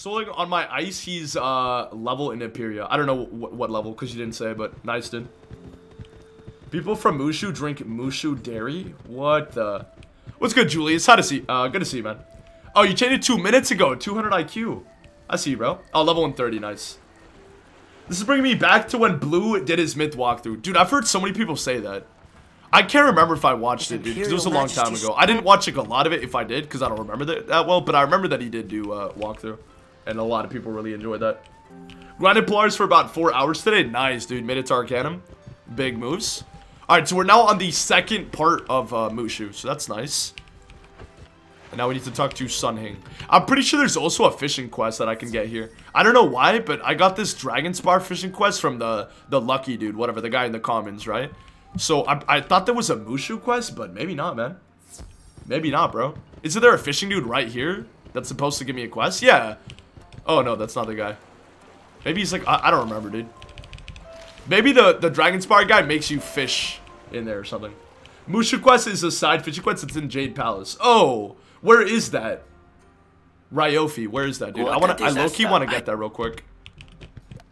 So like on my ice, he's uh level in Empyrea. I don't know what, what level because you didn't say, but nice, dude. People from Mooshu drink Mooshu dairy. What the? What's good, Julius? How to see? Uh, good to see you, man. Oh, you changed it two minutes ago. 200 IQ. I see you, bro. Oh, level 130. Nice. This is bringing me back to when Blue did his myth walkthrough. Dude, I've heard so many people say that. I can't remember if I watched it, dude, because it was a long time ago. I didn't watch like a lot of it if I did, because I don't remember that, that well, but I remember that he did do uh, walkthrough. And a lot of people really enjoyed that. Grinded Polaris for about four hours today. Nice, dude. Made it to Arcanum. Big moves. Alright, so we're now on the second part of uh, Mooshu, so that's nice. And now we need to talk to Sunhing. I'm pretty sure there's also a fishing quest that I can get here. I don't know why, but I got this Dragonspyre fishing quest from the, the Lucky dude, whatever, the guy in the commons, right? So I, I thought there was a Mooshu quest, but maybe not, man. Maybe not, bro. Isn't there a fishing dude right here that's supposed to give me a quest? Yeah. Oh, no, that's not the guy. Maybe he's like, I, I don't remember, dude. Maybe the, the Dragonspyre guy makes you fish in there or something. Mooshu quest is a side fishing quest. It's in Jade Palace. Oh, where is that? Ryofi, where is that, dude? I want to. I low key want to get that real quick.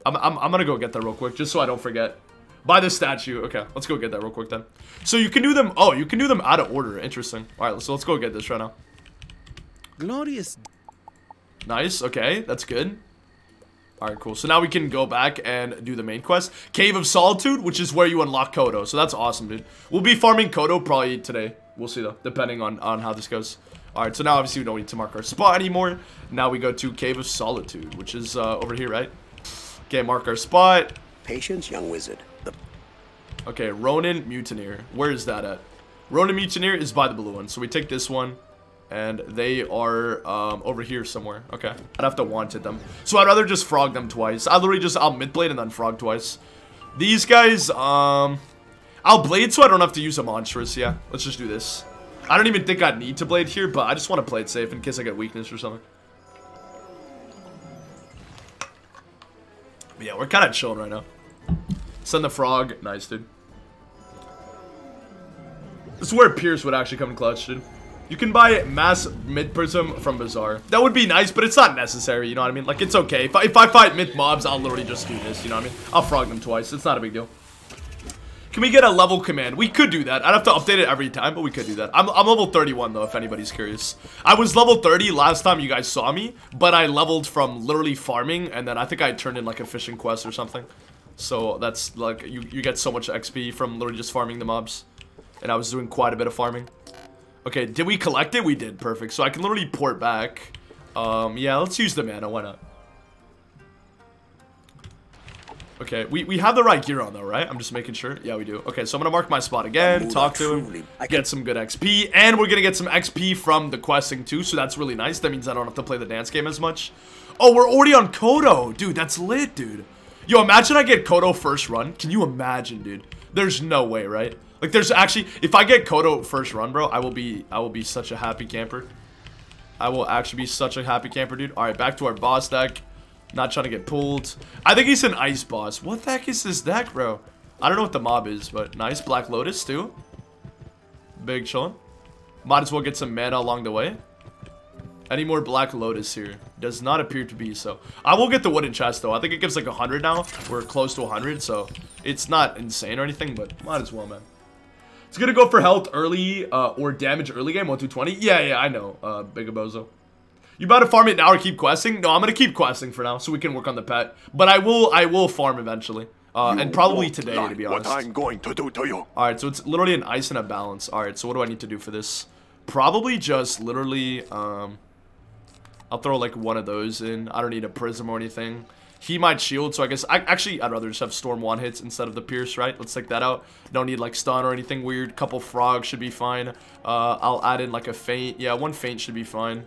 I'm, I'm, I'm gonna go get that real quick, just so I don't forget. Buy the statue. Okay, let's go get that real quick then. So you can do them. Oh, you can do them out of order. Interesting. All right, so let's go get this right now. Glorious. Nice. Okay, that's good. All right, cool. So now we can go back and do the main quest. Cave of Solitude, which is where you unlock Koto. So that's awesome, dude. We'll be farming Koto probably today. We'll see, though, depending on, on how this goes. All right, so now obviously we don't need to mark our spot anymore. Now we go to Cave of Solitude, which is uh, over here, right? Okay, mark our spot. Patience, young wizard. The Okay, Ronin Mutineer. Where is that at? Ronin Mutineer is by the blue one. So we take this one. And they are um, over here somewhere. Okay. I'd have to wanted them. So I'd rather just frog them twice. I literally just, I'll mid-blade and then frog twice. These guys, um... I'll blade so I don't have to use a monstrous. Yeah, let's just do this. I don't even think I need to blade here, but I just want to play it safe in case I get weakness or something. But yeah, we're kind of chilling right now. Send the frog. Nice, dude. This is where Pierce would actually come in clutch, dude. You can buy mass mid prism from Bazaar. That would be nice, but it's not necessary, you know what I mean? Like, it's okay. If I, if I fight mid mobs, I'll literally just do this, you know what I mean? I'll frog them twice. It's not a big deal. Can we get a level command? We could do that. I'd have to update it every time, but we could do that. I'm, I'm level 31, though, if anybody's curious. I was level 30 last time you guys saw me, but I leveled from literally farming, and then I think I turned in, like, a fishing quest or something. So that's, like, you, you get so much XP from literally just farming the mobs. And I was doing quite a bit of farming. Okay, did we collect it? We did. Perfect. So I can literally port back. Um, yeah, let's use the mana. Why not? Okay, we, we have the right gear on though, right? I'm just making sure. Yeah, we do. Okay, so I'm gonna mark my spot again, talk to him, get some good XP, and we're gonna get some XP from the questing too, so that's really nice. That means I don't have to play the dance game as much. Oh, we're already on Koto. Dude, that's lit, dude. Yo, imagine I get Koto first run. Can you imagine, dude? There's no way, right? Like, there's actually, if I get Koto first run, bro, I will be, I will be such a happy camper. I will actually be such a happy camper, dude. All right, back to our boss deck. Not trying to get pulled. I think he's an ice boss. What the heck is this deck, bro? I don't know what the mob is, but nice. Black Lotus, too. Big chillin'. Might as well get some mana along the way. Any more Black Lotus here? Does not appear to be, so. I will get the wooden chest, though. I think it gives like 100 now. We're close to 100, so it's not insane or anything, but might as well, man. It's gonna go for health early, uh, or damage early game, 1 to 20. Yeah, yeah, I know, uh, Big Bozo. You about to farm it now or keep questing? No, I'm gonna keep questing for now, so we can work on the pet. But I will, I will farm eventually. Uh, and probably today, to be honest. What I'm going to do to you. Alright, so it's literally an ice and a balance. Alright, so what do I need to do for this? Probably just literally, um... I'll throw like one of those in. I don't need a prism or anything. He might shield, so I guess... I, actually, I'd rather just have Storm one hits instead of the Pierce, right? Let's take that out. Don't need like stun or anything weird. Couple frogs should be fine. Uh, I'll add in like a Feint. Yeah, one Feint should be fine.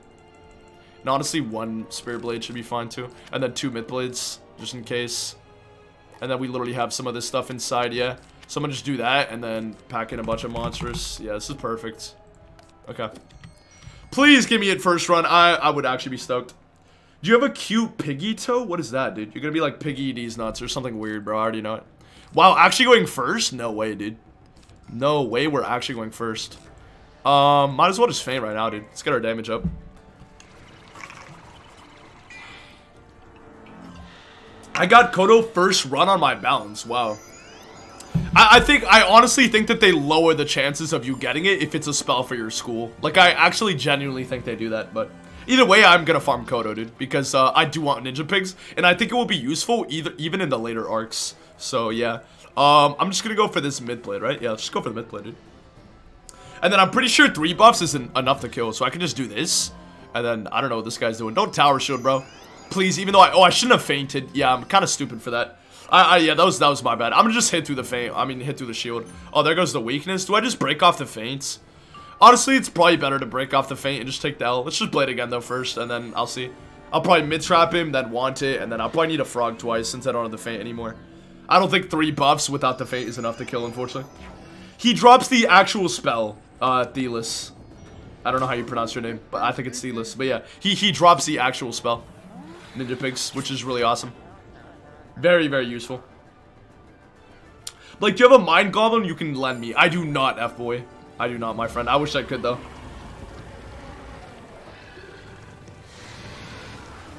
And honestly, one Spirit Blade should be fine too. And then two Myth Blades, just in case. And then we literally have some of this stuff inside, yeah. So I'm gonna just do that and then pack in a bunch of monsters. Yeah, this is perfect. Okay. Please give me it first run. I, I would actually be stoked. Do you have a cute piggy toe? What is that, dude? You're gonna be like Piggy D's nuts or something weird, bro. I already know it. Wow, actually going first? No way, dude. No way we're actually going first. Um, might as well just feint right now, dude. Let's get our damage up. I got Koto first run on my balance. Wow. I, I think, I honestly think that they lower the chances of you getting it if it's a spell for your school. Like, I actually genuinely think they do that, but... Either way, I'm gonna farm Koto, dude, because uh, I do want Ninja Pigs, and I think it will be useful either even in the later arcs. So, yeah. Um, I'm just gonna go for this mid blade, right? Yeah, let's just go for the mid blade, dude. And then I'm pretty sure three buffs isn't enough to kill, so I can just do this. And then, I don't know what this guy's doing. Don't tower shield, bro. Please, even though I- oh, I shouldn't have feinted. Yeah, I'm kind of stupid for that. I, I, yeah, that was, that was my bad. I'm gonna just hit through the feint. I mean, hit through the shield. Oh, there goes the weakness. Do I just break off the feints? Honestly, it's probably better to break off the feint and just take the L. Let's just blade again, though, first, and then I'll see. I'll probably mid-trap him, then want it, and then I'll probably need a frog twice since I don't have the feint anymore. I don't think three buffs without the feint is enough to kill, unfortunately. He drops the actual spell, uh, Thelis. I don't know how you pronounce your name, but I think it's Thelis. But yeah, he, he drops the actual spell. Ninja Pigs, which is really awesome. Very, very useful. Like, do you have a Mind Goblin you can lend me? I do not, F-Boy. I do not, my friend. I wish I could, though.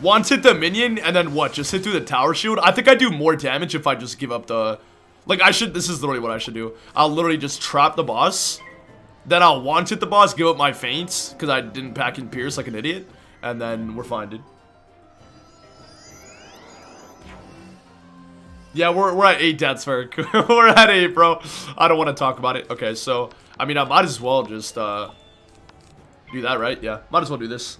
Once hit the minion, and then what? Just hit through the tower shield? I think I do more damage if I just give up the... Like, I should... This is literally what I should do. I'll literally just trap the boss. Then I'll one hit the boss, give up my feints, because I didn't pack in Pierce like an idiot. And then we're fine, dude. Yeah, we're, we're at 8 deaths, Ferg. we're at 8, bro. I don't want to talk about it. Okay, so, I mean, I might as well just, uh, do that, right? Yeah, might as well do this.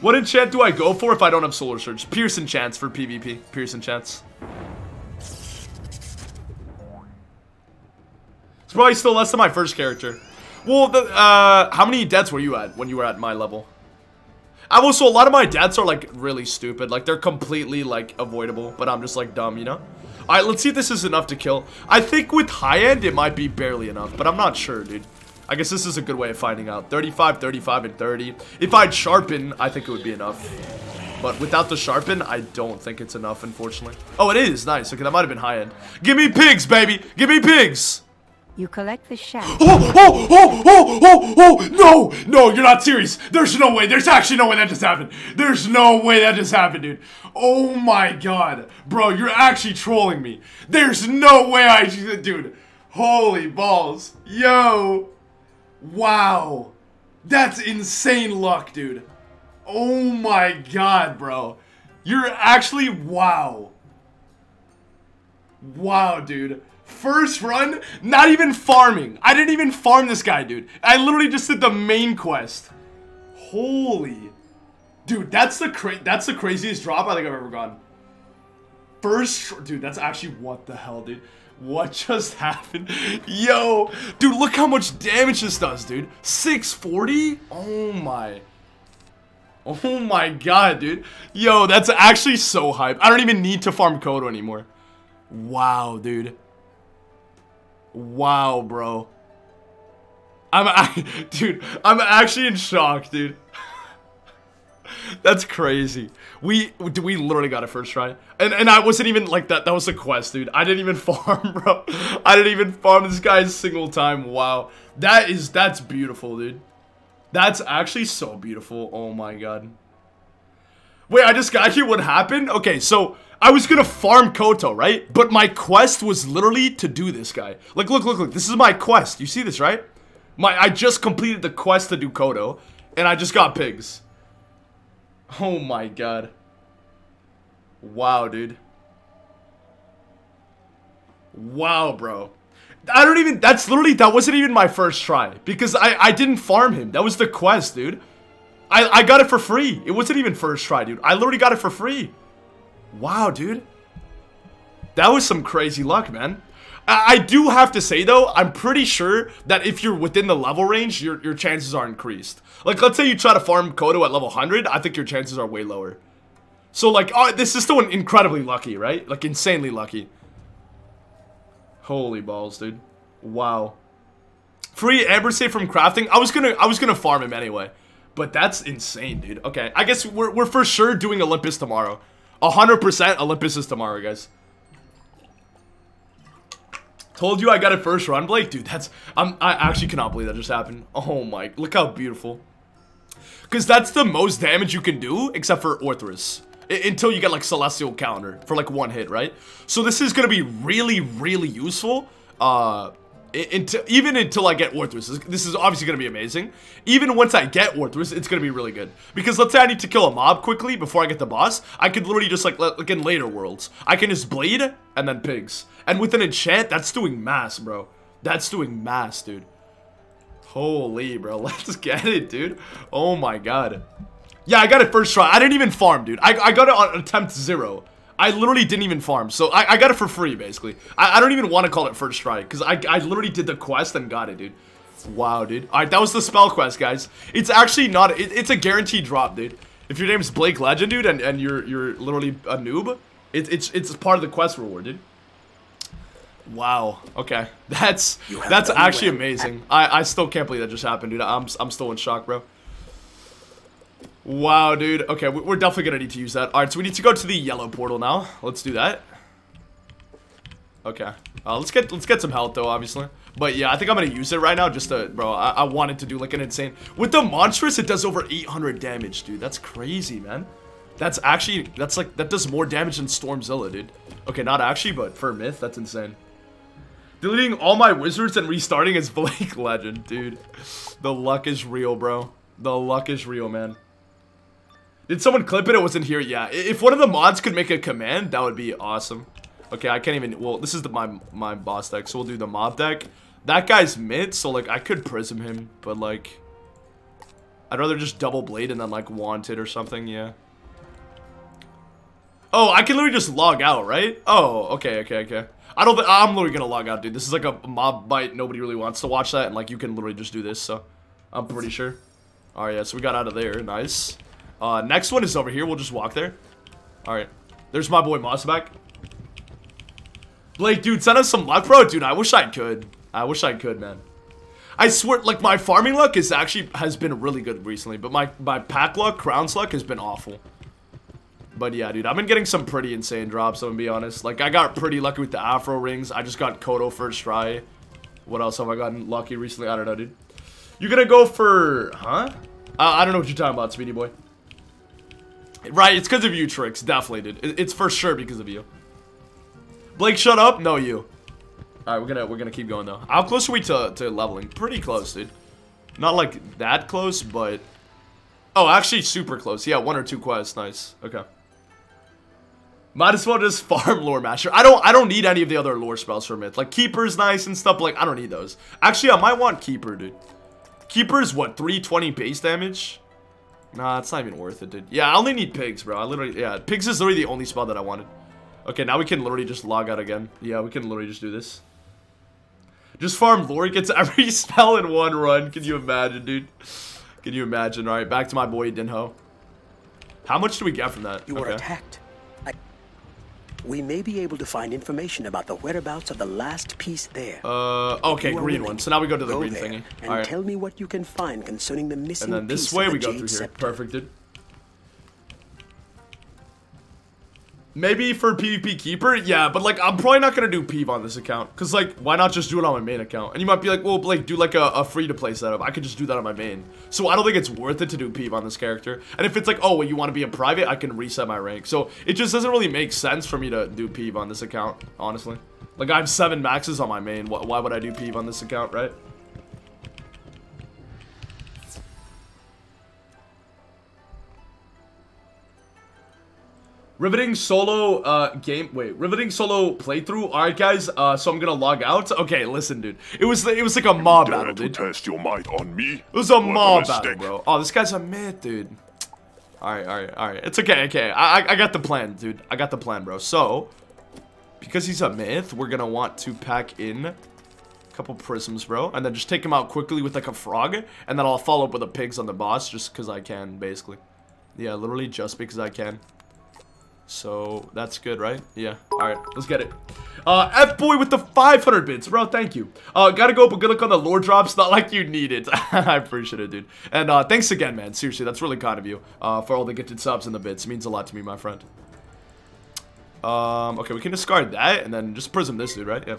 What enchant do I go for if I don't have Solar Surge? Pierce enchants for PvP. Pierce enchants. It's probably still less than my first character. Well, the, uh, how many deaths were you at when you were at my level? I also, a lot of my deaths are, like, really stupid. Like, they're completely, like, avoidable, but I'm just, like, dumb, you know? Alright, let's see if this is enough to kill. I think with high end, it might be barely enough, but I'm not sure, dude. I guess this is a good way of finding out. 35, 35, and 30. If I'd sharpen, I think it would be enough. But without the sharpen, I don't think it's enough, unfortunately. Oh, it is. Nice. Okay, that might have been high end. Give me pigs, baby. Give me pigs. You collect the shaft. Oh, oh, oh, oh, oh, oh, no, no, you're not serious. There's no way. There's actually no way that just happened. There's no way that just happened, dude. Oh my god. Bro, you're actually trolling me. There's no way I, dude. Holy balls. Yo. Wow. That's insane luck, dude. Oh my god, bro. You're actually, wow. Wow, dude. First run, not even farming. I didn't even farm this guy, dude. I literally just did the main quest. Holy. Dude, that's the cra that's the craziest drop I think I've ever gotten. First, dude, that's actually what the hell, dude. What just happened? Yo, dude, look how much damage this does, dude. 640? Oh my. Oh my god, dude. Yo, that's actually so hype. I don't even need to farm Koto anymore. Wow, dude. Wow, bro. I'm, I, dude, I'm actually in shock, dude. That's crazy. We, do we literally got it first try. And, and I wasn't even like that. That was a quest, dude. I didn't even farm, bro. I didn't even farm this guy a single time. Wow. That is, that's beautiful, dude. That's actually so beautiful. Oh my god. Wait, I just got here. What happened? Okay, so I was gonna farm Koto, right? But my quest was literally to do this guy. Like, look, look, look. This is my quest. You see this, right? My, I just completed the quest to do Koto, and I just got pigs. Oh my god. Wow, dude. Wow, bro. I don't even, that's literally, that wasn't even my first try. Because I, I didn't farm him. That was the quest, dude. I, I got it for free. It wasn't even first try, dude. I literally got it for free. Wow, dude. That was some crazy luck, man. I, I do have to say, though, I'm pretty sure that if you're within the level range, your, your chances are increased. Like, let's say you try to farm Koto at level 100, I think your chances are way lower. So, like, oh, this is still incredibly lucky, right? Like, insanely lucky. Holy balls, dude. Wow. Free Amber Safe from crafting. I was gonna I was gonna farm him anyway. But that's insane, dude. Okay, I guess we're, we're for sure doing Olympus tomorrow. 100% Olympus is tomorrow, guys. Told you I got it first run, Blake. Dude, that's... I'm, I actually cannot believe that just happened. Oh my... Look how beautiful. Because that's the most damage you can do, except for Orthrus. Until you get like Celestial Calendar for like one hit, right? So this is gonna be really, really useful. Uh, until even until I get Orthrus, this, this is obviously gonna be amazing. Even once I get Orthrus, it's gonna be really good because let's say I need to kill a mob quickly before I get the boss. I could literally just like like in later worlds, I can just blade and then pigs, and with an enchant, that's doing mass, bro. That's doing mass, dude. Holy, bro. Let's get it, dude. Oh my god. Yeah, I got it first try. I didn't even farm, dude. I, I got it on attempt zero. I literally didn't even farm. So I, I got it for free, basically. I, I don't even want to call it first try. Because I, I literally did the quest and got it, dude. Wow, dude. Alright, that was the spell quest, guys. It's actually not... It, it's a guaranteed drop, dude. If your name's Blake Legend, dude, and, and you're you're literally a noob, it, it's it's part of the quest reward, dude. Wow. Okay. That's that's actually amazing. I I still can't believe that just happened, dude. I'm I'm still in shock, bro. Wow, dude. Okay, we- we're definitely gonna need to use that. All right, so we need to go to the yellow portal now. Let's do that. Okay. Uh, let's get let's get some health though, obviously. But yeah, I think I'm gonna use it right now just to, bro. I, I wanted to do like an insane. With the monstrous, it does over 800 damage, dude. That's crazy, man. That's actually that's like that does more damage than Stormzilla, dude. Okay, not actually, but for myth, that's insane. Deleting all my wizards and restarting as Blake Legend, dude. The luck is real, bro. The luck is real, man. Did someone clip it? It wasn't here. Yeah. If one of the mods could make a command, that would be awesome. Okay, I can't even. Well, this is the my my boss deck, so we'll do the mob deck. That guy's mid, so like I could prism him, but like I'd rather just double blade and then like wanted or something. Yeah. Oh, I can literally just log out, right? Oh, okay, okay, okay. I don't think I'm literally gonna log out, dude. This is like a mob bite. Nobody really wants to watch that, and like you can literally just do this. So I'm pretty sure. All right, yeah. So we got out of there. Nice. Uh, next one is over here. We'll just walk there. All right. There's my boy Mossback. Blake, dude, send us some luck, bro. Dude, I wish I could. I wish I could, man. I swear, like my farming luck is actually has been really good recently, but my my pack luck, crowns luck has been awful. But yeah, dude, I've been getting some pretty insane drops, I'm gonna be honest. Like, I got pretty lucky with the Afro rings. I just got Koto first try. What else have I gotten lucky recently? I don't know, dude. You're gonna go for... Huh? Uh, I don't know what you're talking about, Speedy Boy. Right, it's because of you, Tricks. Definitely, dude. It's for sure because of you. Blake, shut up. No, you. Alright, we're gonna we're gonna keep going, though. How close are we to, to leveling? Pretty close, dude. Not, like, that close, but... Oh, actually super close. Yeah, one or two quests. Nice. Okay. Might as well just farm Lore Master. I don't I don't need any of the other lore spells for Myth. Like Keeper's nice and stuff, like I don't need those. Actually, I might want Keeper, dude. Keeper is what, 320 base damage? Nah, it's not even worth it, dude. Yeah, I only need Pigs, bro. I literally, yeah, Pigs is literally the only spell that I wanted. Okay, now we can literally just log out again. Yeah, we can literally just do this. Just farm Lore gets every spell in one run. Can you imagine, dude? Can you imagine? Alright, back to my boy Dinho. How much do we get from that? You were Okay. attacked. We may be able to find information about the whereabouts of the last piece there. Uh, okay, green willing. one. So now we go to the Go green thingy. And tell me what you can find concerning the missing piece. And then this piece way we go through here. Perfect, dude. Maybe for PvP Keeper? Yeah, but like, I'm probably not gonna do Peeve on this account. Because like, why not just do it on my main account? And you might be like, well, Blake, do like a, a free-to-play setup. I could just do that on my main. So I don't think it's worth it to do Peeve on this character. And if it's like, oh, well, you want to be a private, I can reset my rank. So it just doesn't really make sense for me to do Peeve on this account, honestly. Like, I have seven maxes on my main. Why, why would I do Peeve on this account, right? Riveting solo uh game wait, riveting solo playthrough. Alright guys, uh so I'm gonna log out. Okay, listen dude. It was it was like a mob Dare battle, dude. test your might on me? It was a What mob battle, bro. Oh, this guy's a myth, dude. Alright, alright, alright. It's okay, okay. I, I I got the plan, dude. I got the plan, bro. So because he's a myth, we're gonna want to pack in a couple prisms, bro. And then just take him out quickly with like a frog. And then I'll follow up with the pigs on the boss just because I can, basically. Yeah, literally just because I can. So that's good, right? Yeah. All right, let's get it. Uh, F boy with the 500 bits, bro. Thank you. Uh, gotta go, up, but good luck on the lore drops. Not like you need it. I appreciate it, dude. And uh, thanks again, man. Seriously, that's really kind of you. Uh, for all the gifted subs and the bits, it means a lot to me, my friend. Um, okay, we can discard that and then just prism this dude, right? Yeah.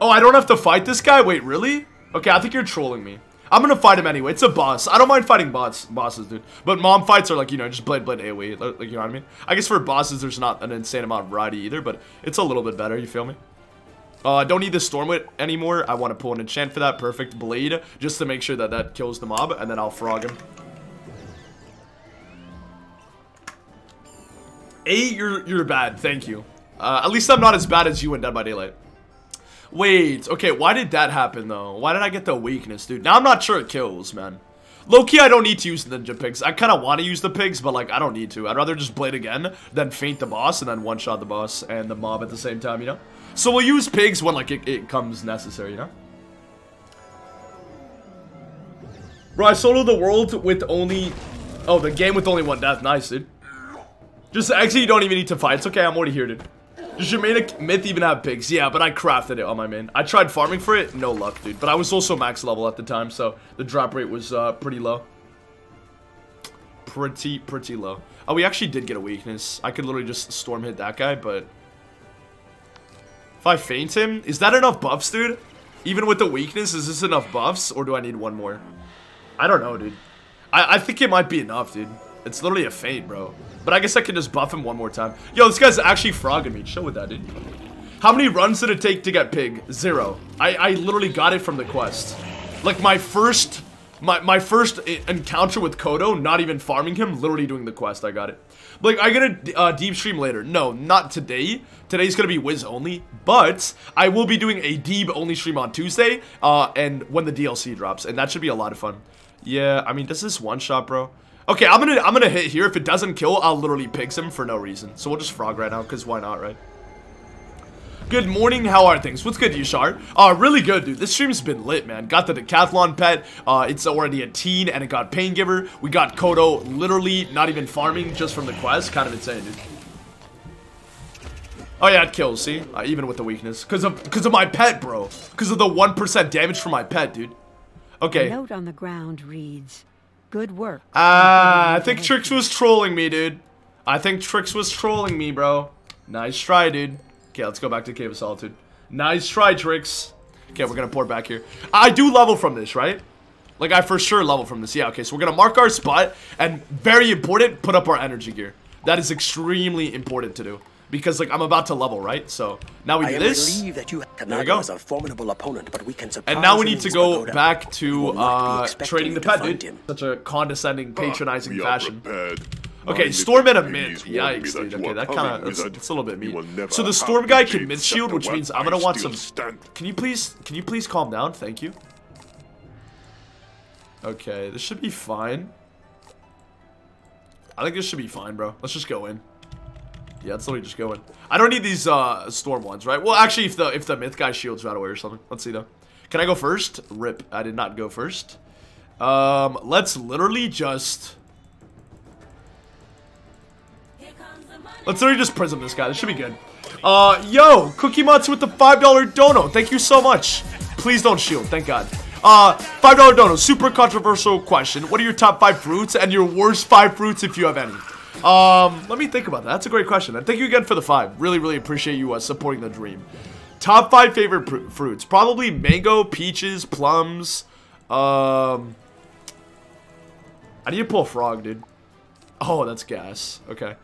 Oh, I don't have to fight this guy? Wait, really? Okay, I think you're trolling me. I'm gonna fight him anyway. It's a boss. I don't mind fighting boss bosses, dude. But mom fights are like, you know, just blade blade AoE. Like, you know what I mean? I guess for bosses, there's not an insane amount of variety either, but it's a little bit better, you feel me? Uh, I don't need the Stormwit anymore. I want to pull an enchant for that. Perfect Blade, just to make sure that that kills the mob, and then I'll frog him. Eight, you're, you're bad. Thank you. Uh, at least I'm not as bad as you in Dead by Daylight. Wait, okay, why did that happen, though? Why did I get the weakness, dude? Now I'm not sure it kills, man. Low-key, I don't need to use the ninja pigs. I kind of want to use the pigs, but, like, I don't need to. I'd rather just blade again than feint the boss and then one-shot the boss and the mob at the same time, you know? So we'll use pigs when, like, it, it comes necessary, you know? Bro, I soloed the world with only... Oh, the game with only one death. Nice, dude. Just actually, you don't even need to fight. It's okay, I'm already here, dude. Main myth even have pigs? Yeah, but I crafted it on my main. I tried farming for it, no luck, dude. But I was also max level at the time, so the drop rate was uh, pretty low. Pretty, pretty low. Oh, we actually did get a weakness. I could literally just storm hit that guy, but... If I feint him, is that enough buffs, dude? Even with the weakness, is this enough buffs, or do I need one more? I don't know, dude. I, I think it might be enough, dude. It's literally a feint, bro. But I guess I can just buff him one more time. Yo, this guy's actually frogging me. Chill with that, dude. How many runs did it take to get pig? Zero. I, I literally got it from the quest. Like, my first... My, my first encounter with Koto, not even farming him, literally doing the quest, I got it. Like, I get a uh, deep stream later. No, not today. Today's gonna be Wiz only, but I will be doing a Deeb only stream on Tuesday, uh, and when the DLC drops, and that should be a lot of fun. Yeah, I mean, does this one shot, bro? Okay, I'm gonna I'm gonna hit here. If it doesn't kill, I'll literally pigs him for no reason. So we'll just frog right now, because why not, right? Good morning, how are things? What's good, Yushar? Uh, really good, dude. This stream's been lit, man. Got the Decathlon pet. Uh, it's already a teen, and it got Pain Giver. We got Koto literally not even farming just from the quest. Kind of insane, dude. Oh yeah, it kills, see? Uh, even with the weakness. Because of, cause of my pet, bro. Because of the 1% damage from my pet, dude. Okay. Note on the ground reads, Good work. Ah, uh, I think Trix was trolling me, dude. I think Trix was trolling me, bro. Nice try, dude. Okay, let's go back to Cave of Solitude. Nice try, Trix. Okay, we're gonna pour back here. I do level from this, right? Like, I for sure level from this. Yeah, okay, so we're gonna mark our spot, and very important, put up our energy gear. That is extremely important to do because like I'm about to level, right? So now we do this. That you there we go. A formidable opponent, but we can and now we need to go back to uh, trading the pet, dude. Him. Such a condescending, patronizing fashion. Okay, Storm and a mid. Yikes, dude. Okay, that kind of it's, it's a little bit mean. So the Storm guy can mid shield, which means I'm gonna want some. Can you please? Can you please calm down? Thank you. Okay, this should be fine. I think this should be fine, bro. Let's just go in. Yeah, it's literally just going. I don't need these uh, storm ones, right? Well, actually, if the if the myth guy shields right away or something. Let's see though. Can I go first? Rip. I did not go first. Um, let's literally just. Let's literally just prism this guy. This should be good. Uh, yo, Cookie Mutts with the $5 dono. Thank you so much. Please don't shield. Thank God. Uh, $5 dono. Super controversial question. What are your top five fruits and your worst five fruits if you have any? Um, let me think about that. That's a great question. And thank you again for the five. Really, really appreciate you uh, supporting the dream. Top five favorite fruits. Probably mango, peaches, plums. Um, I need to pull a frog, dude. Oh, that's gas. Okay.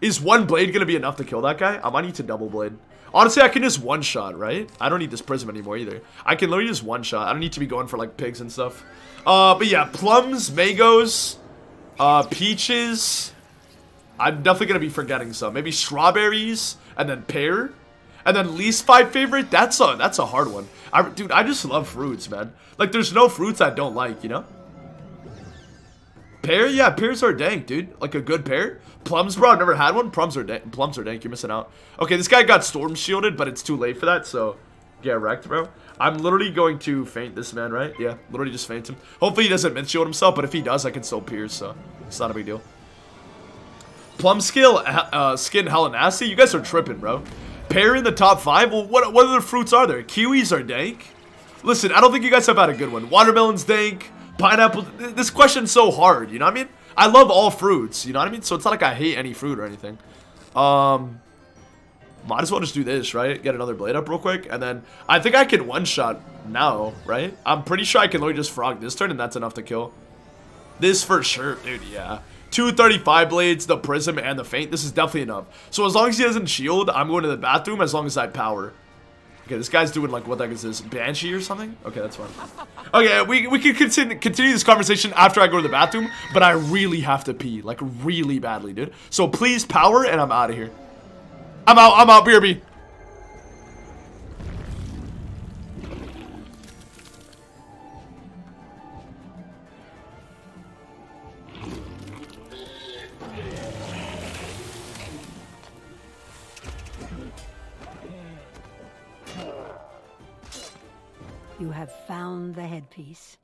Is one blade going to be enough to kill that guy? I might need to double blade. Honestly, I can just one-shot, right? I don't need this prism anymore either. I can literally just one-shot. I don't need to be going for, like, pigs and stuff. Uh, but yeah, plums, mangoes, uh, peaches, I'm definitely going to be forgetting some. Maybe strawberries and then pear. And then least five favorite, that's a that's a hard one. I, dude, I just love fruits, man. Like, there's no fruits I don't like, you know? Pear? Yeah, pears are dank, dude. Like a good pear. Plums, bro, I've never had one. Plums are dank. Plums are dank. You're missing out. Okay, this guy got storm shielded, but it's too late for that, so get wrecked, bro. I'm literally going to feint this man, right? Yeah, literally just feint him. Hopefully he doesn't mid shield himself, but if he does, I can still pierce, so it's not a big deal. Plum skill, uh, skin nasty? You guys are tripping, bro. Pear in the top five? Well, what, what other fruits are there? Kiwis are dank? Listen, I don't think you guys have had a good one. Watermelon's dank. Pineapple. This question's so hard, you know what I mean? I love all fruits, you know what I mean? So it's not like I hate any fruit or anything. Um, Might as well just do this, right? Get another blade up real quick, and then I think I can one-shot now, right? I'm pretty sure I can literally just frog this turn, and that's enough to kill. This for sure, dude, yeah. Two 35 blades, the prism, and the feint. This is definitely enough. So as long as he doesn't shield, I'm going to the bathroom as long as I power. Okay, this guy's doing like, what the heck is this? Banshee or something? Okay, that's fine. Okay, we, we can continue, continue this conversation after I go to the bathroom, but I really have to pee, like really badly, dude. So please power, and I'm out of here. I'm out, I'm out, BRB. Have found the headpiece.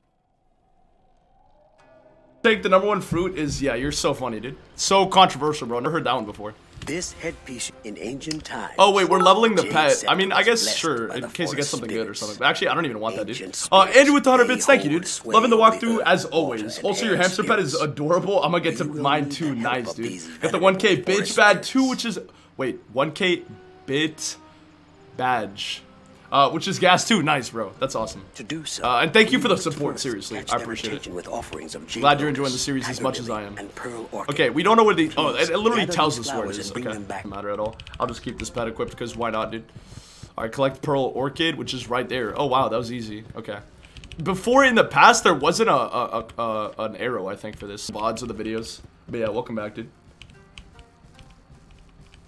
Take the number one fruit is, yeah, you're so funny, dude. So controversial, bro. Never heard that one before. This headpiece in ancient times. Oh, wait, we're leveling the pet. I mean, I guess, sure, in case it gets forest something good or something. But actually, I don't even want that, dude. Ancient Uh, spirits, Andrew with the 100 bits, thank you, dude. Loving the walkthrough earth, as always. Also, your air hamster pet is adorable. I'm gonna get to mine too. the Nice, dude. these Got the 1k bitch forest badge too, which is, wait, 1k bit badge. Uh, which is gas too. Nice, bro. That's awesome. To do so, Uh, and thank you for the support, seriously. I appreciate it. With offerings of Glad you're enjoying the series as much as I am. and pearl orchid. Okay, we don't know where the. Oh, it, it literally tells us where it is. Okay, back. doesn't matter at all. I'll just keep this pet equipped because why not, dude? All right, collect pearl orchid, which is right there. Oh wow, that was easy. Okay. Before in the past, there wasn't a, a, a, a an arrow, I think, for this. Odds of the videos. But yeah, welcome back, dude.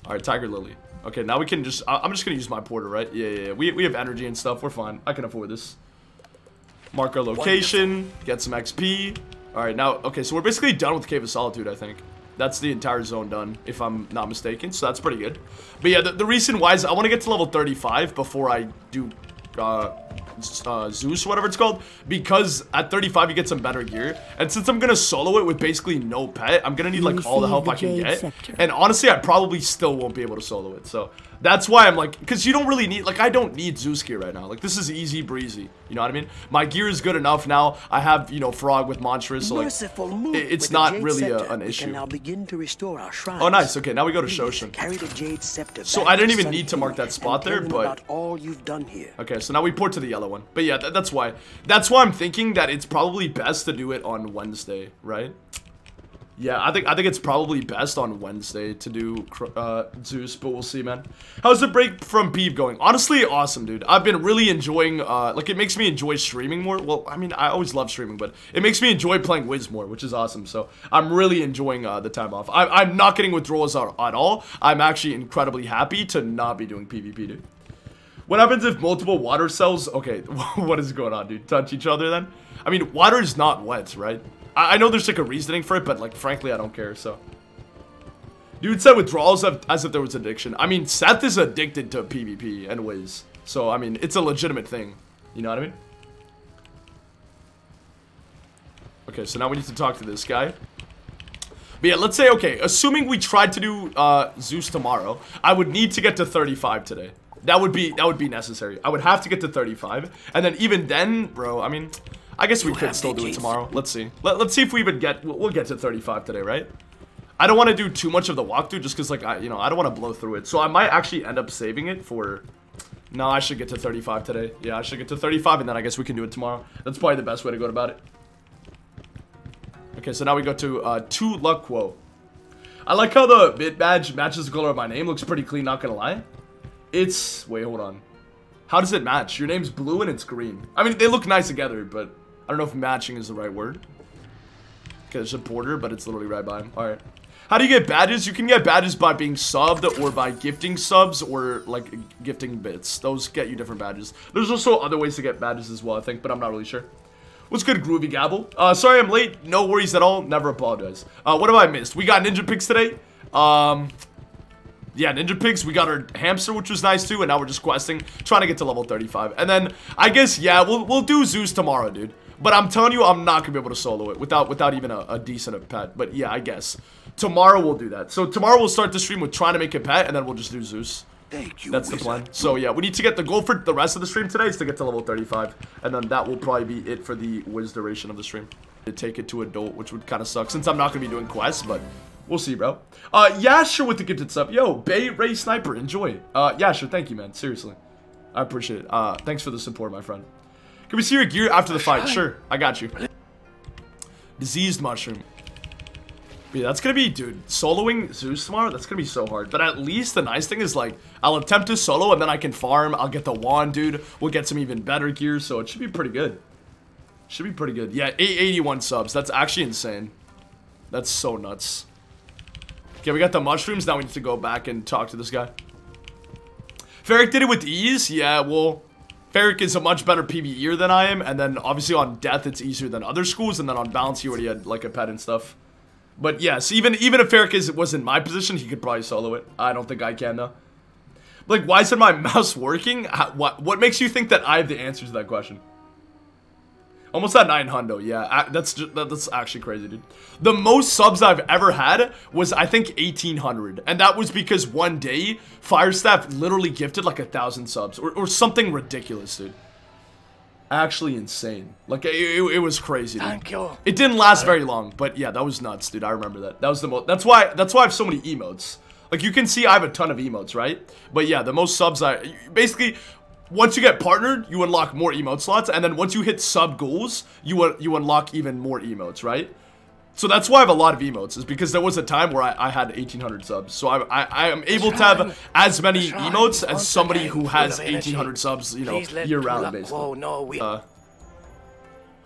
All right, tiger lily. Okay, now we can just. I'm just gonna use my porter, right? Yeah, yeah. yeah. We we have energy and stuff. We're fine. I can afford this. Mark our location. Get some XP. All right, now. Okay, so we're basically done with Cave of Solitude. I think that's the entire zone done, if I'm not mistaken. So that's pretty good. But yeah, the, the reason why is I want to get to level 35 before I do. Uh, uh, Zeus, whatever it's called, because at 35 you get some better gear, and since I'm gonna solo it with basically no pet, I'm gonna need like all the help I can get, and honestly, I probably still won't be able to solo it. So that's why I'm like, because you don't really need, like, I don't need Zeus gear right now. Like, this is easy breezy. You know what I mean? My gear is good enough now. I have, you know, Frog with Monstrous, so like, it's not really a- an issue. now begin to restore our shrines. Oh, nice. Okay, now we go to Shoshun. Carry the jade scepter So I didn't even need to mark that spot there, but- all you've done here. Okay, so now we port to the yellow one. But yeah, th that's why. That's why I'm thinking that it's probably best to do it on Wednesday, right? Yeah, I think I think it's probably best on Wednesday to do uh, Zeus, but we'll see, man. How's the break from Peeve going? Honestly, awesome, dude. I've been really enjoying, uh, like, it makes me enjoy streaming more. Well, I mean, I always love streaming, but it makes me enjoy playing Wiz more, which is awesome. So I'm really enjoying uh, the time off. I I'm not getting withdrawals at, at all. I'm actually incredibly happy to not be doing PvP, dude. What happens if multiple water cells... Okay, what is going on, dude? Touch each other, then? I mean, water is not wet, right? I, I know there's, like, a reasoning for it, but, like, frankly, I don't care, so... Dude said withdrawals as if there was addiction. I mean, Seth is addicted to PvP and Wiz. So, I mean, it's a legitimate thing. You know what I mean? Okay, so now we need to talk to this guy. But yeah, let's say, okay, assuming we tried to do uh, Zeus tomorrow, I would need to get to 35 today. That would be that would be necessary. I would have to get to 35, and then even then, bro. I mean, I guess we You could still do it tomorrow. Let's see. Let, let's see if we even get. We'll, we'll get to 35 today, right? I don't want to do too much of the walkthrough just because, like, I you know I don't want to blow through it. So I might actually end up saving it for. No, I should get to 35 today. Yeah, I should get to 35, and then I guess we can do it tomorrow. That's probably the best way to go about it. Okay, so now we go to uh, two luck quo. I like how the bit badge matches the color of my name. Looks pretty clean, not gonna lie. It's wait, hold on. How does it match? Your name's blue and it's green. I mean, they look nice together, but I don't know if matching is the right word. Okay, there's a porter, but it's literally right by him. All right. How do you get badges? You can get badges by being subbed or by gifting subs or like gifting bits. Those get you different badges. There's also other ways to get badges as well, I think, but I'm not really sure. What's good, Groovy Gabble? Uh, sorry I'm late. No worries at all. Never apologize. Uh, what have I missed? We got Ninja Pigs today. Um, yeah, Ninja Pigs. We got our hamster, which was nice too, and now we're just questing, trying to get to level 35. And then I guess yeah, we'll we'll do Zeus tomorrow, dude. But I'm telling you, I'm not gonna be able to solo it without without even a, a decent pet. But yeah, I guess tomorrow we'll do that. So tomorrow we'll start the stream with trying to make a pet, and then we'll just do Zeus. Thank you, That's the plan. So yeah, we need to get the goal for the rest of the stream today is to get to level 35. And then that will probably be it for the Wiz duration of the stream. To take it to adult, which would kind of suck since I'm not going to be doing quests, but We'll see, bro. Uh, yeah, sure with the gifted sub. Yo, Bay Ray Sniper, enjoy. Uh, yeah, sure. Thank you, man. Seriously. I appreciate it. Uh, thanks for the support, my friend. Can we see your gear after the fight? Sure. I got you. Diseased mushroom. Yeah, that's gonna be, dude, soloing Zeus tomorrow, that's gonna be so hard. But at least the nice thing is, like, I'll attempt to solo and then I can farm. I'll get the wand, dude. We'll get some even better gear, so it should be pretty good. Should be pretty good. Yeah, 881 subs. That's actually insane. That's so nuts. Okay, we got the mushrooms. Now we need to go back and talk to this guy. Ferric did it with ease. Yeah, well, Ferric is a much better PvEer than I am. And then, obviously, on Death, it's easier than other schools. And then on Balance, he already had, like, a pet and stuff. But yes, even even if Ferric is, was in my position, he could probably solo it. I don't think I can though. Like, why isn't my mouse working? How, what what makes you think that I have the answer to that question? Almost at 900, yeah. That's just, that's actually crazy, dude. The most subs I've ever had was, I think, 1,800. And that was because one day, Firestaff literally gifted like a thousand subs. Or, or something ridiculous, dude actually insane. Like, it, it, it was crazy, dude. Thank you. It didn't last very long, but yeah, that was nuts, dude. I remember that. That was the most, that's why, that's why I have so many emotes. Like, you can see I have a ton of emotes, right? But yeah, the most subs I, basically, once you get partnered, you unlock more emote slots, and then once you hit sub goals, you, you unlock even more emotes, right? So that's why I have a lot of emotes, is because there was a time where I, I had 1,800 subs. So I, I, I am able to have as many emotes as somebody who has 1,800 subs, you know, year round, basically. Whoa, no, we... Uh,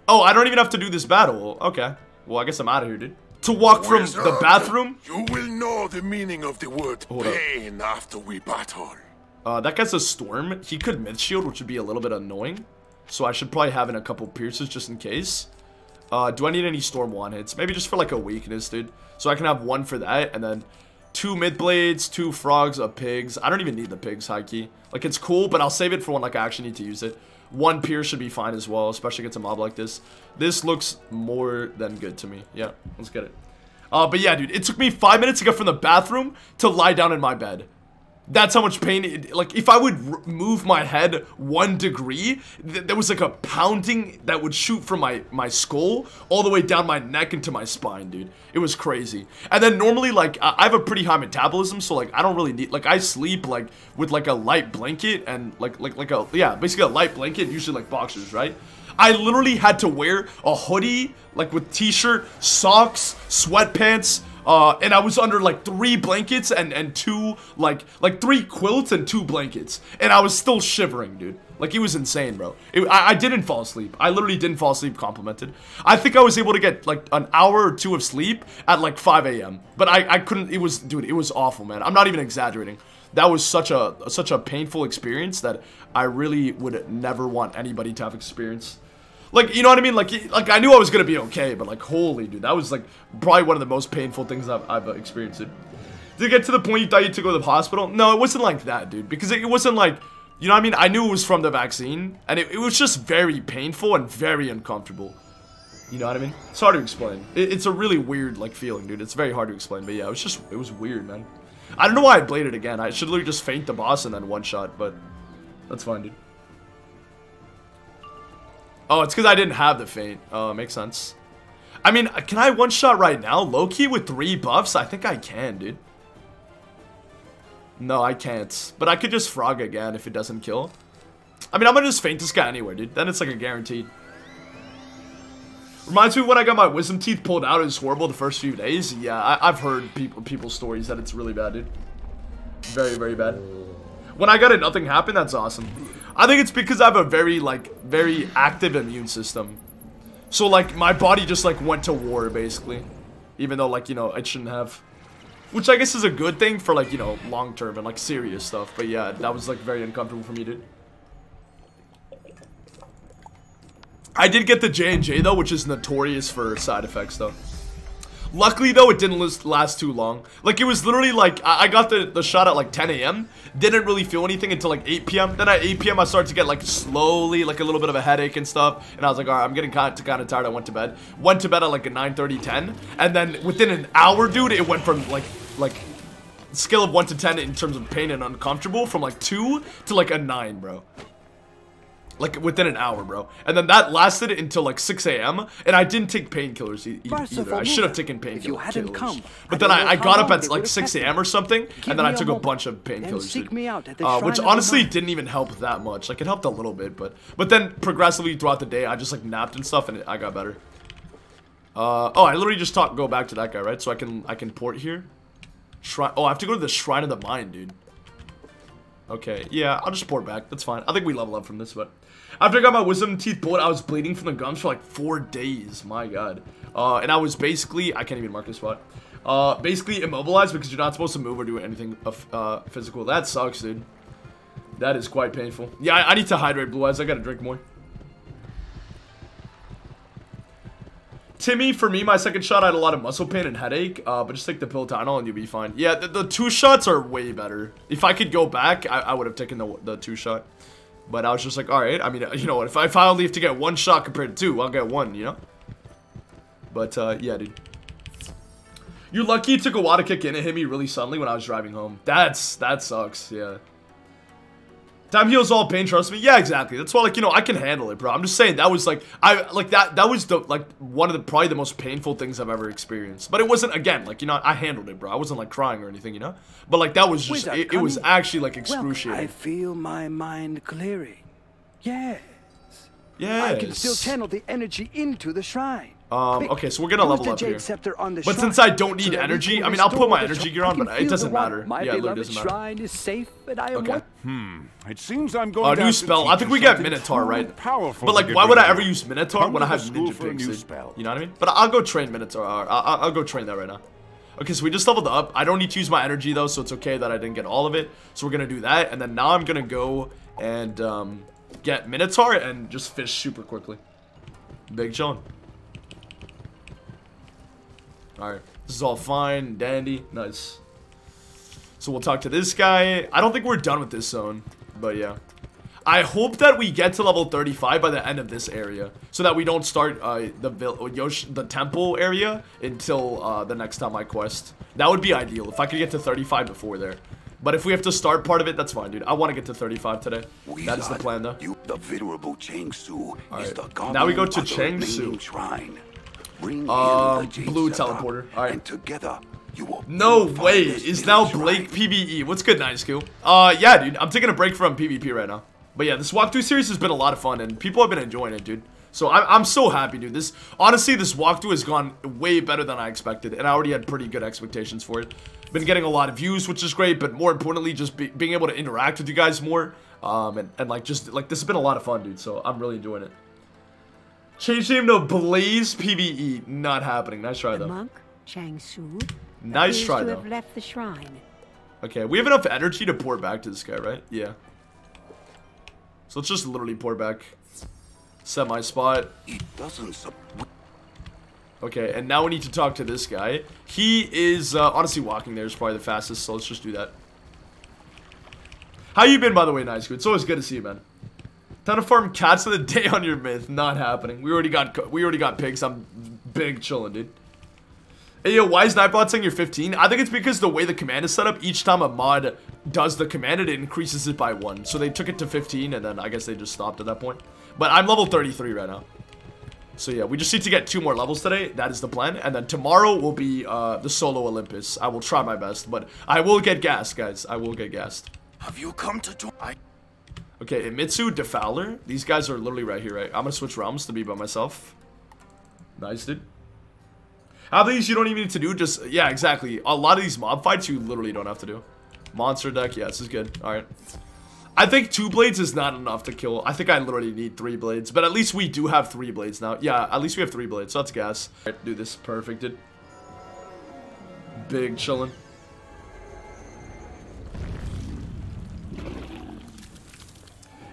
oh, I don't even have to do this battle. Okay. Well, I guess I'm out of here, dude. To walk from the bathroom? You will know the meaning of the word Hold up. pain after we battle. Uh, that guy's a storm. He could mid shield, which would be a little bit annoying. So I should probably have in a couple pierces just in case. Uh, do I need any Storm 1 hits? Maybe just for like a weakness, dude. So I can have one for that, and then two mid blades, two frogs, a pigs. I don't even need the pigs, high key. Like, it's cool, but I'll save it for when like I actually need to use it. One pierce should be fine as well, especially against a mob like this. This looks more than good to me. Yeah, let's get it. Uh, but yeah, dude, it took me five minutes to get from the bathroom to lie down in my bed. That's how much pain, it, like, if I would move my head one degree, th there was like a pounding that would shoot from my, my skull all the way down my neck into my spine, dude. It was crazy. And then normally, like, I, I have a pretty high metabolism, so, like, I don't really need, like, I sleep, like, with, like, a light blanket and, like, like, like a, yeah, basically a light blanket, usually, like, boxers, right? I literally had to wear a hoodie, like, with t-shirt, socks, sweatpants, uh, and I was under like three blankets and, and two, like, like three quilts and two blankets. And I was still shivering, dude. Like, it was insane, bro. It, I, I didn't fall asleep. I literally didn't fall asleep complimented. I think I was able to get, like, an hour or two of sleep at, like, 5 a.m. But I, I couldn't, it was, dude, it was awful, man. I'm not even exaggerating. That was such a, such a painful experience that I really would never want anybody to have experienced. Like, you know what I mean? Like, like I knew I was gonna be okay, but like, holy dude, that was like probably one of the most painful things I've, I've experienced. Did it get to the point you thought you had to go to the hospital? No, it wasn't like that, dude. Because it, it wasn't like, you know what I mean? I knew it was from the vaccine, and it, it, was just very painful and very uncomfortable. You know what I mean? It's hard to explain. It, it's a really weird, like, feeling, dude. It's very hard to explain, but yeah, it was just, it was weird, man. I don't know why I bladed again. I should literally just feint the boss and then one-shot, but that's fine, dude. Oh, it's because I didn't have the feint. Oh, makes sense. I mean, uh, can I one-shot right now? Low-key with three buffs? I think I can, dude. No, I can't. But I could just frog again if it doesn't kill. I mean, I'm gonna just feint this guy anyway, dude. Then it's like a guaranteed. Reminds me when I got my wisdom teeth pulled out, it was horrible the first few days. Yeah, I have heard people people's stories that it's really bad, dude. Very, very bad. When I got it, nothing happened. That's awesome. I think it's because I have a very, like, very active immune system. So, like, my body just, like, went to war, basically. Even though, like, you know, it shouldn't have. Which I guess is a good thing for, like, you know, long-term and, like, serious stuff. But, yeah, that was, like, very uncomfortable for me, dude. I did get the J&J, though, which is notorious for side effects, though. Luckily, though, it didn't last too long. Like, it was literally, like, I got the, the shot at, like, 10 a.m. Didn't really feel anything until, like, 8 p.m. Then at 8 p.m., I started to get, like, slowly, like, a little bit of a headache and stuff. And I was like, all right, I'm getting kind of, kind of tired. I went to bed. Went to bed at, like, a 9 30, 10. And then within an hour, dude, it went from, like, like, scale of 1 to 10 in terms of pain and uncomfortable from, like, 2 to, like, a 9, bro. Like within an hour, bro. And then that lasted until like 6 a.m. And I didn't take painkillers e either. I should have taken If you hadn't painkillers. come, But then I, I got up at like 6 a.m. or something. Give And then I a took a bunch of painkillers. seek dude. me out at the Uh, which honestly didn't even help that much. Like it helped a little bit, but but then progressively throughout the day, I just like napped and stuff, and it, I got better. Uh, oh, I literally just talk, go back to that guy, right? So I can I can port here. Shrine. Oh, I have to go to the Shrine of the Mind, dude. Okay, yeah, I'll just port back. That's fine. I think we level up from this, but after I got my wisdom teeth pulled, I was bleeding from the gums for like four days. My God. Uh, and I was basically I can't even mark this spot. Uh, basically immobilized because you're not supposed to move or do anything uh, physical. That sucks, dude. That is quite painful. Yeah, I, I need to hydrate, Blue Eyes. I gotta drink more. Timmy, for me, my second shot, I had a lot of muscle pain and headache, uh, but just take the pill Tylenol and you'll be fine. Yeah, the, the two shots are way better. If I could go back, I, I would have taken the, the two shot. But I was just like, alright, I mean, you know what, if I, if I only have to get one shot compared to two, I'll get one, you know? But, uh, yeah, dude. You're lucky it took a while to kick in. It hit me really suddenly when I was driving home. That's, that sucks, yeah. Time heals all pain, trust me. Yeah, exactly. That's why, like, you know, I can handle it, bro. I'm just saying that was like, I like that. That was the like one of the probably the most painful things I've ever experienced. But it wasn't again, like you know, I handled it, bro. I wasn't like crying or anything, you know. But like that was just, uh, it, it was actually like excruciating. I feel my mind clearing. Yes. Yeah. I can still channel the energy into the shrine. Um, okay, so we're gonna level the up jade here. scepter on the But since I don't need energy, I mean, I'll put my energy gear on, but it doesn't matter. My Yeah, it literally doesn't matter. shrine is safe, and I am Okay. one- Hmm. It seems I'm going Uh, to new have to spell. I think we got Minotaur, too right? Powerful But like, why would I ever use Minotaur when I have school Ninja for a Pigs? new dude? spell. You know what I mean? But I'll go train Minotaur. I'll, I'll, I'll go train that right now. Okay, so we just leveled up. I don't need to use my energy though, so it's okay that I didn't get all of it. So we're gonna do that, and then now I'm gonna go and um, get Minotaur and just fish super quickly. Big chillin'. Alright, this is all fine, dandy, nice. So we'll talk to this guy. I don't think we're done with this zone, but yeah. I hope that we get to level 35 by the end of this area, so that we don't start uh, the Yosh the temple area until uh, the next time I quest. That would be ideal if I could get to 35 before there. But if we have to start part of it, that's fine, dude. I want to get to 35 today. That is the plan, though. You, the venerable Cheng Su is the now we go to the Cheng Su. Shrine. Bring Um, in the blue teleporter. Alright. And together, you will No way. Is now Blake. PvE. What's good, Nice Q? Uh, yeah, dude. I'm taking a break from PvP right now. But yeah, this walkthrough series has been a lot of fun, and people have been enjoying it, dude. So I'm, I'm so happy, dude. This honestly, this walkthrough has gone way better than I expected, and I already had pretty good expectations for it. Been getting a lot of views, which is great, but more importantly, just be, being able to interact with you guys more, um, and, and like just like this has been a lot of fun, dude. So I'm really enjoying it. Change name to Blaze PvE. Not happening. Nice try The though. monk, Chang Su, Nice try though. have left the shrine. Okay, we have enough energy to pour back to this guy, right? Yeah. So let's just literally pour back. Set my spot. It doesn't Okay, and now we need to talk to this guy. He is, uh, honestly, walking there is probably the fastest, so let's just do that. How you been, by the way, Nice It's always good to see you, man. Time to farm cats of the day on your myth. Not happening. We already got we already got pigs. I'm big chilling, dude. Hey, yo, why is Nightbot saying you're 15? I think it's because the way the command is set up, each time a mod does the command, it increases it by one. So they took it to 15, and then I guess they just stopped at that point. But I'm level 33 right now. So yeah, we just need to get two more levels today. That is the plan. And then tomorrow will be uh, the solo Olympus. I will try my best, but I will get gassed, guys. I will get gassed. Have you come to join? Okay, Imitsu, Defowler. These guys are literally right here, right? I'm gonna switch realms to be by myself. Nice, dude. Half these you don't even need to do, just, yeah, exactly. A lot of these mob fights you literally don't have to do. Monster deck, yeah, this is good. Alright. I think two blades is not enough to kill. I think I literally need three blades, but at least we do have three blades now. Yeah, at least we have three blades, so that's gas. Alright, do this perfect, dude. Big chillin'.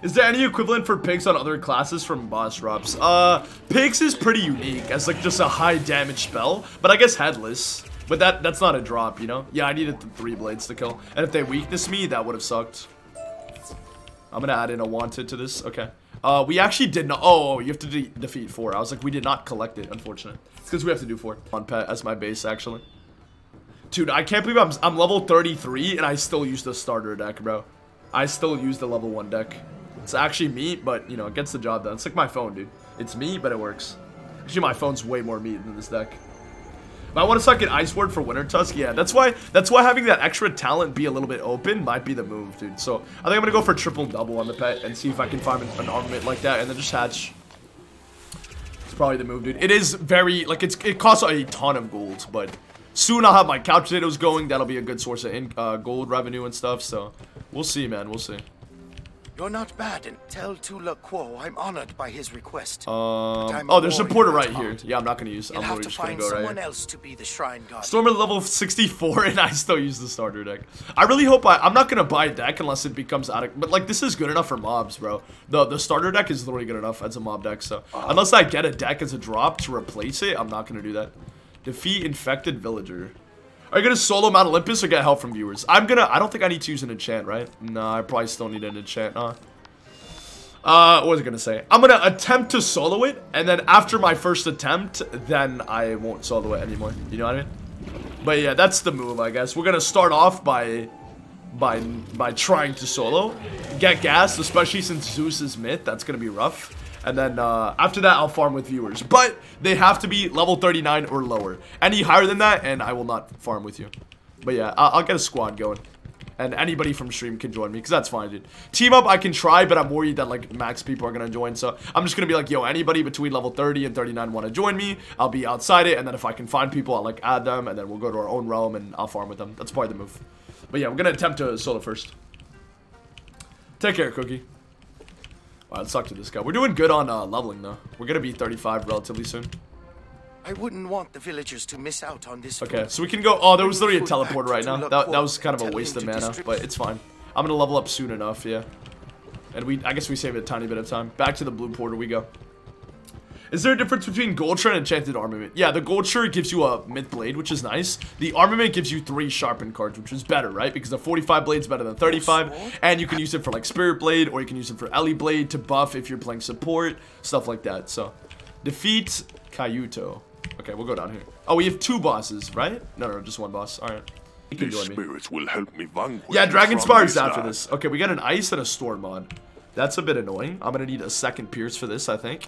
Is there any equivalent for pigs on other classes from boss drops? Uh, pigs is pretty unique as like just a high damage spell, but I guess headless. But that that's not a drop, you know? Yeah, I needed the three blades to kill. And if they weakness me, that would have sucked. I'm gonna add in a wanted to this. Okay. Uh, we actually did not. Oh, you have to de defeat four. I was like, we did not collect it. Unfortunate. It's because we have to do four on pet as my base actually. Dude, I can't believe I'm I'm level 33 and I still use the starter deck, bro. I still use the level one deck. It's actually meat, but, you know, it gets the job done. It's like my phone, dude. It's me, but it works. Actually, my phone's way more meat than this deck. But I want to suck an Ice Ward for Winter Tusk. Yeah, that's why that's why having that extra talent be a little bit open might be the move, dude. So I think I'm gonna go for triple double on the pet and see if I can find an, an armament like that and then just hatch. It's probably the move, dude. It is very like it's it costs a ton of gold, but soon I'll have my couch potatoes going. That'll be a good source of in, uh, gold revenue and stuff. So we'll see, man. We'll see. You're not bad, and tell Tula Quo I'm honored by his request. Um, oh, there's a porter right here. Yeah, I'm not gonna use. You'll I'm have to gonna find go someone here. else to be the shrine guard. Stormer level 64 and I still use the starter deck. I really hope I, I'm not going to buy a deck unless it becomes out of, but like this is good enough for mobs, bro. The the starter deck is literally good enough as a mob deck, so unless I get a deck as a drop to replace it, I'm not going to do that. Defeat infected villager. Are you to solo Mount Olympus or get help from viewers? I'm to, I don't think I need to use an enchant, right? Nah, I probably still need an enchant, huh? Uh, what was I gonna say? I'm gonna attempt to solo it, and then after my first attempt, then I won't solo it anymore. You know what I mean? But yeah, that's the move, I guess. We're gonna start off by, by, by trying to solo, get gas, especially since Zeus is myth. That's gonna be rough. And then uh, after that, I'll farm with viewers. But they have to be level 39 or lower. Any higher than that, and I will not farm with you. But yeah, I'll, I'll get a squad going. And anybody from stream can join me, because that's fine, dude. Team up, I can try, but I'm worried that, like, max people are going to join. So I'm just going to be like, yo, anybody between level 30 and 39 want to join me, I'll be outside it. And then if I can find people, I'll, like, add them. And then we'll go to our own realm, and I'll farm with them. That's probably the move. But yeah, we're going to attempt to solo first. Take care, Cookie. Alright, let's talk to this guy. We're doing good on uh, leveling, though. We're going to be 35 relatively soon. I wouldn't want the villagers to miss out on this. Okay, so we can go. Oh, there was literally a teleporter right now. That, that was kind of a waste of mana, but it's fine. I'm gonna level up soon enough, yeah. And we, I guess we saved a tiny bit of time. Back to the blue porter we go. Is there a difference between gold shred and enchanted armament? Yeah, the gold shred gives you a myth blade, which is nice. The armament gives you three sharpened cards, which is better, right? Because the 45 blade's better than 35, and you can use it for like spirit blade, or you can use it for Ellie blade to buff if you're playing support, stuff like that. So, defeat Kayuto. Okay, we'll go down here. Oh, we have two bosses, right? No, no, just one boss. All right. You can These join me. spirits will help me vanquish Yeah, you Dragon from Spires this after land. this. Okay, we got an ice and a storm mod. That's a bit annoying. I'm gonna need a second pierce for this, I think.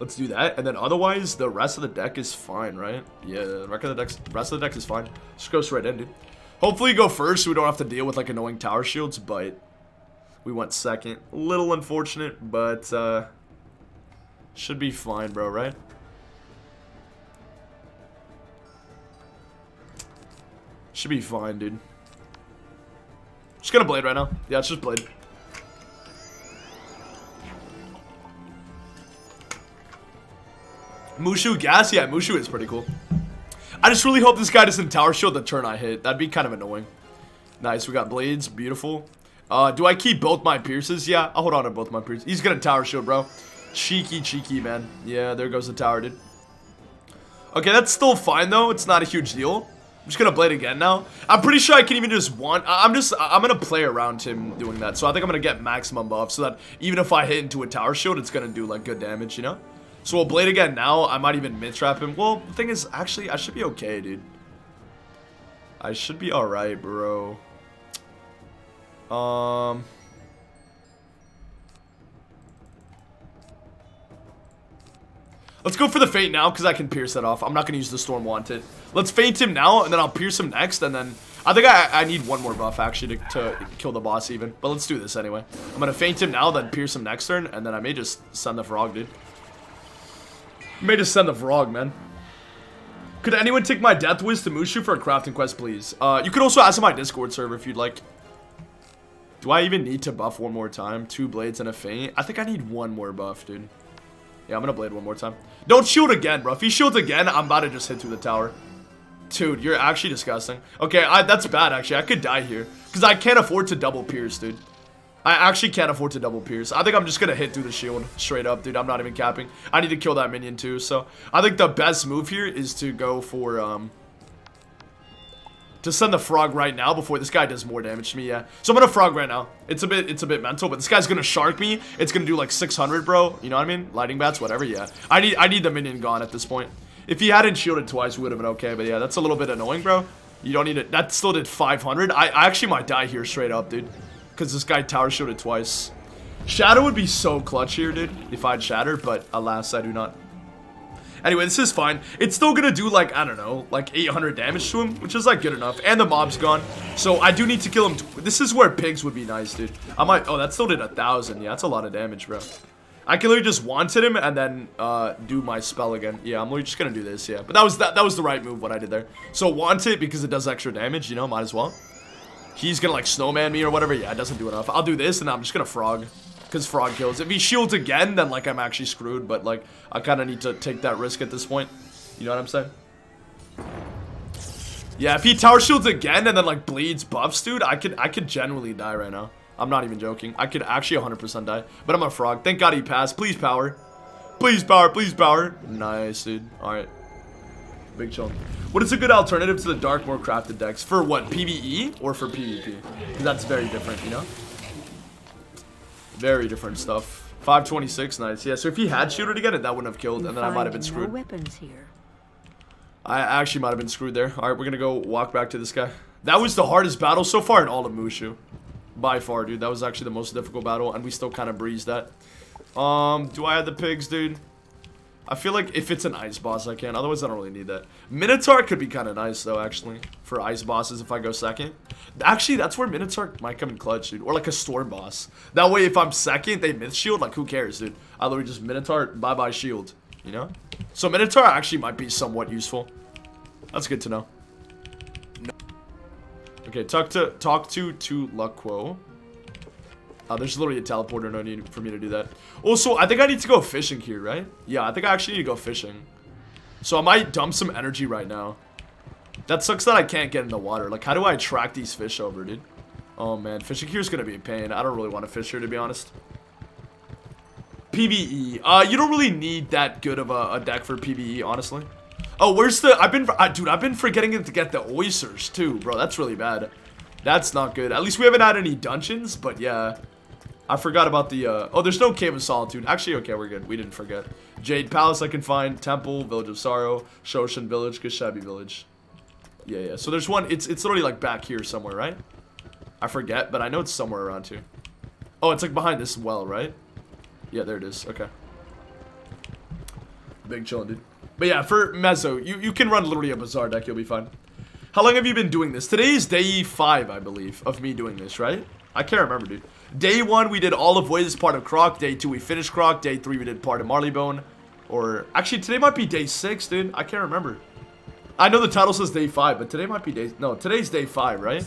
Let's do that, and then otherwise, the rest of the deck is fine, right? Yeah, the rest of the deck, rest of the deck is fine. Just go straight in, dude. Hopefully, go first, so we don't have to deal with like annoying tower shields. But we went second. A little unfortunate, but uh, should be fine, bro. Right? Should be fine, dude. Just gonna blade right now. Yeah, it's just blade. Mooshu gas? Yeah, Mooshu is pretty cool. I just really hope this guy doesn't tower shield the turn I hit. That'd be kind of annoying. Nice, we got blades. Beautiful. Uh, do I keep both my pierces? Yeah, I'll hold on to both my pierces. He's gonna tower shield, bro. Cheeky, cheeky, man. Yeah, there goes the tower, dude. Okay, that's still fine, though. It's not a huge deal. I'm just gonna blade again now. I'm pretty sure I can even just one. I'm just. I'm gonna play around him doing that. So I think I'm gonna get maximum buff so that even if I hit into a tower shield, it's gonna do like good damage, you know? So we'll blade again now. I might even myth trap him. Well, the thing is, actually, I should be okay, dude. I should be alright, bro. Um. Let's go for the feint now, because I can pierce that off. I'm not going to use the Storm Wanted. Let's feint him now, and then I'll pierce him next, and then... I think I, I need one more buff, actually, to, to kill the boss even. But let's do this anyway. I'm going to feint him now, then pierce him next turn, and then I may just send the frog, dude. May just send the frog, man. Could anyone take my Death Wiz to Mooshu for a crafting quest, please? Uh, you could also ask on my Discord server if you'd like. Do I even need to buff one more time? Two blades and a feint? I think I need one more buff, dude. Yeah, I'm gonna blade one more time. Don't shield again, bro. If he shields again, I'm about to just hit through the tower. Dude, you're actually disgusting. Okay, I, that's bad, actually. I could die here. Because I can't afford to double pierce, dude. I actually can't afford to double pierce. I think I'm just gonna hit through the shield straight up, dude. I'm not even capping. I need to kill that minion too, so I think the best move here is to go for um to send the frog right now before this guy does more damage to me, yeah. So I'm gonna frog right now. It's a bit it's a bit mental, but this guy's gonna shark me. It's gonna do like 600, bro. You know what I mean? Lighting bats, whatever, yeah. I need I need the minion gone at this point. If he hadn't shielded twice, we would have been okay, but yeah, that's a little bit annoying, bro. You don't need it. That still did 500. I, I actually might die here straight up, dude. Because this guy tower showed it twice. Shadow would be so clutch here, dude, if I'd Shatter, but alas, I do not. Anyway, this is fine. It's still gonna do, like, I don't know, like 800 damage to him, which is, like, good enough. And the mob's gone, so I do need to kill him. This is where pigs would be nice, dude. I might, oh, that still did a 1,000. Yeah, that's a lot of damage, bro. I can literally just wanted him and then uh, do my spell again. Yeah, I'm literally just gonna do this, yeah. But that was that, that was the right move, what I did there. So want it because it does extra damage, you know, might as well. He's gonna, like, snowman me or whatever. Yeah, it doesn't do enough. I'll do this, and I'm just gonna frog because Frog kills. If he shields again, then like I'm actually screwed. But like I kind of need to take that risk at this point. You know what I'm saying? Yeah, if he tower shields again and then like bleeds buffs, dude, I could I could genuinely die right now. I'm not even joking. I could actually 100% die. But I'm a frog. Thank God he passed. Please power. Please power. Please power. Nice, dude. All right. Big chill. What is a good alternative to the Darkmoor crafted decks? For what? PvE or for PvP? That's very different, you know? Very different stuff. 526, nice. Yeah, so if he had shooter to get it, that wouldn't have killed, and then I might have been screwed. No weapons here. I actually might have been screwed there. Alright, we're gonna go walk back to this guy. That was the hardest battle so far in all of Mooshu. By far, dude. That was actually the most difficult battle, and we still kind of breezed that. Um, do I have the pigs, dude? I feel like if it's an ice boss, I can. Otherwise, I don't really need that. Minotaur could be kind of nice, though, actually. For ice bosses, if I go second. Actually, that's where Minotaur might come in clutch, dude. Or like a storm boss. That way, if I'm second, they myth shield. Like, who cares, dude? I literally just Minotaur, bye-bye shield. You know? So Minotaur actually might be somewhat useful. That's good to know. Okay, talk to talk to to Luckwo. Uh, there's literally a teleporter, no need for me to do that. Also, I think I need to go fishing here, right? Yeah, I think I actually need to go fishing. So I might dump some energy right now. That sucks that I can't get in the water. Like, how do I attract these fish over, dude? Oh, man. Fishing here is going to be a pain. I don't really want to fish here, to be honest. PvE. Uh, you don't really need that good of a, a deck for PvE, honestly. Oh, where's the... I've been... Uh, dude, I've been forgetting to get the oysters, too, bro. That's really bad. That's not good. At least we haven't had any dungeons, but yeah. I forgot about the, uh, oh, there's no Cave of Solitude. Actually, okay, we're good. We didn't forget. Jade Palace I can find, Temple, Village of Sorrow, Shoshun Village, Geshabi Village. Yeah, yeah. So there's one, it's, it's literally like back here somewhere, right? I forget, but I know it's somewhere around here. Oh, it's like behind this well, right? Yeah, there it is. Okay. Big chillin', dude. But yeah, for Mezzo, you, you can run literally a Bazaar deck, you'll be fine. How long have you been doing this? Today is day 5, I believe, of me doing this, right? I can't remember, dude. Day one, we did all of Wiz, part of Krok. Day two, we finished Krok. Day three, we did part of Marleybone. Or, actually, today might be day six, dude. I can't remember. I know the title says day five, but today might be day... No, today's day five, right?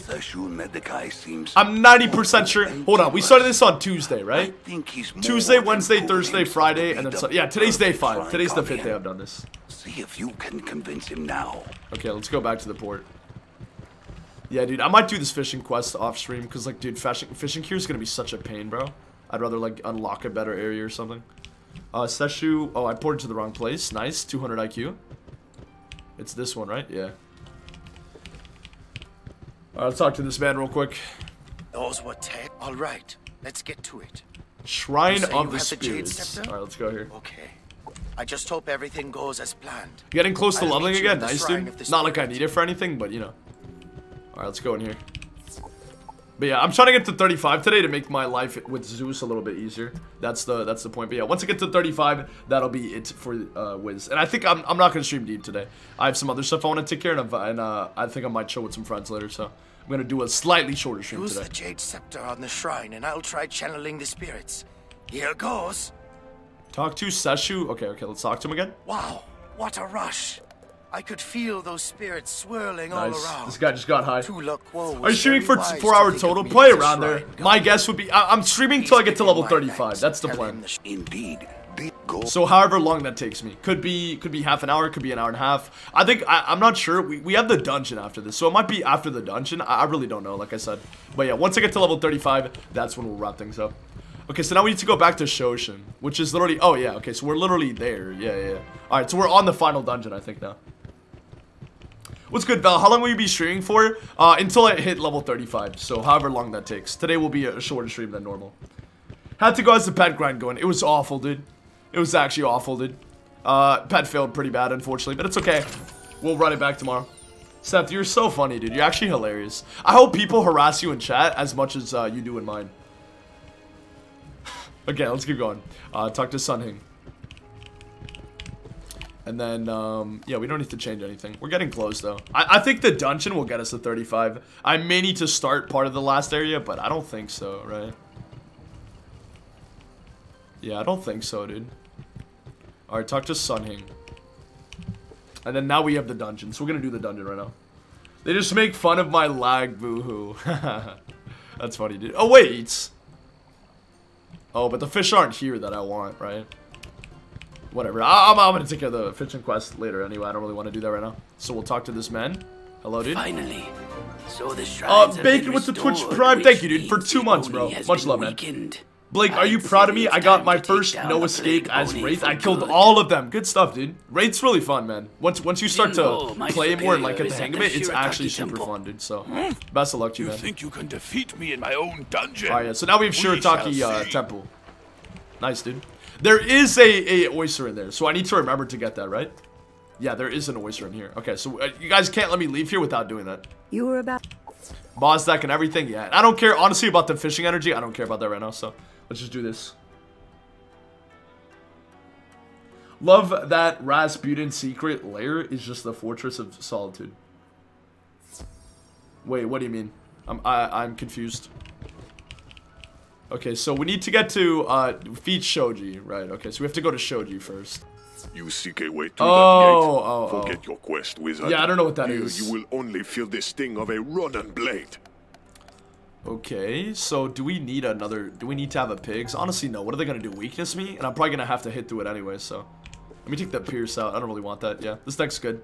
I'm 90% sure. Hold on, we started this on Tuesday, right? Tuesday, Wednesday, Thursday, Friday, and then... So, yeah, today's day five. Today's the fifth day I've done this. See if you can convince him now. Okay, let's go back to the port. Yeah, dude, I might do this fishing quest off stream because, like, dude, fishing fishing here is gonna be such a pain, bro. I'd rather like unlock a better area or something. Uh, Seshu. Oh, I ported to the wrong place. Nice, 200 IQ. It's this one, right? Yeah. Alright, let's talk to this man real quick. Those were ten. All right, let's get to it. Shrine of the Spirits. Alright, let's go here. Okay. I just hope everything goes as planned. Getting close to leveling again. Nice, dude. Not like I need it for anything, but you know. Alright, let's go in here. But yeah, I'm trying to get to 35 today to make my life with Zeus a little bit easier. That's the that's the point. But yeah, once I get to 35, that'll be it for uh, Wiz. And I think I'm, I'm not going to stream deep today. I have some other stuff I want to take care of, and uh, I think I might chill with some friends later. So I'm going to do a slightly shorter stream Use today. the Jade Scepter on the shrine, and I'll try channeling the spirits. Here goes. Talk to Seshu. Okay, okay, let's talk to him again. Wow, what a rush. I could feel those spirits swirling nice. all around. This guy just got high. Are you streaming for four hour total? Play around there. My guess would be I am streaming till I get to level 35. That's the plan. Indeed. So however long that takes me. Could be could be half an hour, could be an hour and a half. I think, I, am not sure. We, we have the dungeon after this. So it might be after the dungeon. I, I really don't know, like I said. But yeah, once I get to level 35, that's when we'll wrap things up. Okay, so now we need to go back to Shoshun, which is literally, oh yeah, okay, so we're literally there. Yeah, yeah. All right, so we're on the final dungeon, I think now. What's good, Val? How long will you be streaming for? Uh, until I hit level 35, so however long that takes. Today will be a shorter stream than normal. Had to go as the pet grind going. It was awful, dude. It was actually awful, dude. Uh, pet failed pretty bad, unfortunately, but it's okay. We'll run it back tomorrow. Seth, you're so funny, dude. You're actually hilarious. I hope people harass you in chat as much as uh, you do in mine. Okay, let's keep going. Uh, talk to Sun Hing. And then, um, yeah, we don't need to change anything. We're getting close, though. I, I think the dungeon will get us to 35. I may need to start part of the last area, but I don't think so, right? Yeah, I don't think so, dude. Alright, talk to Sun Hing. And then now we have the dungeon, so we're gonna do the dungeon right now. They just make fun of my lag, boohoo. That's funny, dude. Oh, wait! Oh, but the fish aren't here that I want, right? Whatever. I am I'm gonna take care of the fishing quest later anyway. I don't really want to do that right now. So we'll talk to this man. Hello, dude. Finally. So the Uh, shrines have Bacon with the Twitch Prime. Thank you, dude, for two months, bro. Much been love, man. weakened. Blake, are you I'd proud of me? I got my first no escape as Wraith. I killed good. all of them. Good stuff, dude. Wraith's really fun, man. Once once you start Jingo, to my play more and like get the hang at of it, it's actually super temple. fun, dude. So, best of luck to you, You man. think you can defeat me in my own dungeon? Alright, yeah, so now we have Shirataki uh. Temple. Nice, dude. There is a, a oyster in there, so I need to remember to get that, right? Yeah, there is an oyster in here. Okay, so uh, you guys can't let me leave here without doing that. You were about. Boss deck and everything, yeah. I don't care, honestly, about the fishing energy. I don't care about that right now, so let's just do this. Love that Rasputin secret lair is just the Fortress of Solitude. Wait, what do you mean? I'm, I, I'm confused. Okay, so we need to get to, uh, feed Shoji, right? Okay, so we have to go to Shoji first. You seek a way to Oh, that gate. oh, oh. Forget your quest, wizard. Yeah, I don't know what that is. You will only feel the sting of a Ronin blade. Okay, so do we need another, do we need to have a pigs? Honestly, no. What are they gonna do, weakness me? And I'm probably gonna have to hit through it anyway, so. Let me take that Pierce out. I don't really want that. Yeah, this deck's good.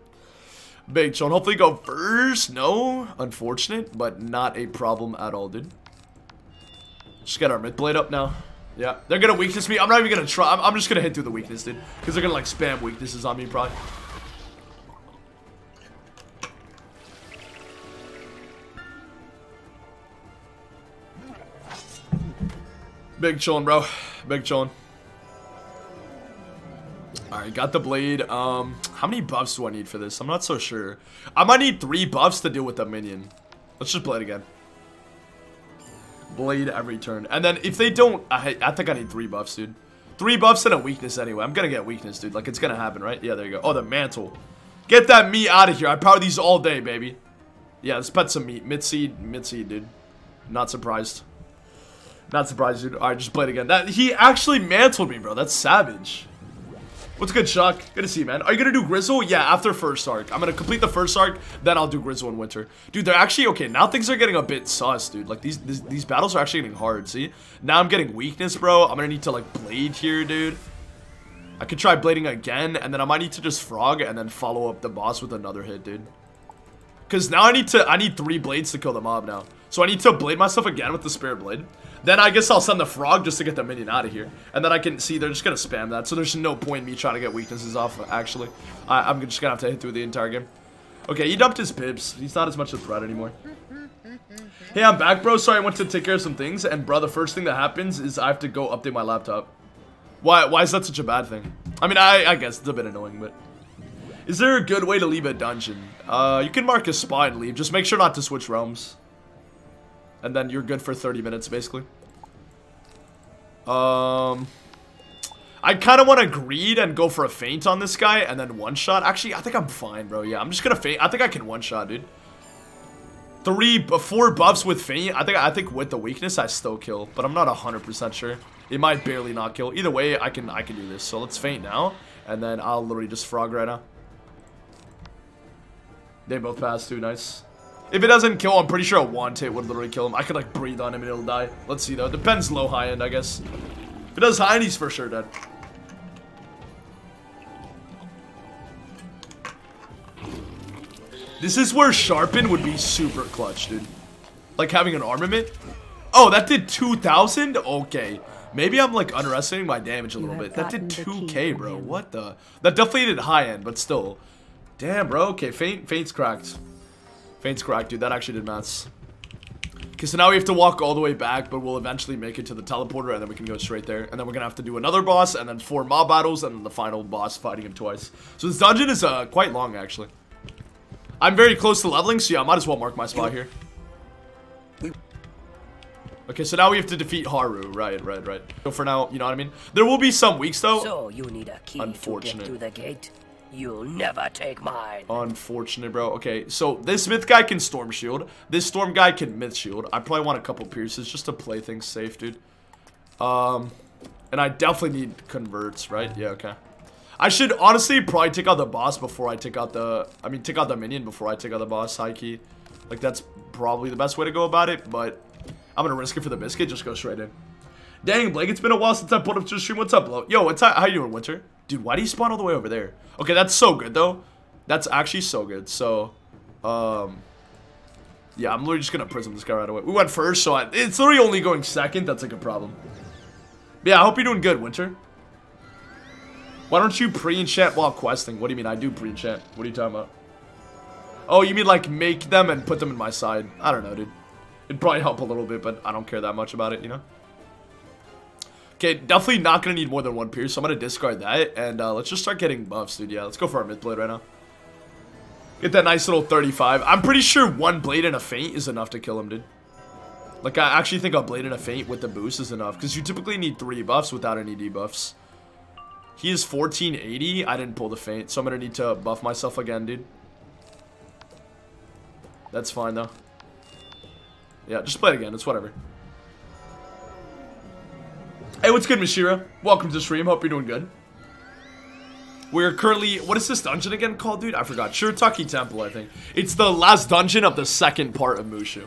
Big Sean, hopefully go first. No, unfortunate, but not a problem at all, dude. Just get our myth blade up now. Yeah, they're gonna weakness me. I'm not even gonna try. I'm, I'm just gonna hit through the weakness, dude. Because they're gonna like spam weaknesses on me, probably. Big chillin', bro. Big chillin'. Alright, got the blade. Um, how many buffs do I need for this? I'm not so sure. I might need three buffs to deal with the minion. Let's just play it again. Blade every turn. And then if they don't, I, I think I need three buffs, dude. Three buffs and a weakness anyway. I'm gonna get weakness, dude. Like, it's gonna happen, right? Yeah, there you go. Oh, the mantle. Get that meat out of here. I power these all day, baby. Yeah, let's pet some meat. Mid-seed, mid-seed, dude. Not surprised. Not surprised, dude. Alright, just blade again. That He actually mantled me, bro. That's savage. What's good, Chuck? Good to see you, man. Are you gonna do Grizzle? Yeah, after first arc. I'm gonna complete the first arc, then I'll do Grizzle in winter. Dude, they're actually okay. Now things are getting a bit sus, dude. Like these, these these battles are actually getting hard. See? Now I'm getting weakness, bro. I'm gonna need to like blade here, dude. I could try blading again, and then I might need to just frog and then follow up the boss with another hit, dude. Cause now I need to I need three blades to kill the mob now. So I need to blade myself again with the spirit blade. Then I guess I'll send the frog just to get the minion out of here. And then I can see they're just gonna spam that. So there's no point in me trying to get weaknesses off, actually. I, I'm just gonna have to hit through the entire game. Okay, he dumped his pips. He's not as much a threat anymore. Hey, I'm back, bro. Sorry, I went to take care of some things. And, bro, the first thing that happens is I have to go update my laptop. Why, why is that such a bad thing? I mean, I, I guess it's a bit annoying, but... Is there a good way to leave a dungeon? Uh, you can mark a spot and leave. Just make sure not to switch realms. And then you're good for 30 minutes, basically. Um... I kind of want to greed and go for a feint on this guy and then one-shot. Actually, I think I'm fine, bro. Yeah, I'm just gonna feint. I think I can one-shot, dude. Three, four buffs with feint. I think I think with the weakness, I still kill. But I'm not 100% sure. It might barely not kill. Either way, I can I can do this. So let's feint now. And then I'll literally just frog right now. They both pass too, nice. If it doesn't kill, I'm pretty sure a one hit would literally kill him. I could like breathe on him and he'll die. Let's see though. Depends low high end, I guess. If it does high end, he's for sure dead. This is where Sharpen would be super clutch, dude. Like having an armament. Oh, that did 2,000? Okay. Maybe I'm like underestimating my damage a little bit. That did gotten the key 2k, bro. What the? That definitely did high end, but still. Damn, bro. Okay, feint, feint's cracked. Feint's cracked, dude. That actually did maths. Okay, so now we have to walk all the way back, but we'll eventually make it to the teleporter, and then we can go straight there. And then we're gonna have to do another boss, and then four mob battles, and then the final boss fighting him twice. So this dungeon is uh, quite long, actually. I'm very close to leveling, so yeah, I might as well mark my spot here. Okay, so now we have to defeat Haru. Right, right, right. So for now, you know what I mean? There will be some weeks, though. So you need a key to get to the gate. You'll never take mine. Unfortunate, bro. Okay, so this myth guy can storm shield. This storm guy can myth shield. I probably want a couple pierces just to play things safe, dude. Um, and I definitely need converts, right? Yeah, okay. I should honestly probably take out the boss before I take out the... I mean, take out the minion before I take out the boss, key. Like, that's probably the best way to go about it, but... I'm gonna risk it for the biscuit, just go straight in. Dang, Blake, it's been a while since I pulled up to the stream. What's up, Lo? Yo, what's up? How you doing, Winter? Dude, why do you spawn all the way over there? Okay, that's so good, though. That's actually so good. So, um... Yeah, I'm literally just gonna prism this guy right away. We went first, so I, it's literally only going second. That's like a problem. But yeah, I hope you're doing good, Winter. Why don't you pre-enchant while questing? What do you mean? I do pre-enchant. What are you talking about? Oh, you mean like make them and put them in my side? I don't know, dude. It'd probably help a little bit, but I don't care that much about it, you know? Okay, definitely not going to need more than one pierce, so I'm going to discard that. And uh, let's just start getting buffs, dude. Yeah, let's go for our myth blade right now. Get that nice little 35. I'm pretty sure one blade and a feint is enough to kill him, dude. Like, I actually think a blade and a feint with the boost is enough. Because you typically need three buffs without any debuffs. He is 1480. I didn't pull the feint, so I'm going to need to buff myself again, dude. That's fine, though. Yeah, just play it again. It's whatever. Hey, what's good, Mishira? Welcome to the stream. Hope you're doing good. We're currently... What is this dungeon again called, dude? I forgot. Shirataki Temple, I think. It's the last dungeon of the second part of Mooshu.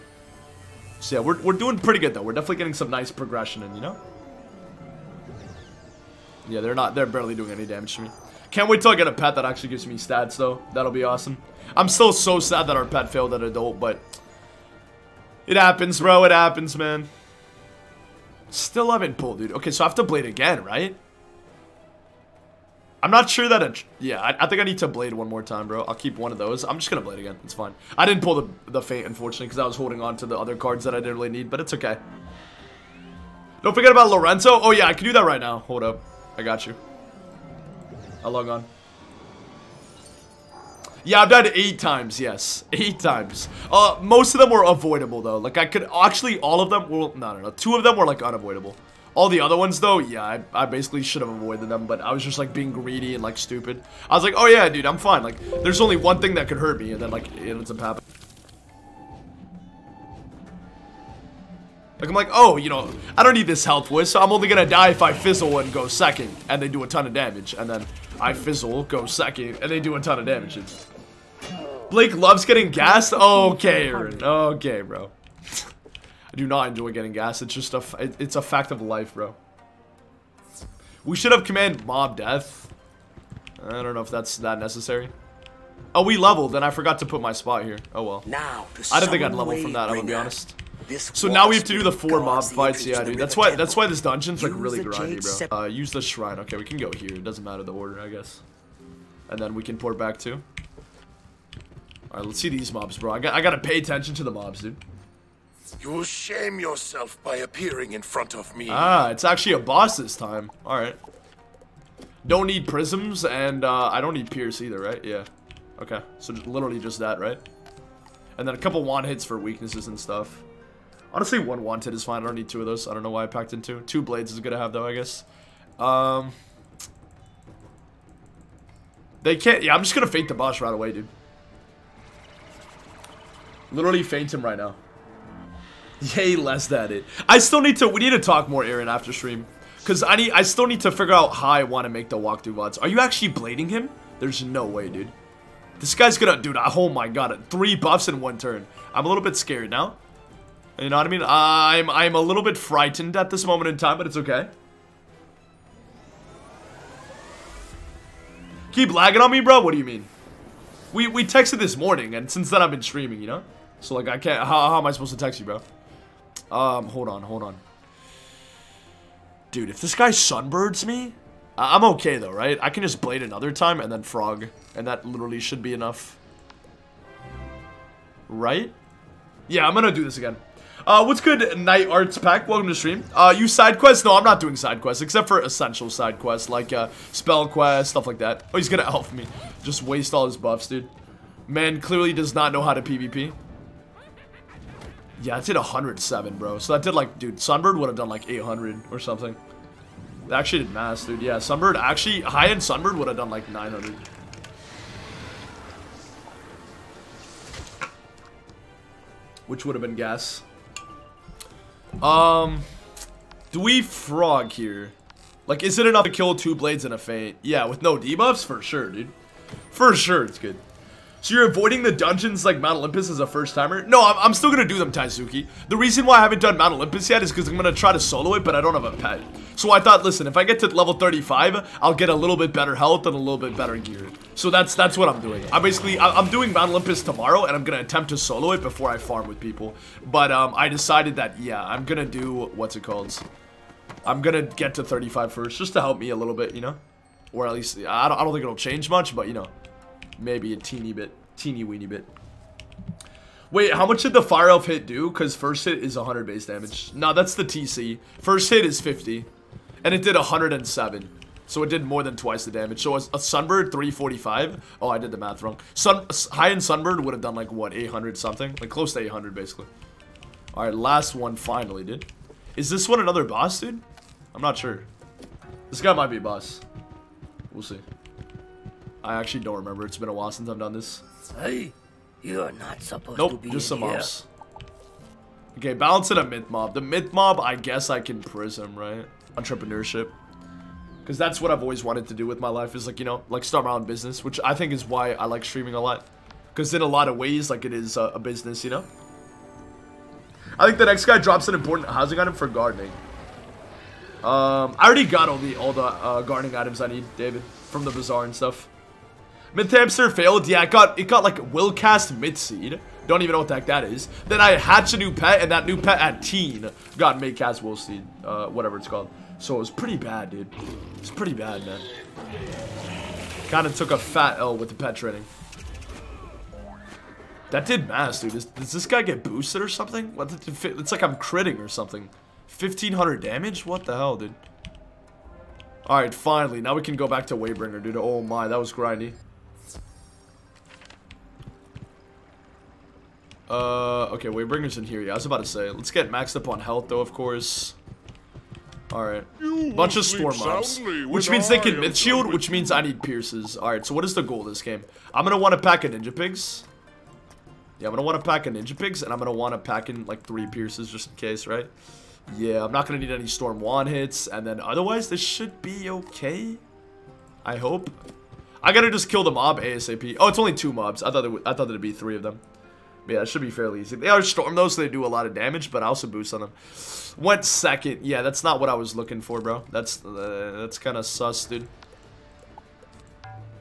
So, yeah, we're, we're doing pretty good, though. We're definitely getting some nice progression in, you know? Yeah, they're not... They're barely doing any damage to me. Can't wait till I get a pet that actually gives me stats, though. That'll be awesome. I'm still so sad that our pet failed at adult, but... It happens, bro. It happens, man. Still haven't pulled, dude. Okay, so I have to blade again, right? I'm not sure that it... Yeah, I, I think I need to blade one more time, bro. I'll keep one of those. I'm just gonna blade again. It's fine. I didn't pull the, the feint, unfortunately, because I was holding on to the other cards that I didn't really need, but it's okay. Don't forget about Lorenzo. Oh, yeah, I can do that right now. Hold up. I got you. I'll log on. Yeah, I've died eight times, yes. Eight times. Uh, most of them were avoidable, though. Like, I could... Actually, all of them... Well, no, no, no. Two of them were, like, unavoidable. All the other ones, though, yeah, I, I basically should have avoided them, but I was just, like, being greedy and, like, stupid. I was like, oh, yeah, dude, I'm fine. Like, there's only one thing that could hurt me, and then, like, it ends up happening. Like, I'm like, oh, you know, I don't need this health whiz, so I'm only gonna die if I fizzle and go second, and they do a ton of damage. And then I fizzle, go second, and they do a ton of damage. It's... Blake loves getting gassed? Okay, Aaron. Okay, bro. I do not enjoy getting gassed. It's just a, it, it's a fact of life, bro. We should have command mob death. I don't know if that's that necessary. Oh, we leveled, and I forgot to put my spot here. Oh, well. Now, I didn't think I'd level from that, I'm gonna be honest. So now we have to do the four mob fights, yeah, dude. That's why that's why this dungeon's like really grindy, bro. Uh, use the shrine. Okay, we can go here. It doesn't matter the order, I guess. And then we can port back too. Alright, let's see these mobs, bro. I got I gotta pay attention to the mobs, dude. You'll shame yourself by appearing in front of me. Ah, it's actually a boss this time. Alright. Don't need prisms, and uh, I don't need pierce either, right? Yeah. Okay, so literally just that, right? And then a couple wand hits for weaknesses and stuff. Honestly, one wand hit is fine. I don't need two of those. I don't know why I packed in two. Two blades is good to have, though, I guess. Um, they can't... Yeah, I'm just going to feint the boss right away, dude. Literally feint him right now. Yay, less than it. I still need to... We need to talk more, Aaron, after stream. Because I need... I still need to figure out how I want to make the walkthrough VODs. Are you actually blading him? There's no way, dude. This guy's gonna... Dude, oh my god. Three buffs in one turn. I'm a little bit scared now. You know what I mean? I'm I'm a little bit frightened at this moment in time, but it's okay. Keep lagging on me, bro? What do you mean? We we texted this morning, and since then I've been streaming, you know? So like I can't how, how am I supposed to text you, bro? Um, hold on, hold on. Dude, if this guy sunbirds me, I I'm okay though, right? I can just blade another time and then frog. And that literally should be enough. Right? Yeah, I'm gonna do this again. Uh, what's good, Night Arts Pack? Welcome to stream. Uh, you side quests? No, I'm not doing side quests, except for essential side quests, like, uh, spell quests, stuff like that. Oh, he's gonna elf me. Just waste all his buffs, dude. Man clearly does not know how to PvP. Yeah, it did 107, bro. So that did like, dude, Sunbird would have done like 800 or something. That actually did mass, dude. Yeah, Sunbird actually, high-end Sunbird would have done like 900. Which would have been gas. Um, do we frog here? Like, is it enough to kill two blades in a feint? Yeah, with no debuffs? For sure, dude. For sure, it's good. So you're avoiding the dungeons like Mount Olympus as a first timer? No, I'm, I'm still gonna do them, Taizuki. The reason why I haven't done Mount Olympus yet is because I'm gonna try to solo it, but I don't have a pet. So I thought, listen, if I get to level 35, I'll get a little bit better health and a little bit better gear. So that's that's what I'm doing. I basically, I, I'm doing Mount Olympus tomorrow, and I'm gonna attempt to solo it before I farm with people. But um, I decided that, yeah, I'm gonna do, what's it called? I'm gonna get to 35 first, just to help me a little bit, you know? Or at least, I don't, I don't think it'll change much, but, you know, maybe a teeny bit. Teeny weeny bit. Wait, how much did the Fire Elf hit do? Because first hit is 100 base damage. No, that's the TC. First hit is 50. And it did 107. So it did more than twice the damage. So a, a Sunbird, 345. Oh, I did the math wrong. Sun, High-end Sunbird would have done like, what, 800 something? Like close to 800, basically. Alright, last one finally, dude. Is this one another boss, dude? I'm not sure. This guy might be a boss. We'll see. I actually don't remember. It's been a while since I've done this. Hey, you're not supposed Nope, to be just some here. mobs. Okay, balance in a myth mob. The myth mob, I guess I can prism, right? Entrepreneurship. Because that's what I've always wanted to do with my life is like, you know, like start my own business, which I think is why I like streaming a lot. Because in a lot of ways, like it is a, a business, you know? I think the next guy drops an important housing item for gardening. Um, I already got all the all the uh, gardening items I need, David, from the bazaar and stuff. Myth hamster failed. Yeah, it got it got like will cast mid seed. Don't even know what the heck that is. Then I hatched a new pet, and that new pet at teen got mid cast will seed, uh, whatever it's called. So it was pretty bad, dude. It's pretty bad, man. Kind of took a fat L with the pet training. That did mass, dude. Does, does this guy get boosted or something? What? fit- It's like I'm critting or something. 1500 damage? What the hell, dude? Alright, finally. Now we can go back to Waybringer, dude. Oh my, that was grindy. Uh, okay, Waybringer's in here. Yeah, I was about to say. Let's get maxed up on health, though, of course. Alright. Bunch of storm mobs. Which means they can myth shield, which means I need pierces. Alright, so what is the goal of this game? I'm gonna want to pack a Ninja Pigs. Yeah, I'm gonna want to pack a Ninja Pigs, and I'm gonna want to pack in, like, three pierces just in case, right? Yeah, I'm not gonna need any Storm Wand hits, and then otherwise, this should be okay. I hope. I gotta just kill the mob ASAP. Oh, it's only two mobs. I thought would, I thought there'd be three of them. But yeah, it should be fairly easy. They are Storm, though, so they do a lot of damage, but I also boost on them. Went second. Yeah, that's not what I was looking for, bro. That's uh, that's kind of sus, dude.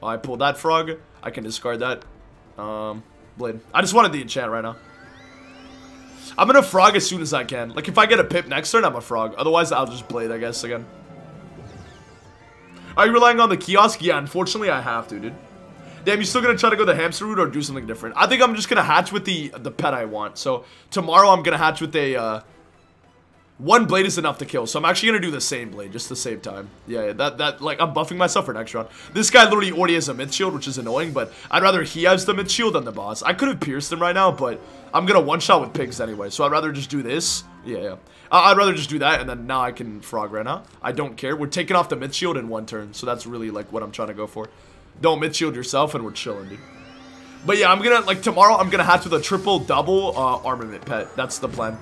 I pulled that frog. I can discard that. Um, blade. I just wanted the enchant right now. I'm gonna frog as soon as I can. Like, if I get a pip next turn, I'm a frog. Otherwise, I'll just blade, I guess, again. Are you relying on the kiosk? Yeah, unfortunately, I have to, dude. Damn, you still gonna try to go the hamster route or do something different? I think I'm just gonna hatch with the the pet I want. So, tomorrow I'm gonna hatch with a, uh... One blade is enough to kill, so I'm actually gonna do the same blade, just to save time. Yeah, yeah, that, that, like, I'm buffing myself for next round. This guy literally already has a myth shield, which is annoying, but I'd rather he has the myth shield than the boss. I could have pierced him right now, but I'm gonna one-shot with pigs anyway, so I'd rather just do this. Yeah, yeah. I'd rather just do that, and then now I can frog right now. I don't care. We're taking off the myth shield in one turn, so that's really, like, what I'm trying to go for. Don't myth shield yourself, and we're chilling, dude. But yeah, I'm gonna, like, tomorrow, I'm gonna hatch with a triple-double uh, armament pet. That's the plan.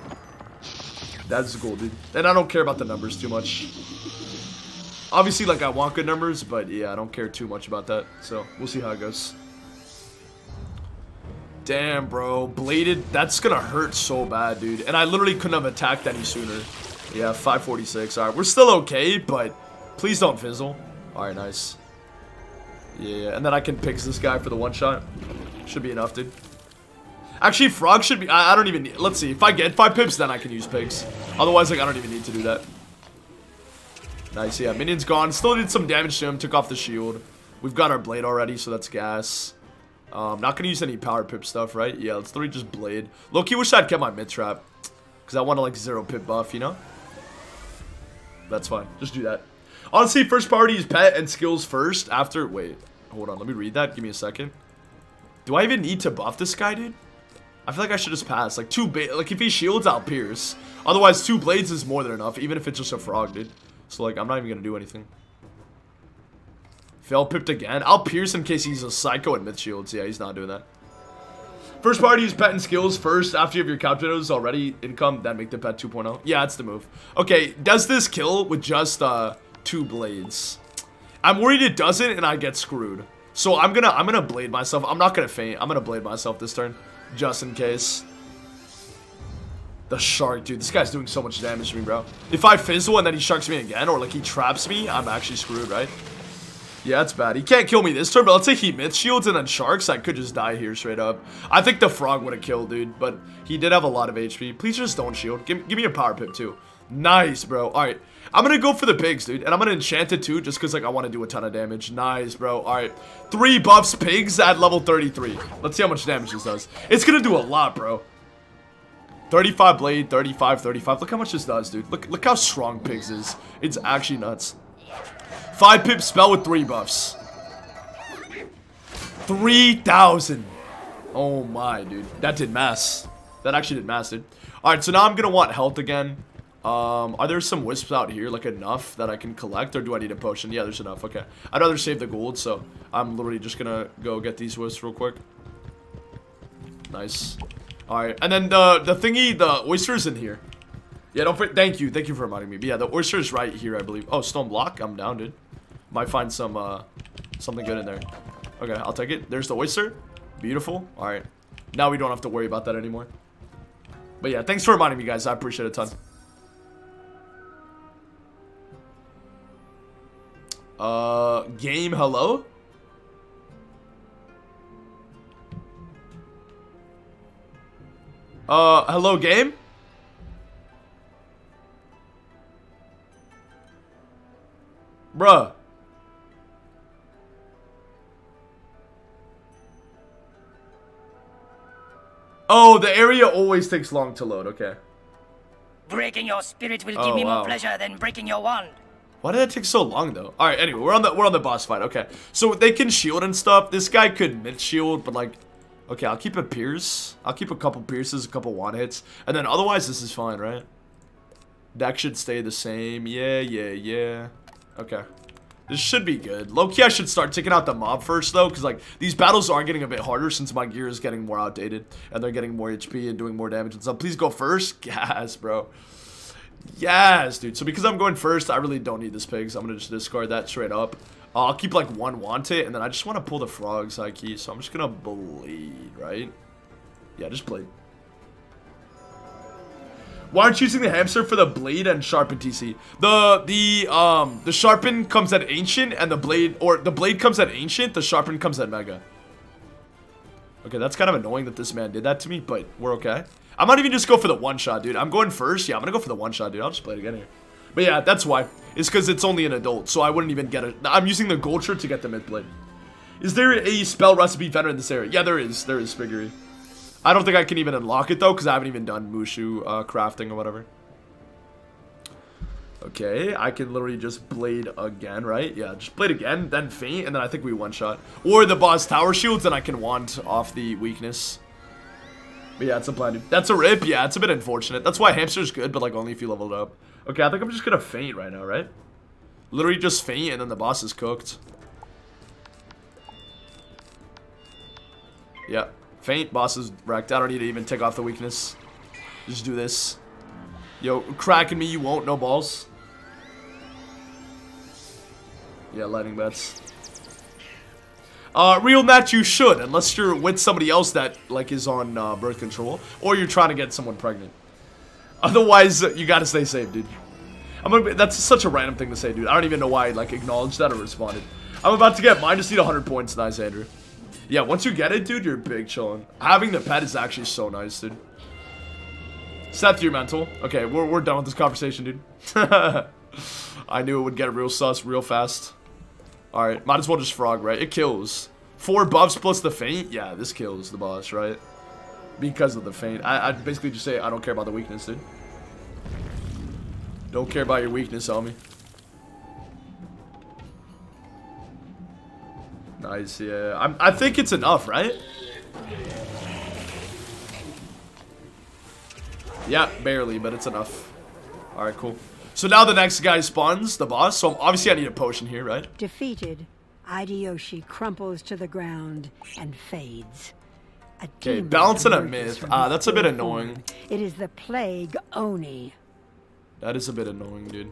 That's the goal, dude. And I don't care about the numbers too much. Obviously, like, I want good numbers, but yeah, I don't care too much about that. So, we'll see how it goes. Damn, bro. Bladed, that's gonna hurt so bad, dude. And I literally couldn't have attacked any sooner. Yeah, 546. Alright, we're still okay, but please don't fizzle. Alright, nice. Yeah, and then I can pix this guy for the one shot. Should be enough, dude. Actually, frog should be... I, I don't even need... Let's see. If I get five pips, then I can use pigs. Otherwise, like, I don't even need to do that. Nice, yeah. Minion's gone. Still did some damage to him. Took off the shield. We've got our blade already, so that's gas. Um, not gonna use any power pip stuff, right? Yeah, let's literally just blade. Loki, wish I'd kept my myth trap. Because I want to, like, zero pip buff, you know? That's fine. Just do that. Honestly, first priority is pet and skills first. After... Wait. Hold on. Let me read that. Give me a second. Do I even need to buff this guy, dude? I feel like I should just pass. Like, two like if he shields, I'll pierce. Otherwise, two blades is more than enough, even if it's just a frog, dude. So, like, I'm not even gonna do anything. Fail pipped again. I'll pierce in case he's a psycho and myth shields. Yeah, he's not doing that. First party use pet and skills first after you have your captives already income, then make the pet 2.0. Yeah, that's the move. Okay, does this kill with just uh two blades? I'm worried it doesn't and I get screwed. So I'm gonna I'm gonna blade myself. I'm not gonna feint. I'm gonna blade myself this turn. Just in case. The shark, dude. This guy's doing so much damage to me, bro. If I fizzle and then he sharks me again, or like he traps me, I'm actually screwed, right? Yeah, it's bad. He can't kill me this turn, but let's say he myth shields and then sharks. I could just die here straight up. I think the frog would have killed, dude, but he did have a lot of HP. Please just don't shield. Give, give me a power pip, too. Nice, bro. All right. I'm to go for the pigs, dude, and I'm to enchant it, too, just because, like, I want to do a ton of damage. Nice, bro. All right. Three buffs pigs at level 33. Let's see how much damage this does. It's to do a lot, bro. 35 blade, 35, 35. Look how much this does, dude. Look, look how strong pigs is. It's actually nuts. Five pip spell with three buffs. 3,000. Oh my, dude. That did mass. That actually did mass, dude. Alright, so now I'm to want health again. Um, are there some wisps out here, like enough that I can collect, or do I need a potion? Yeah, there's enough. Okay. I'd rather save the gold, so I'm literally just to go get these wisps real quick. Nice. Alright, and then the, the thingy, the oyster's in here. Yeah, don't forget. Thank you. Thank you for reminding me. But yeah, the oyster is right here, I believe. Oh, stone block. I'm down, dude. Might find some, uh, something good in there. Okay, I'll take it. There's the oyster. Beautiful. All right. Now we don't have to worry about that anymore. But yeah, thanks for reminding me, guys. I appreciate it a ton. Uh, game, hello? Uh, hello, game? Bruh. Oh, the area always takes long to load. Okay. Breaking your spirit will Oh, give me wow. more pleasure than breaking your wand. Why did that take so long though? All right. Anyway, we're on the we're on the boss fight. Okay. So they can shield and stuff. This guy could myth shield, but like, okay, I'll keep a pierce. I'll keep a couple pierces, a couple one hits, and then otherwise this is fine, right? Deck should stay the same. Yeah, yeah, yeah. Okay. This should be good. Low-key, I should start taking out the mob first, though, because, like, these battles are getting a bit harder since my gear is getting more outdated, and they're getting more HP and doing more damage and stuff. Please go first. Gas, bro. Yes, dude. So because I'm going first, I really don't need this pigs. I'm going to just discard that straight up. Uh, I'll keep, like, one want it, and then I just want to pull the frogs high key, so I'm just going to bleed, right? Yeah, just bleed. Why aren't you using the hamster for the blade and sharpen TC? The the um the sharpen comes at ancient and the blade or the blade comes at ancient, the sharpen comes at mega. Okay, that's kind of annoying that this man did that to me, but we're okay. I might even just go for the one shot, dude. I'm going first. Yeah, I'm gonna go for the one shot, dude. I'll just play it again here. But yeah, that's why. It's because it's only an adult, so I wouldn't even get it. I'm using the gold shirt to get the myth blade. Is there a spell recipe vendor in this area? Yeah, there is. There is, Spiggery. I don't think I can even unlock it, though, because I haven't even done Mooshu uh, crafting or whatever. Okay, I can literally just blade again, right? Yeah, just blade again, then feint, and then I think we one-shot. Or the boss tower shields, and I can wand off the weakness. But yeah, it's a plan. That's a rip. Yeah, it's a bit unfortunate. That's why hamster's good, but like only if you leveled up. Okay, I think I'm just gonna feint right now, right? Literally just feint, and then the boss is cooked. Yeah, feint, boss is wrecked. I don't need to even take off the weakness. Just do this. Yo, cracking me, you won't. No balls. Yeah, lightning bets. Uh, real match you should, unless you're with somebody else that, like, is on, uh, birth control. Or you're trying to get someone pregnant. Otherwise, uh, you gotta stay safe, dude. I'm gonna be, that's such a random thing to say, dude. I don't even know why I, like, acknowledged that or responded. I'm about to get mine, just need 100 points. Nice, Andrew. Yeah, once you get it, dude, you're big chillin'. Having the pet is actually so nice, dude. Seth, you're mental. Okay, we're, we're done with this conversation, dude. I knew it would get real sus real fast. Alright, might as well just frog, right? It kills. Four buffs plus the feint? Yeah, this kills the boss, right? Because of the feint. I, I'd basically just say I don't care about the weakness, dude. Don't care about your weakness, homie. Nice, yeah. I'm, I think it's enough, right? Yeah, barely, but it's enough. Alright, cool. So now the next guy spawns, the boss. So obviously I need a potion here, right? Defeated, Aideyoshi crumples to the ground and fades. Okay, balancing a myth. Ah, his that's a bit annoying. It is the plague Oni. That is a bit annoying, dude.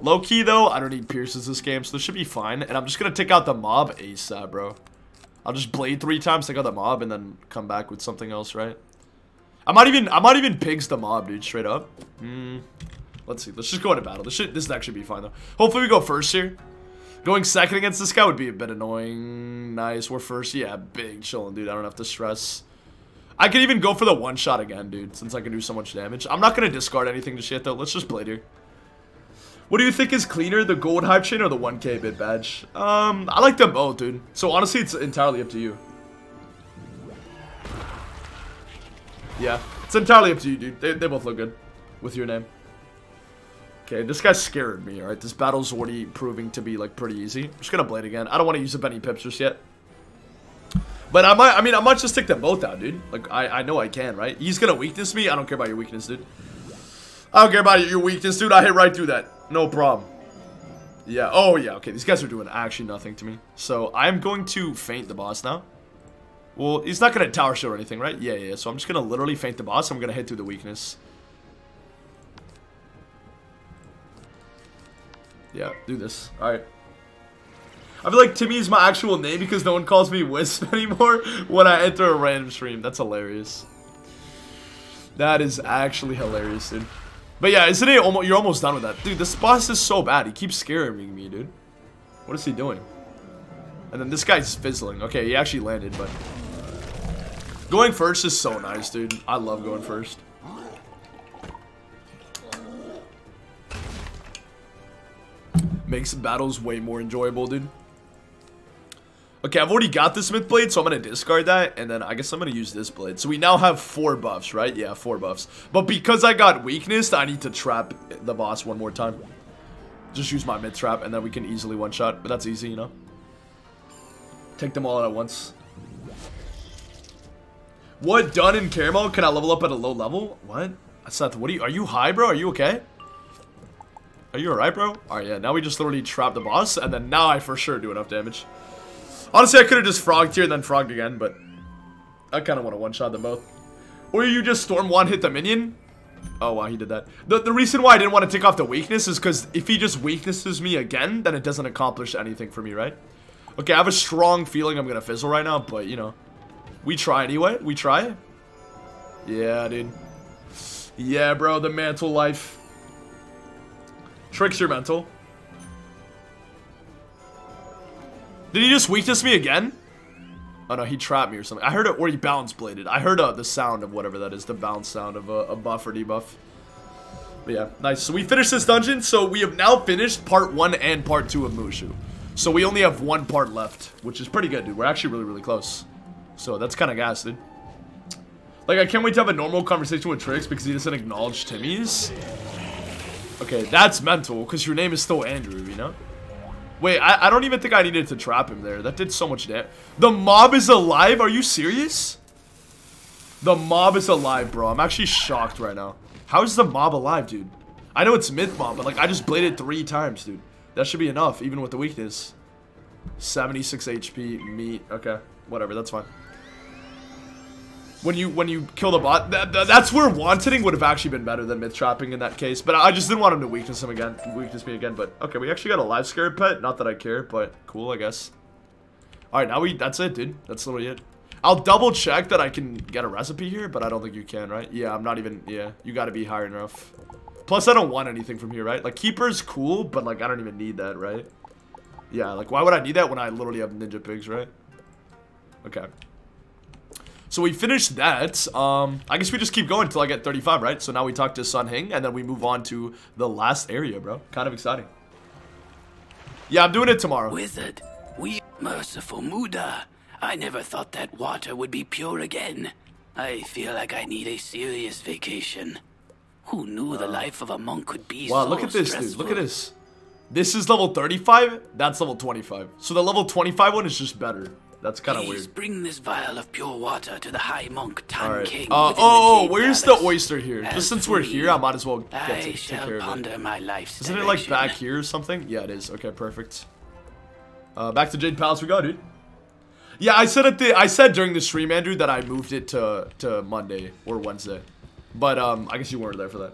Low key though, I don't need pierces this game, so this should be fine. And I'm just gonna take out the mob ASAP, bro. I'll just blade three times, take out the mob, and then come back with something else, right? I might even I might even pigs the mob, dude, straight up. Hmm. Let's see. Let's just go into battle. This should this actually be fine though. Hopefully we go first here. Going second against this guy would be a bit annoying. Nice. We're first. Yeah, big chilling, dude. I don't have to stress. I could even go for the one shot again, dude, since I can do so much damage. I'm not gonna discard anything just yet though. Let's just play, here. What do you think is cleaner, the gold hype chain or the 1k bit badge? Um, I like them both, dude. So honestly, it's entirely up to you. Yeah, it's entirely up to you, dude. They, they both look good with your name. Okay, this guy scared me, alright? This battle's already proving to be, like, pretty easy. I'm just gonna blade again. I don't want to use up any pips just yet. But I might, I mean, I might just take them both out, dude. Like, I, I know I can, right? He's gonna weakness me. I don't care about your weakness, dude. I don't care about your weakness, dude. I hit right through that. No problem. Yeah. Oh, yeah. Okay, these guys are doing actually nothing to me. So, I'm going to feint the boss now. Well, he's not to tower show or anything, right? Yeah, yeah. So, I'm just to literally feint the boss. I'm to hit through the weakness. Yeah, do this. Alright. I feel like Timmy is my actual name because no one calls me Wisp anymore when I enter a random stream. That's hilarious. That is actually hilarious, dude. But yeah, isn't it almost, you're almost done with that. Dude, this boss is so bad. He keeps scaring me, dude. What is he doing? And then this guy's fizzling. Okay, he actually landed, but... Going first is so nice, dude. I love going first. Makes battles way more enjoyable, dude. Okay, I've already got the myth blade, so I'm going to discard that, and then I guess I'm going to use this Blade. So we now have four buffs, right? Yeah, four buffs. But because I got weakness, I need to trap the boss one more time. Just use my myth trap, and then we can easily one-shot. But that's easy, you know? Take them all out at once. What, done in caramel? Can I level up at a low level? What? Seth, what are you- are you high, bro? Are you okay? Are you alright, bro? Alright, yeah, now we just literally trap the boss, and then now I for sure do enough damage. Honestly, I could have just frogged here and then frogged again, but I kind of want to one-shot them both. Or you just storm one, hit the minion. Oh, wow, he did that. The, the reason why I didn't want to take off the weakness is because if he just weaknesses me again, then it doesn't accomplish anything for me, right? Okay, I have a strong feeling I'm going to fizzle right now, but, you know, we try anyway. We try. Yeah, dude. Yeah, bro, the mantle life. Tricks your mental. Did he just weakness me again? Oh no, he trapped me or something. I heard it, or he bounce bladed. I heard uh, the sound of whatever that is, the bounce sound of a, a buff or debuff. But yeah, nice. So we finished this dungeon. So we have now finished part one and part two of Mooshu. So we only have one part left, which is pretty good, dude. We're actually really, really close. So that's kind of gas, dude. Like, I can't wait to have a normal conversation with Trix because he doesn't acknowledge Timmy's. Okay, that's mental, because your name is still Andrew, you know? Wait, I, I don't even think I needed to trap him there. That did so much damage. The mob is alive? Are you serious? The mob is alive, bro. I'm actually shocked right now. How is the mob alive, dude? I know it's myth mob, but like, I just bladed three times, dude. That should be enough, even with the weakness. 76 HP, meat. Okay, whatever, that's fine. When you when you kill the bot, that, that, that's where wanting would have actually been better than myth trapping in that case. But I just didn't want him to weakness him again, weakness me again. But okay, we actually got a live scare pet. Not that I care, but cool, I guess. All right, now we that's it, dude. That's literally it. I'll double check that I can get a recipe here, but I don't think you can, right? Yeah, I'm not even. Yeah, you got to be higher enough. Plus, I don't want anything from here, right? Like keeper's cool, but like I don't even need that, right? Yeah, like why would I need that when I literally have ninja pigs, right? Okay. So we finished that. Um, I guess we just keep going until I get 35, right? So now we talk to Sun Hing, and then we move on to the last area, bro. Kind of exciting. Yeah, I'm doing it tomorrow. Wizard, we merciful Muda. I never thought that water would be pure again. I feel like I need a serious vacation. Who knew the life of a monk could be Wow, so look at this, dude. Look at this. This is level 35. That's level 25. So the level 25 one is just better. That's kind of Please weird. bring this vial of pure water to the High Monk Tan Alright. King. Uh, oh, the Jade where's the oyster here? As Just since we're here, I might as well get I to take care of it. my life's Isn't it like back here or something? Yeah, it is. Okay, perfect. Uh, back to Jade Palace we go, dude. Yeah, I said at the I said during the stream, Andrew, that I moved it to to Monday or Wednesday, but um, I guess you weren't there for that.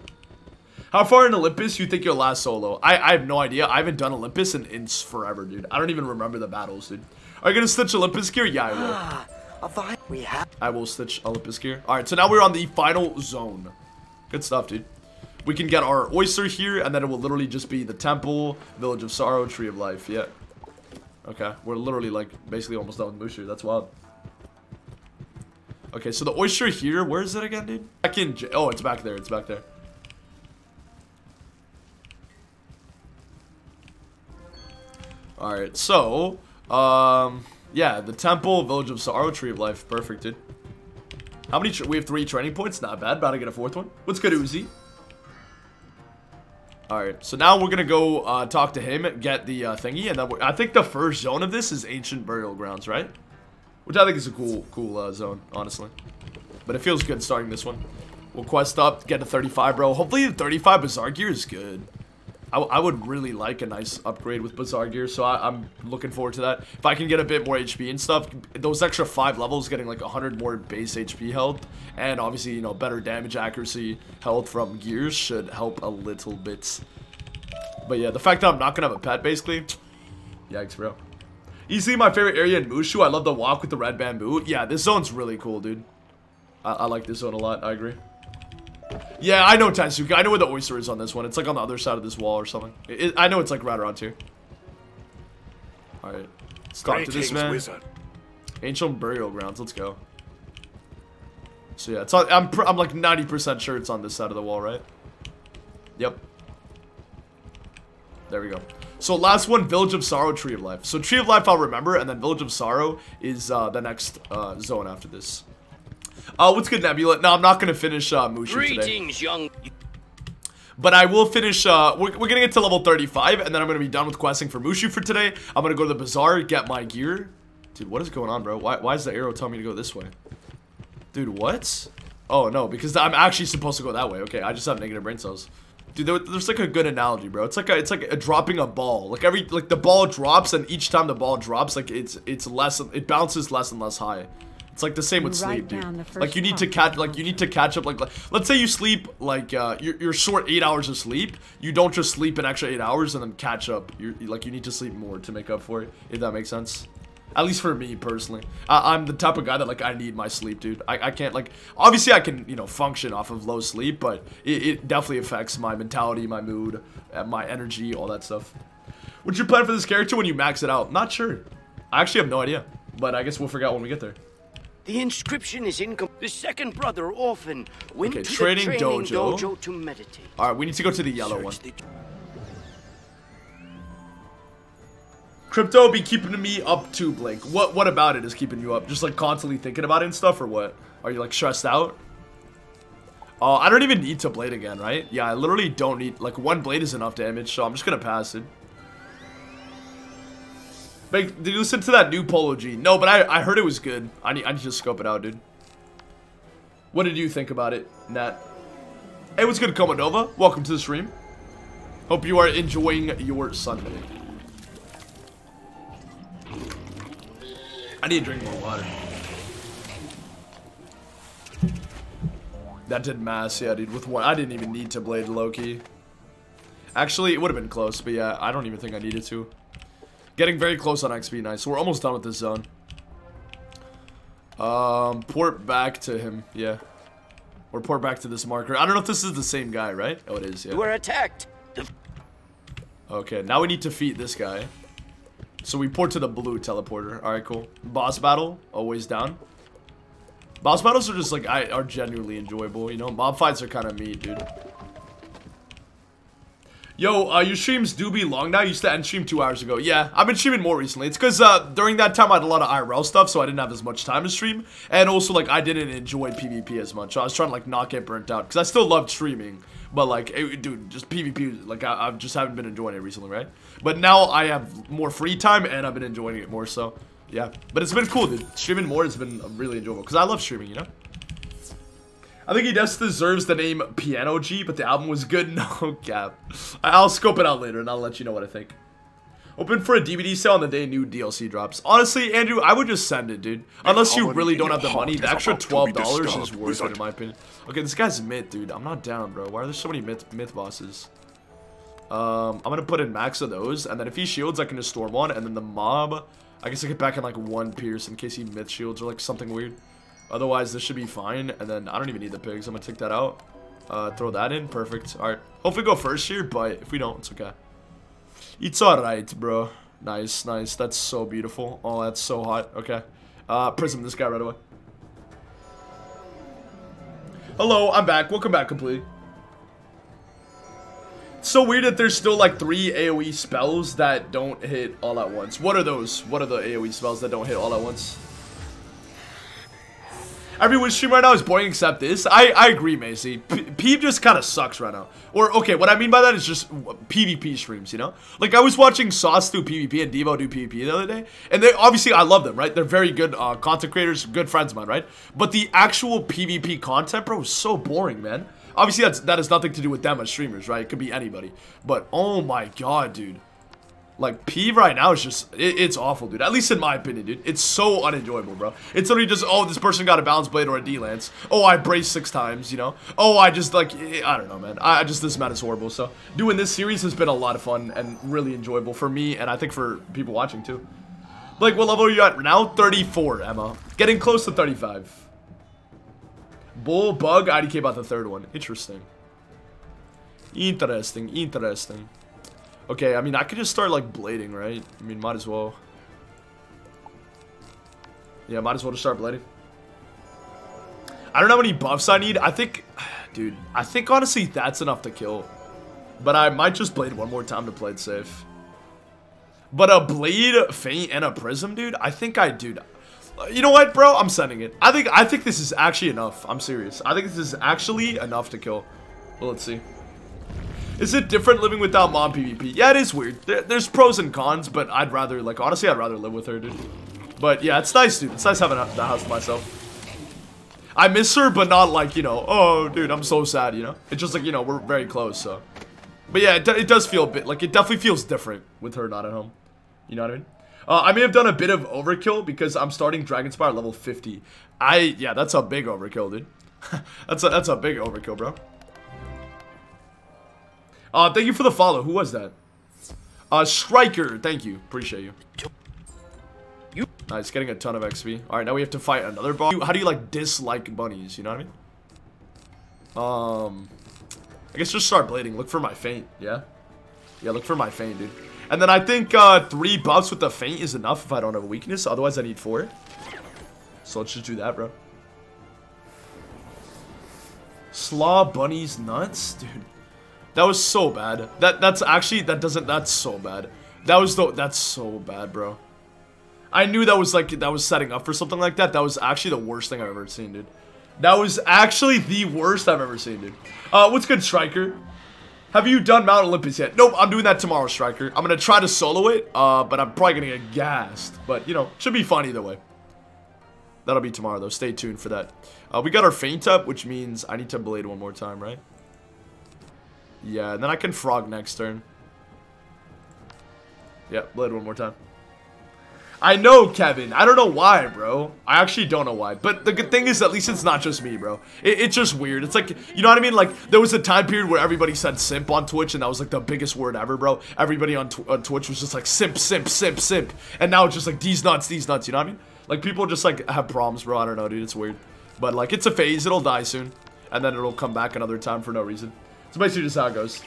How far in Olympus you think you'll last solo? I I have no idea. I haven't done Olympus in, in forever, dude. I don't even remember the battles, dude. Are you gonna stitch Olympus gear? Yeah, I will. We have I will stitch Olympus gear. All right, so now we're on the final zone. Good stuff, dude. We can get our oyster here, and then it will literally just be the temple, village of sorrow, tree of life. Yeah. Okay, we're literally like basically almost done with Mooshu. That's wild. Okay, so the oyster here, where is it again, dude? Back in. Oh, it's back there. It's back there. All right, so um, yeah, the temple, village of sorrow, tree of life, perfect, dude. How many? we have three training points. Not bad. About to get a fourth one. What's good, Uzi? Alright, so now we're gonna go uh, talk to him, get the uh, thingy, and then I think the first zone of this is Ancient Burial Grounds, right? Which I think is a cool, cool uh, zone, honestly. But it feels good starting this one. We'll quest up, get to 35, bro. Hopefully the 35 Bazaar gear is good. I, I would really like a nice upgrade with Bazaar gear, so I, I'm looking forward to that. If I can get a bit more HP and stuff, those extra 5 levels, getting like 100 more base HP health, and obviously, you know, better damage accuracy health from gears should help a little bit. But yeah, the fact that I'm not gonna have a pet, basically, yikes, bro. Easily my favorite area in Mooshu. I love the walk with the red bamboo. Yeah, this zone's really cool, dude. I, I like this zone a lot. I agree. Yeah, I know Taisuke. I know where the oyster is on this one. It's like on the other side of this wall or something. It, it- I know it's like right around here. Alright. Let's talk to this man. wizard. Ancient burial grounds. Let's go. So yeah, it's on, I'm pr I'm like 90% sure it's on this side of the wall, right? Yep. There we go. So last one, Village of Sorrow, Tree of Life. So Tree of Life I'll remember, and then Village of Sorrow is uh, the next uh, zone after this. Uh, what's good, Nebula? No, I'm not gonna finish uh, Mooshu today. Greetings, young. But I will finish, uh, we're, we're gonna get to level 35, and then I'm gonna be done with questing for Mooshu for today. I'm gonna go to the bazaar, get my gear. Dude, what is going on, bro? Why, why is the arrow telling me to go this way? Dude, what? Oh, no, because I'm actually supposed to go that way. Okay, I just have negative brain cells. Dude, there, there's like a good analogy, bro. It's like a, it's like a dropping a ball. Like every, like the ball drops, and each time the ball drops, like it's, it's less, it bounces less and less high. It's like the same with sleep, dude. down the first Like you need to catch, like you need to catch up. Like, like let's say you sleep, like uh, you're, you're short eight hours of sleep. You don't just sleep an extra eight hours and then catch up. You're like you need to sleep more to make up for it. If that makes sense. At least for me personally, I, I'm the type of guy that like I need my sleep, dude. I, I can't like obviously I can you know function off of low sleep, but it, it definitely affects my mentality, my mood, uh, my energy, all that stuff. What's your plan for this character when you max it out? Not sure. I actually have no idea, but I guess we'll figure out when we get there. The inscription is incomplete. The second brother, Orphan, went Okay, to training the training dojo. dojo. to meditate. All right, we need to go to the yellow one. Search the- Crypto be keeping me up too, Blake. What what about it is keeping you up? Just like constantly thinking about it and stuff, or what? Are you like stressed out? Oh, I don't even need to blade again, right? Yeah, I literally don't need like one blade is enough damage, so I'm just gonna pass it. Did you listen to that new Polo G? No, but I I heard it was good. I need I need to scope it out, dude. What did you think about it, Nat? Hey, what's good, Komodova? Welcome to the stream. Hope you are enjoying your Sunday. I need to drink more water. That did mass, yeah, dude. With one, I didn't even need to blade Loki. Actually, it would have been close, but yeah, I don't even think I needed to. Getting very close on XP, nice. So we're almost done with this zone. Um, port back to him, yeah. Or port back to this marker. I don't know if this is the same guy, right? Oh, it is, yeah. Were attacked. Okay, now we need to defeat this guy. So we port to the blue teleporter. Alright, cool. Boss battle, always down. Boss battles are just like, I are genuinely enjoyable, you know? Mob fights are kind of meat, dude. Yo, uh, your streams do be long now. You used to end stream two hours ago. Yeah, I've been streaming more recently. It's because uh, during that time I had a lot of IRL stuff, so I didn't have as much time to stream. And also, like, I didn't enjoy PvP as much. So I was trying to, like, not get burnt out. Because I still loved streaming. But, like, it, dude, just PvP, like, I, I just haven't been enjoying it recently, right? But now I have more free time, and I've been enjoying it more so. yeah. But it's been cool, dude. Streaming more has been really enjoyable. Because I love streaming, you know? I think he just deserves the name Piano G, but the album was good. No cap. I'll scope it out later and I'll let you know what I think. Open for a DVD sale on the day new DLC drops. Honestly, Andrew, I would just send it, dude. Unless you really don't have the money, the extra $12 is worth it in my opinion. Okay, this guy's myth, dude. I'm not down, bro. Why are there so many myth, myth bosses? Um, I'm gonna put in max of those, and then if he shields, I can just storm one, and then the mob, I guess I get back in like one pierce in case he myth shields or like something weird. Otherwise, this should be fine, and then I don't even need the pigs. I'm gonna take that out. Uh, throw that in. Perfect. Alright. Hopefully go first here, but if we don't, it's okay. It's alright, bro. Nice, nice. That's so beautiful. Oh, that's so hot. Okay. Uh, prism this guy right away. Hello, I'm back. Welcome back, completely. It's so weird that there's still like three AoE spells that don't hit all at once. What are those? What are the AoE spells that don't hit all at once? Every stream right now is boring except this. I, I agree, Macy. P just kind of sucks right now. Or, okay, what I mean by that is just PvP streams, you know? Like, I was watching Sauce do PvP and Devo do PvP the other day. And they, obviously, I love them, right? They're very good uh, content creators, good friends of mine, right? But the actual PvP content, bro, is so boring, man. Obviously, that's, that has nothing to do with them as streamers, right? It could be anybody. But, oh my god, dude. Like, P right now is just, it, it's awful, dude. At least in my opinion, dude. It's so unenjoyable, bro. It's literally just, oh, this person got a balance blade or a D-lance. Oh, I braced six times, you know? Oh, I just, like, eh, I don't know, man. I, I just, this man is horrible. So, doing this series has been a lot of fun and really enjoyable for me, and I think for people watching, too. Like, what level are you at now? 34, Emma. Getting close to 35. Bull, Bug, IDK about the third one. Interesting. Interesting, interesting. Okay, I mean, I could just start, like, blading, right? I mean, might as well. Yeah, might as well just start blading. I don't know how many buffs I need. I think, dude, I think, honestly, that's enough to kill. But I might just blade one more time to play it safe. But a blade, feint, and a prism, dude, I think I, dude, you know what, bro? I'm sending it. I think I think this is actually enough. I'm serious. I think this is actually enough to kill. Well, let's see. Is it different living without mom PvP? Yeah, it is weird. There, there's pros and cons, but I'd rather, like, honestly, I'd rather live with her, dude. But yeah, it's nice, dude. It's nice having the house myself. I miss her, but not like, you know, oh, dude, I'm so sad, you know? It's just like, you know, we're very close, so. But yeah, it, it does feel a bit, like, it definitely feels different with her not at home. You know what I mean? Uh, I may have done a bit of overkill because I'm starting Dragonspyre level 50. I, yeah, that's a big overkill, dude. that's a, that's a big overkill, bro. Uh, thank you for the follow. Who was that? Uh, Striker. Thank you. Appreciate you. You. Nice, getting a ton of XP. All right, now we have to fight another boss. How do you like dislike bunnies? You know what I mean? Um, I guess just start blading. Look for my feint. Yeah. Yeah, look for my feint, dude. And then I think uh, three buffs with the feint is enough if I don't have a weakness. Otherwise, I need four. So let's just do that, bro. Slaw bunnies nuts, dude. That was so bad. That that's actually that doesn't that's so bad. That was the that's so bad, bro. I knew that was like that was setting up for something like that. That was actually the worst thing I've ever seen, dude. That was actually the worst I've ever seen, dude. Uh, what's good, Striker? Have you done Mount Olympus yet? Nope, I'm doing that tomorrow, Striker. I'm gonna try to solo it, uh, but I'm probably gonna get gassed. But, you know, should be fun either way. That'll be tomorrow, though. Stay tuned for that. Uh, we got our feint up, which means I need to blade one more time, right? Yeah, and then I can frog next turn. Yeah, blade one more time. I know, Kevin. I don't know why, bro. I actually don't know why. But the good thing is, at least it's not just me, bro. It, it's just weird. It's like, you know what I mean? Like, there was a time period where everybody said simp on Twitch, and that was like the biggest word ever, bro. Everybody on, tw on Twitch was just like simp, simp, simp, simp. And now it's just like these nuts, these nuts, you know what I mean? Like, people just like have problems, bro. I don't know, dude. It's weird. But like, it's a phase. It'll die soon. And then it'll come back another time for no reason. It's basically just how it goes.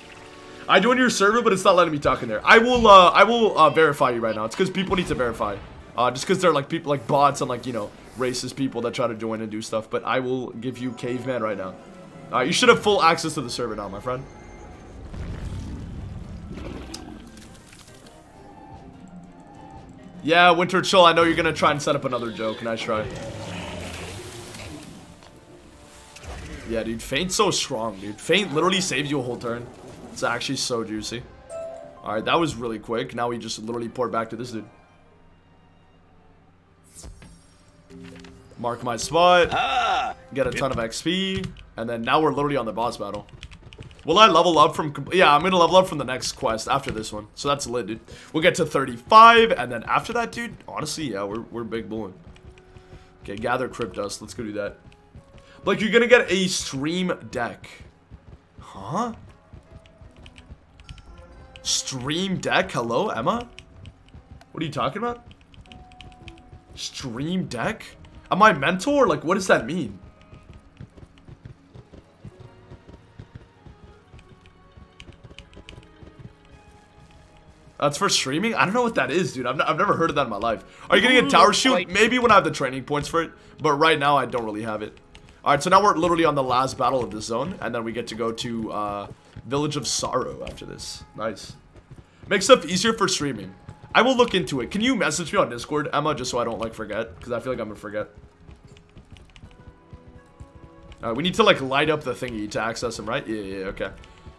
I joined your server, but it's not letting me talk in there. I will, uh, I will uh, verify you right now. It's because people need to verify. Uh, just because they're like people like bots and like, you know, racist people that try to join and do stuff. But I will give you caveman right now. Uh, you should have full access to the server now, my friend. Yeah, Winter Chill, I know you're to try and set up another joke. Nice try. Yeah, dude, Feint's so strong, dude. Feint literally saves you a whole turn. It's actually so juicy. Alright, that was really quick. Now we just literally pour back to this dude. Mark my spot. Ah, Get a ton of XP. And then now we're literally on the boss battle. Will I level up from... Yeah, I'm going to level up from the next quest after this one. So that's lit, dude. We'll get to 35. And then after that, dude, honestly, yeah, we're, we're big bulling. Okay, gather crypt dust. Let's go do that. Like, you're going to get a stream deck. Huh? Stream deck? Hello, Emma? What are you talking about? Stream deck? Am I mentor? like what does that mean? That's for streaming? I don't know what that is, dude. I've, I've never heard of that in my life. Are you getting a tower shoot? Maybe when I have the training points for it. But right now, I don't really have it. Alright, so now we're literally on the last battle of this zone. And then we get to go to uh, Village of Sorrow after this. Nice. Makes stuff easier for streaming. I will look into it. Can you message me on Discord, Emma, just so I don't, like, forget? Because I feel like I'm gonna forget. Alright, we need to, like, light up the thingy to access him, right? Yeah, yeah, yeah, okay.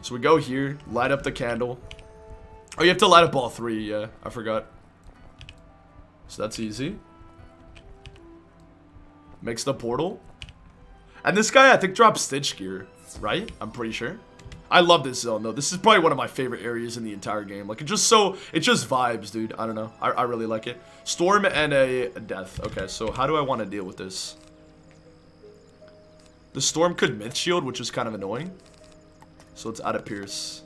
So we go here, light up the candle. Oh, you have to light up all three, yeah. I forgot. So that's easy. Makes the portal. And this guy, I think, drops Stitch Gear, right? I'm pretty sure. I love this zone, though. This is probably one of my favorite areas in the entire game. Like, it just so... It just vibes, dude. I don't know. I, I really like it. Storm and a, death. Okay, so how do I want to deal with this? The storm could myth shield, which is kind of annoying. So let's add a pierce.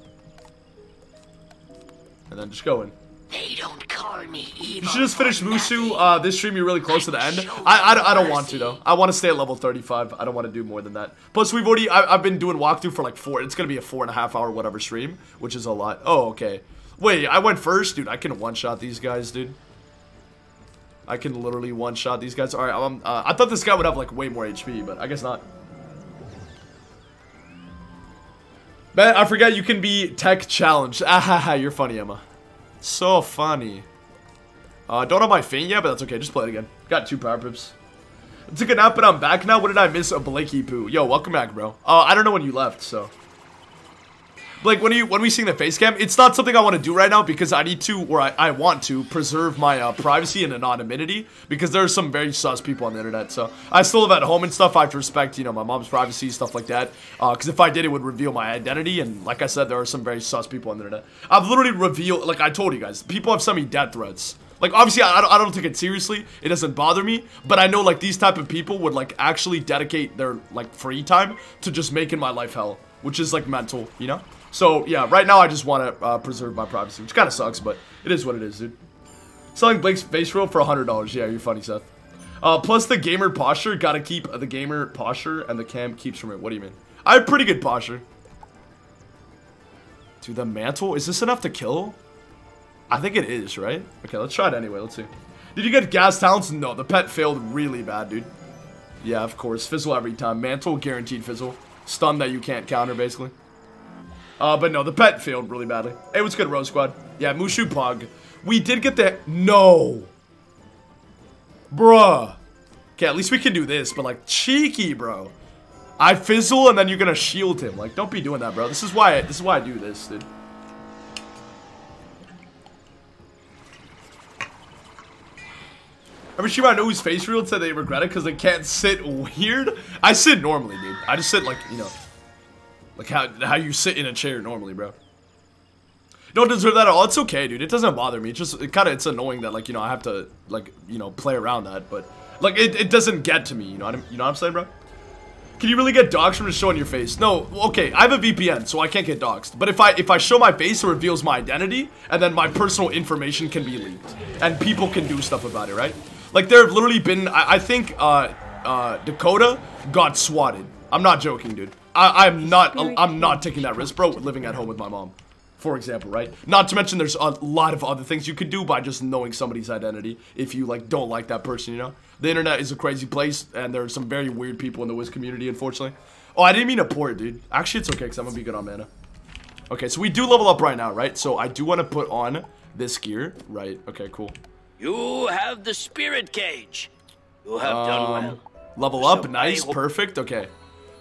And then just go in. They don't call me evil. You should just finish Mooshu. Uh, this stream, you're really close to the end. I, I, I don't want to, though. I want to stay at level 35. I don't want to do more than that. Plus, we've already... I, I've been doing walkthrough for like four... It's going to be a four and a half hour whatever stream, which is a lot. Oh, okay. Wait, I went first? Dude, I can one-shot these guys, dude. I can literally one-shot these guys. All right, um, uh, I thought this guy would have like way more HP, but I guess not. Man, I forgot you can be tech challenged. Ah, ha, ha, you're funny, Emma. So funny. Uh, don't have my feint yet, but that's okay. Just play it again. Got two power pips. Took a nap, but I'm back now. What did I miss? A Blakey poo. Yo, welcome back, bro. Uh, I don't know when you left, so. Like, when you when we sing the face cam, it's not something I want to do right now because I need to, or I, I want to, preserve my uh, privacy and anonymity because there are some very sus people on the internet. So, I still live at home and stuff. I have to respect, you know, my mom's privacy, and stuff like that. Because if I did, it would reveal my identity. And like I said, there are some very sus people on the internet. I've literally revealed, like I told you guys, people have sent me death threats. Like, obviously, I, I don't take it seriously. It doesn't bother me. But I know, like, these type of people would, like, actually dedicate their, like, free time to just making my life hell. Which is, like, mental, you know? So, yeah, right now I just want to uh, preserve my privacy. Which kind of sucks, but it is what it is, dude. Selling Blake's face roll for $100. Yeah, you're funny, Seth. Uh, plus the gamer posture. Gotta keep the gamer posture and the cam keeps from it. What do you mean? I have pretty good posture. To the mantle? Is this enough to kill? I think it is, right? Okay, let's try it anyway. Let's see. Did you get gas talents? No, the pet failed really bad, dude. Yeah, of course. Fizzle every time. Mantle, guaranteed fizzle. Stun that you can't counter, basically. Uh, but no, the pet failed really badly. It was good, Rose Squad. Yeah, Mooshu Pug. We did get the... No! Bruh. Okay, at least we can do this, but like, cheeky, bro. I fizzle and then you're gonna shield him. Like, don't be doing that, bro. This is why I, this is why I do this, dude. Every streamer I know who's face reeled said they regret it because they can't sit weird. I sit normally, dude. I just sit like, you know, like how how you sit in a chair normally, bro. Don't deserve that at all. It's okay, dude. It doesn't bother me. It's just it kind of it's annoying that like you know I have to like you know play around that, but like it, it doesn't get to me. You know what I'm, you know what I'm saying, bro? Can you really get doxxed from just showing your face? No, okay, I have a VPN, so I can't get doxxed. But if I if I show my face, it reveals my identity, and then my personal information can be leaked. And people can do stuff about it, right? Like, there have literally been, I, I think, uh, uh, Dakota got swatted. I'm not joking, dude. I, I'm not, I'm not taking that risk, bro, living at home with my mom. For example, right? Not to mention there's a lot of other things you could do by just knowing somebody's identity if you, like, don't like that person, you know? The internet is a crazy place, and there are some very weird people in the Wiz community, unfortunately. Oh, I didn't mean to port, dude. Actually, it's okay, because I'm going to be good on mana. Okay, so we do level up right now, right? So I do want to put on this gear, right? Okay, cool. You have the spirit cage. You have done well. Um, Level up, nice, perfect, okay.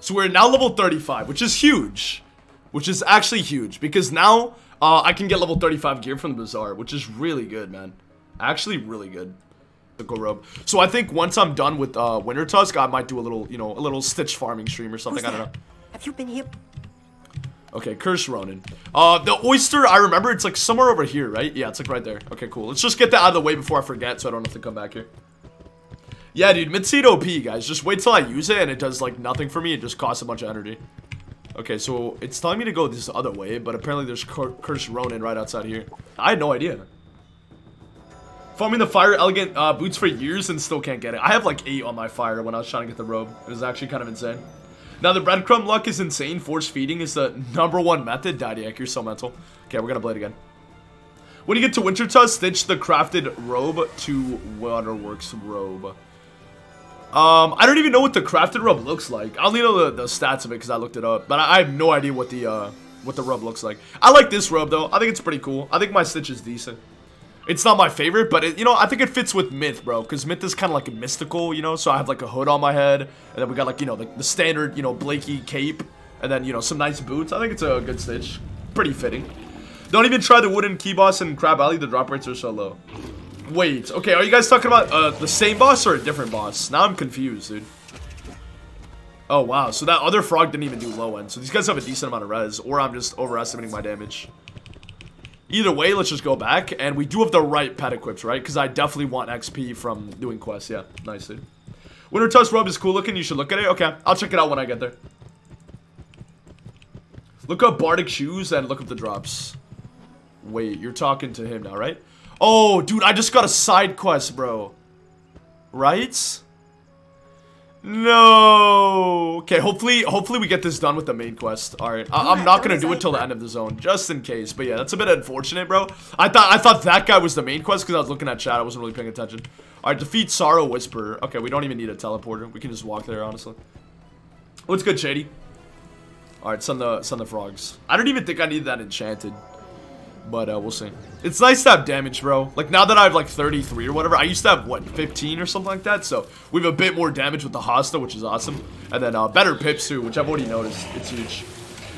So we're now level 35, which is huge. Which is actually huge, because now uh, I can get level 35 gear from the Bazaar, which is really good, man. Actually, really good. robe. So I think once I'm done with uh, Wintertusk, I might do a little, you know, a little Stitch farming stream or something. I don't know. Have you been here? Okay, Curse Ronin. Uh, the oyster, I remember it's like somewhere over here, right? Yeah, it's like right there. Okay, cool. Let's just get that out of the way before I forget so I don't have to come back here. Yeah, dude, Midseed OP, guys. Just wait till I use it and it does like nothing for me. It just costs a bunch of energy. Okay, so it's telling me to go this other way, but apparently there's Cur Curse Ronin right outside here. I had no idea. Farming the fire elegant uh, boots for years and still can't get it. I have like eight on my fire when I was trying to get the robe. It was actually kind of insane. Now the breadcrumb luck is insane. Force feeding is the number one method. Dadiak, you're so mental. Okay, we're gonna it again. When you get to Wintertusk, stitch the crafted robe to Waterworks robe. Um, I don't even know what the crafted rub looks like. I'll know the, the stats of it because I looked it up. But I, I, have no idea what the, uh, what the rub looks like. I like this rub, though. I think it's pretty cool. I think my stitch is decent. It's not my favorite, but, it, you know, I think it fits with Myth, bro. Because Myth is kind of like a mystical, you know? So I have, like, a hood on my head. And then we got, like, you know, the, the standard, you know, Blakey cape. And then, you know, some nice boots. I think it's a good stitch. Pretty fitting. Don't even try the wooden key boss in Crab Alley. The drop rates are so low. Wait, okay, are you guys talking about uh, the same boss or a different boss? Now I'm confused, dude. Oh, wow. So that other frog didn't even do low end. So these guys have a decent amount of res, or I'm just overestimating my damage. Either way, let's just go back. And we do have the right pet equips, right? Because I definitely want XP from doing quests. Yeah, nice, dude. Wintertusk Rub is cool looking. You should look at it. Okay, I'll check it out when I get there. Look up Bardic Shoes and look up the drops. Wait, you're talking to him now, right? Oh, dude, I just got a side quest, bro. Right? No. Okay, hopefully, hopefully we get this done with the main quest. All right, I am not gonna do it till the end of the zone, just in case. But yeah, that's a bit unfortunate, bro. I thought I thought that guy was the main quest because I was looking at chat. I wasn't really paying attention. All right, defeat Sorrow Whisperer. Okay, we don't even need a teleporter. We can just walk there, honestly. What's good, Shady? All right, send the send the frogs. I don't even think I need that enchanted. But uh, we'll see. It's nice to have damage, bro. Like, now that I have, like, 33 or whatever, I used to have, what, 15 or something like that? So, we have a bit more damage with the Hosta, which is awesome. And then, uh, better pips, too, which I've already noticed. It's huge.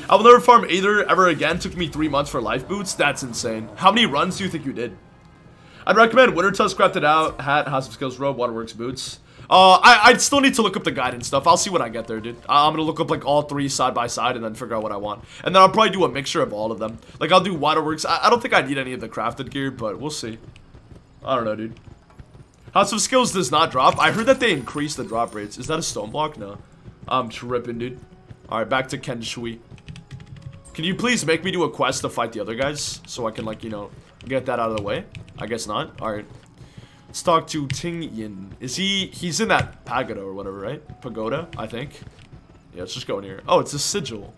I will never farm either ever again. Took me three months for life boots. That's insane. How many runs do you think you did? I'd recommend Wintertusk Crafted Out, Hat, House of Scales Robe, Waterworks Boots. Uh, I, I still need to look up the guide and stuff. I'll see when I get there, dude. I'm gonna look up, like, all three side by side and then figure out what I want. And then I'll probably do a mixture of all of them. Like, I'll do Waterworks. I, I don't think I need any of the crafted gear, but we'll see. I don't know, dude. House of Scales does not drop. I heard that they increased the drop rates. Is that a stone block? No. I'm tripping, dude. Alright, back to Ken Shui. Can you please make me do a quest to fight the other guys? So I can, like, you know, get that out of the way? I guess not. Alright. Let's talk to Ting Yin. Is he... He's in that pagoda or whatever, right? Pagoda, I think. Yeah, let's just go in here. Oh, it's a sigil.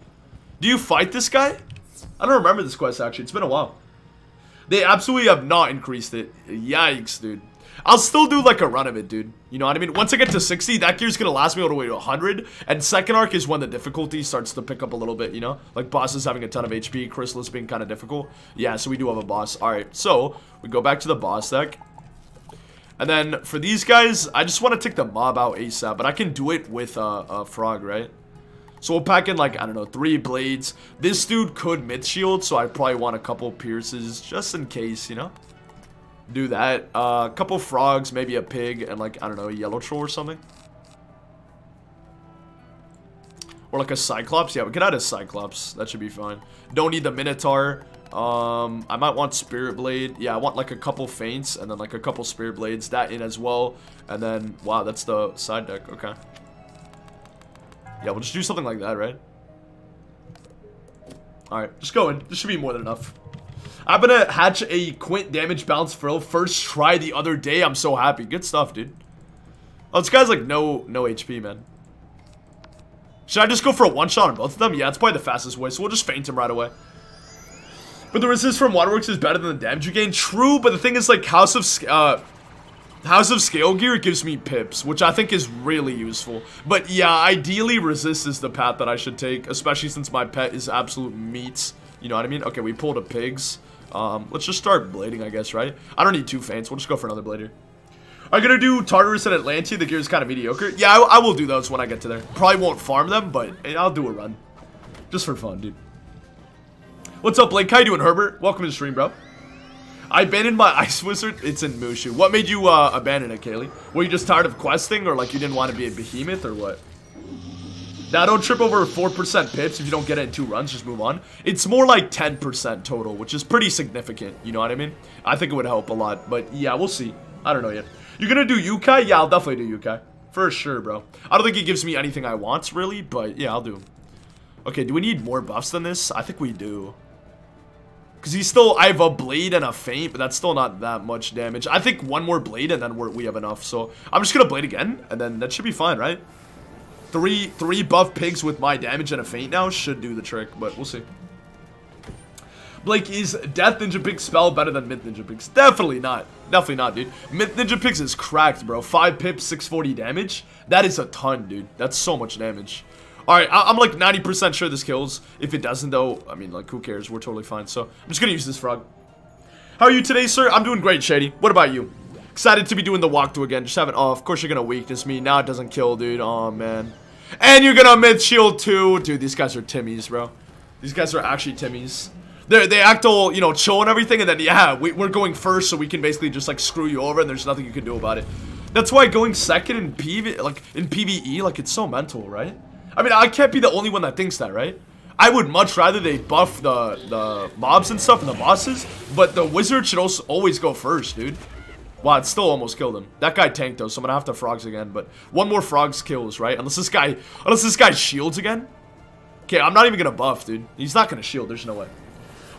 Do you fight this guy? I don't remember this quest, actually. It's been a while. They absolutely have not increased it. Yikes, dude. I'll still do like a run of it, dude. You know what I mean? Once I get to 60, that gear's gonna last me all the way to 100. And second arc is when the difficulty starts to pick up a little bit, you know? Like bosses having a ton of HP, Chrysalis being kind of difficult. Yeah, so we do have a boss. Alright, so we go back to the boss deck. And then for these guys, I just want to take the mob out ASAP, but I can do it with uh, a frog, right? So we'll pack in like, I don't know, three blades. This dude could myth shield, so I probably want a couple pierces just in case, you know? Do that. A uh, couple frogs, maybe a pig, and like, I don't know, a yellow troll or something. Or like a Cyclops. Yeah, we could add a Cyclops. That should be fine. Don't need the Minotaur. Um, I might want Spirit Blade. Yeah, I want like a couple Feints and then like a couple Spirit Blades. That in as well. And then, wow, that's the side deck. Okay. Yeah, we'll just do something like that, right? Alright, just go in. This should be more than enough. I'm gonna hatch a Quint damage bounce frill first try the other day. I'm so happy. Good stuff, dude. Oh, this guy's like no no HP, man. Should I just go for a one-shot on both of them? Yeah, it's probably the fastest way, so we'll just feint him right away. But the resist from Waterworks is better than the damage you gain. True, but the thing is, like, House of... Uh, House of Scale Gear gives me pips, which I think is really useful. But yeah, ideally resist is the path that I should take, especially since my pet is absolute meat. You know what I mean? Okay, we pulled a pigs. Um, let's just start blading, I guess, right? I don't need two feints. We'll just go for another blader. I'm gonna do Tartarus and Atlantia? The gear is kind of mediocre. Yeah, I, I will do those when I get to there. Probably won't farm them, but I'll do a run. Just for fun, dude. What's up, Blake? How you doing, Herbert? Welcome to the stream, bro. I abandoned my ice wizard. It's in Mooshu. What made you uh, abandon it, Kaylee? Were you just tired of questing, or like you didn't want to be a behemoth, or what? Now, don't trip over 4% pips if you don't get it in two runs. Just move on. It's more like 10% total, which is pretty significant. You know what I mean? I think it would help a lot. But yeah, we'll see. I don't know yet. You're going to do Yukai? Yeah, I'll definitely do Yukai. For sure, bro. I don't think he gives me anything I want, really. But yeah, I'll do. Okay, do we need more buffs than this? I think we do. Because he's still, I have a blade and a feint, but that's still not that much damage. I think one more blade and then we're, we have enough. So I'm just going to blade again, and then that should be fine, right? Three, three buff pigs with my damage and a feint now should do the trick, but we'll see. Blake, is Death Ninja Pig spell better than Myth Ninja Pigs? Definitely not. Definitely not, dude. Myth Ninja Pigs is cracked, bro. 5 pips, 640 damage. That is a ton, dude. That's so much damage. Alright, I'm like 90% sure this kills. If it doesn't, though, I mean, like, who cares? We're totally fine. So, I'm just gonna use this frog. How are you today, sir? I'm doing great, Shady. What about you? Excited to be doing the walkthrough again. Just haven't. Oh, of course you're gonna weakness me. Now it doesn't kill, dude. Oh, man. And you're gonna mid shield too. Dude, these guys are Timmies, bro. These guys are actually Timmies. They they act all, you know, chill and everything, and then, yeah, we, we're going first, so we can basically just, like, screw you over, and there's nothing you can do about it. That's why going second in PV, like, in PvE, like, it's so mental, right? I mean, I can't be the only one that thinks that, right? I would much rather they buff the, the mobs and stuff and the bosses, but the wizard should also always go first, dude. Wow, it still almost killed him. That guy tanked though, so I'm gonna have to frogs again. But one more frogs kills, right? Unless this guy, unless this guy shields again. Okay, I'm not even gonna buff, dude. He's not gonna shield. There's no way.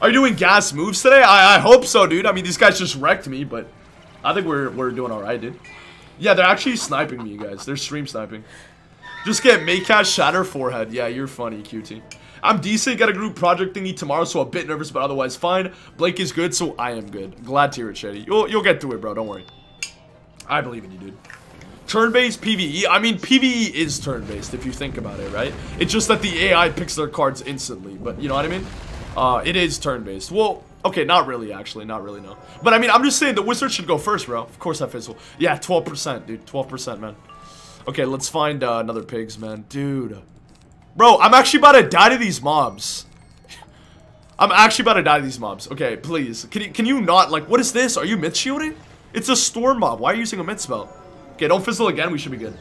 Are you doing gas moves today? I, I hope so, dude. I mean, these guys just wrecked me, but I think we're we're doing all right, dude. Yeah, they're actually sniping me, you guys. They're stream sniping. Just get Maycast Shatter Forehead. Yeah, you're funny, QT. I'm decent, got a group project thingy tomorrow, so a bit nervous, but otherwise fine. Blake is good, so I am good. Glad to hear it, Shady. You'll, you'll get through it, bro. Don't worry. I believe in you, dude. Turn-based PvE. I mean, PvE is turn-based, if you think about it, right? It's just that the AI picks their cards instantly, but you know what I mean? Uh, it is turn-based. Well, okay, not really, actually. Not really, no. But I mean, I'm just saying the wizard should go first, bro. Of course that fizzle. Yeah, 12%, dude. 12%, man. Okay, let's find uh, another pigs, man. Dude. Bro, I'm actually about to die to these mobs. I'm actually about to die to these mobs. Okay, please. Can you, can you not, like, what is this? Are you myth shielding? It's a storm mob. Why are you using a myth spell? Okay, don't fizzle again. We should be good.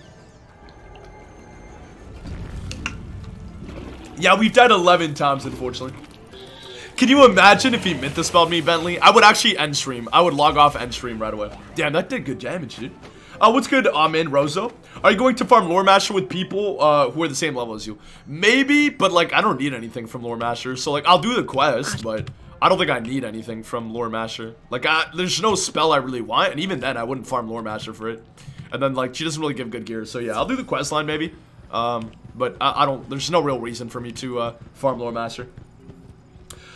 Yeah, we've died 11 times, unfortunately. Can you imagine if he myth spelled me, Bentley? I would actually end stream. I would log off end stream right away. Damn, that did good damage, dude. Uh, what's good, Amin, Rozo? Are you going to farm Lore Master with people uh, who are the same level as you? Maybe, but like, I don't need anything from Lore Master. So like, I'll do the quest, but I don't think I need anything from Lore Master. Like, I, there's no spell I really want, and even then, I wouldn't farm Lore Master for it. And then like, she doesn't really give good gear. So yeah, I'll do the quest line maybe. Um, but I, I don't, there's no real reason for me to uh, farm Lore Master.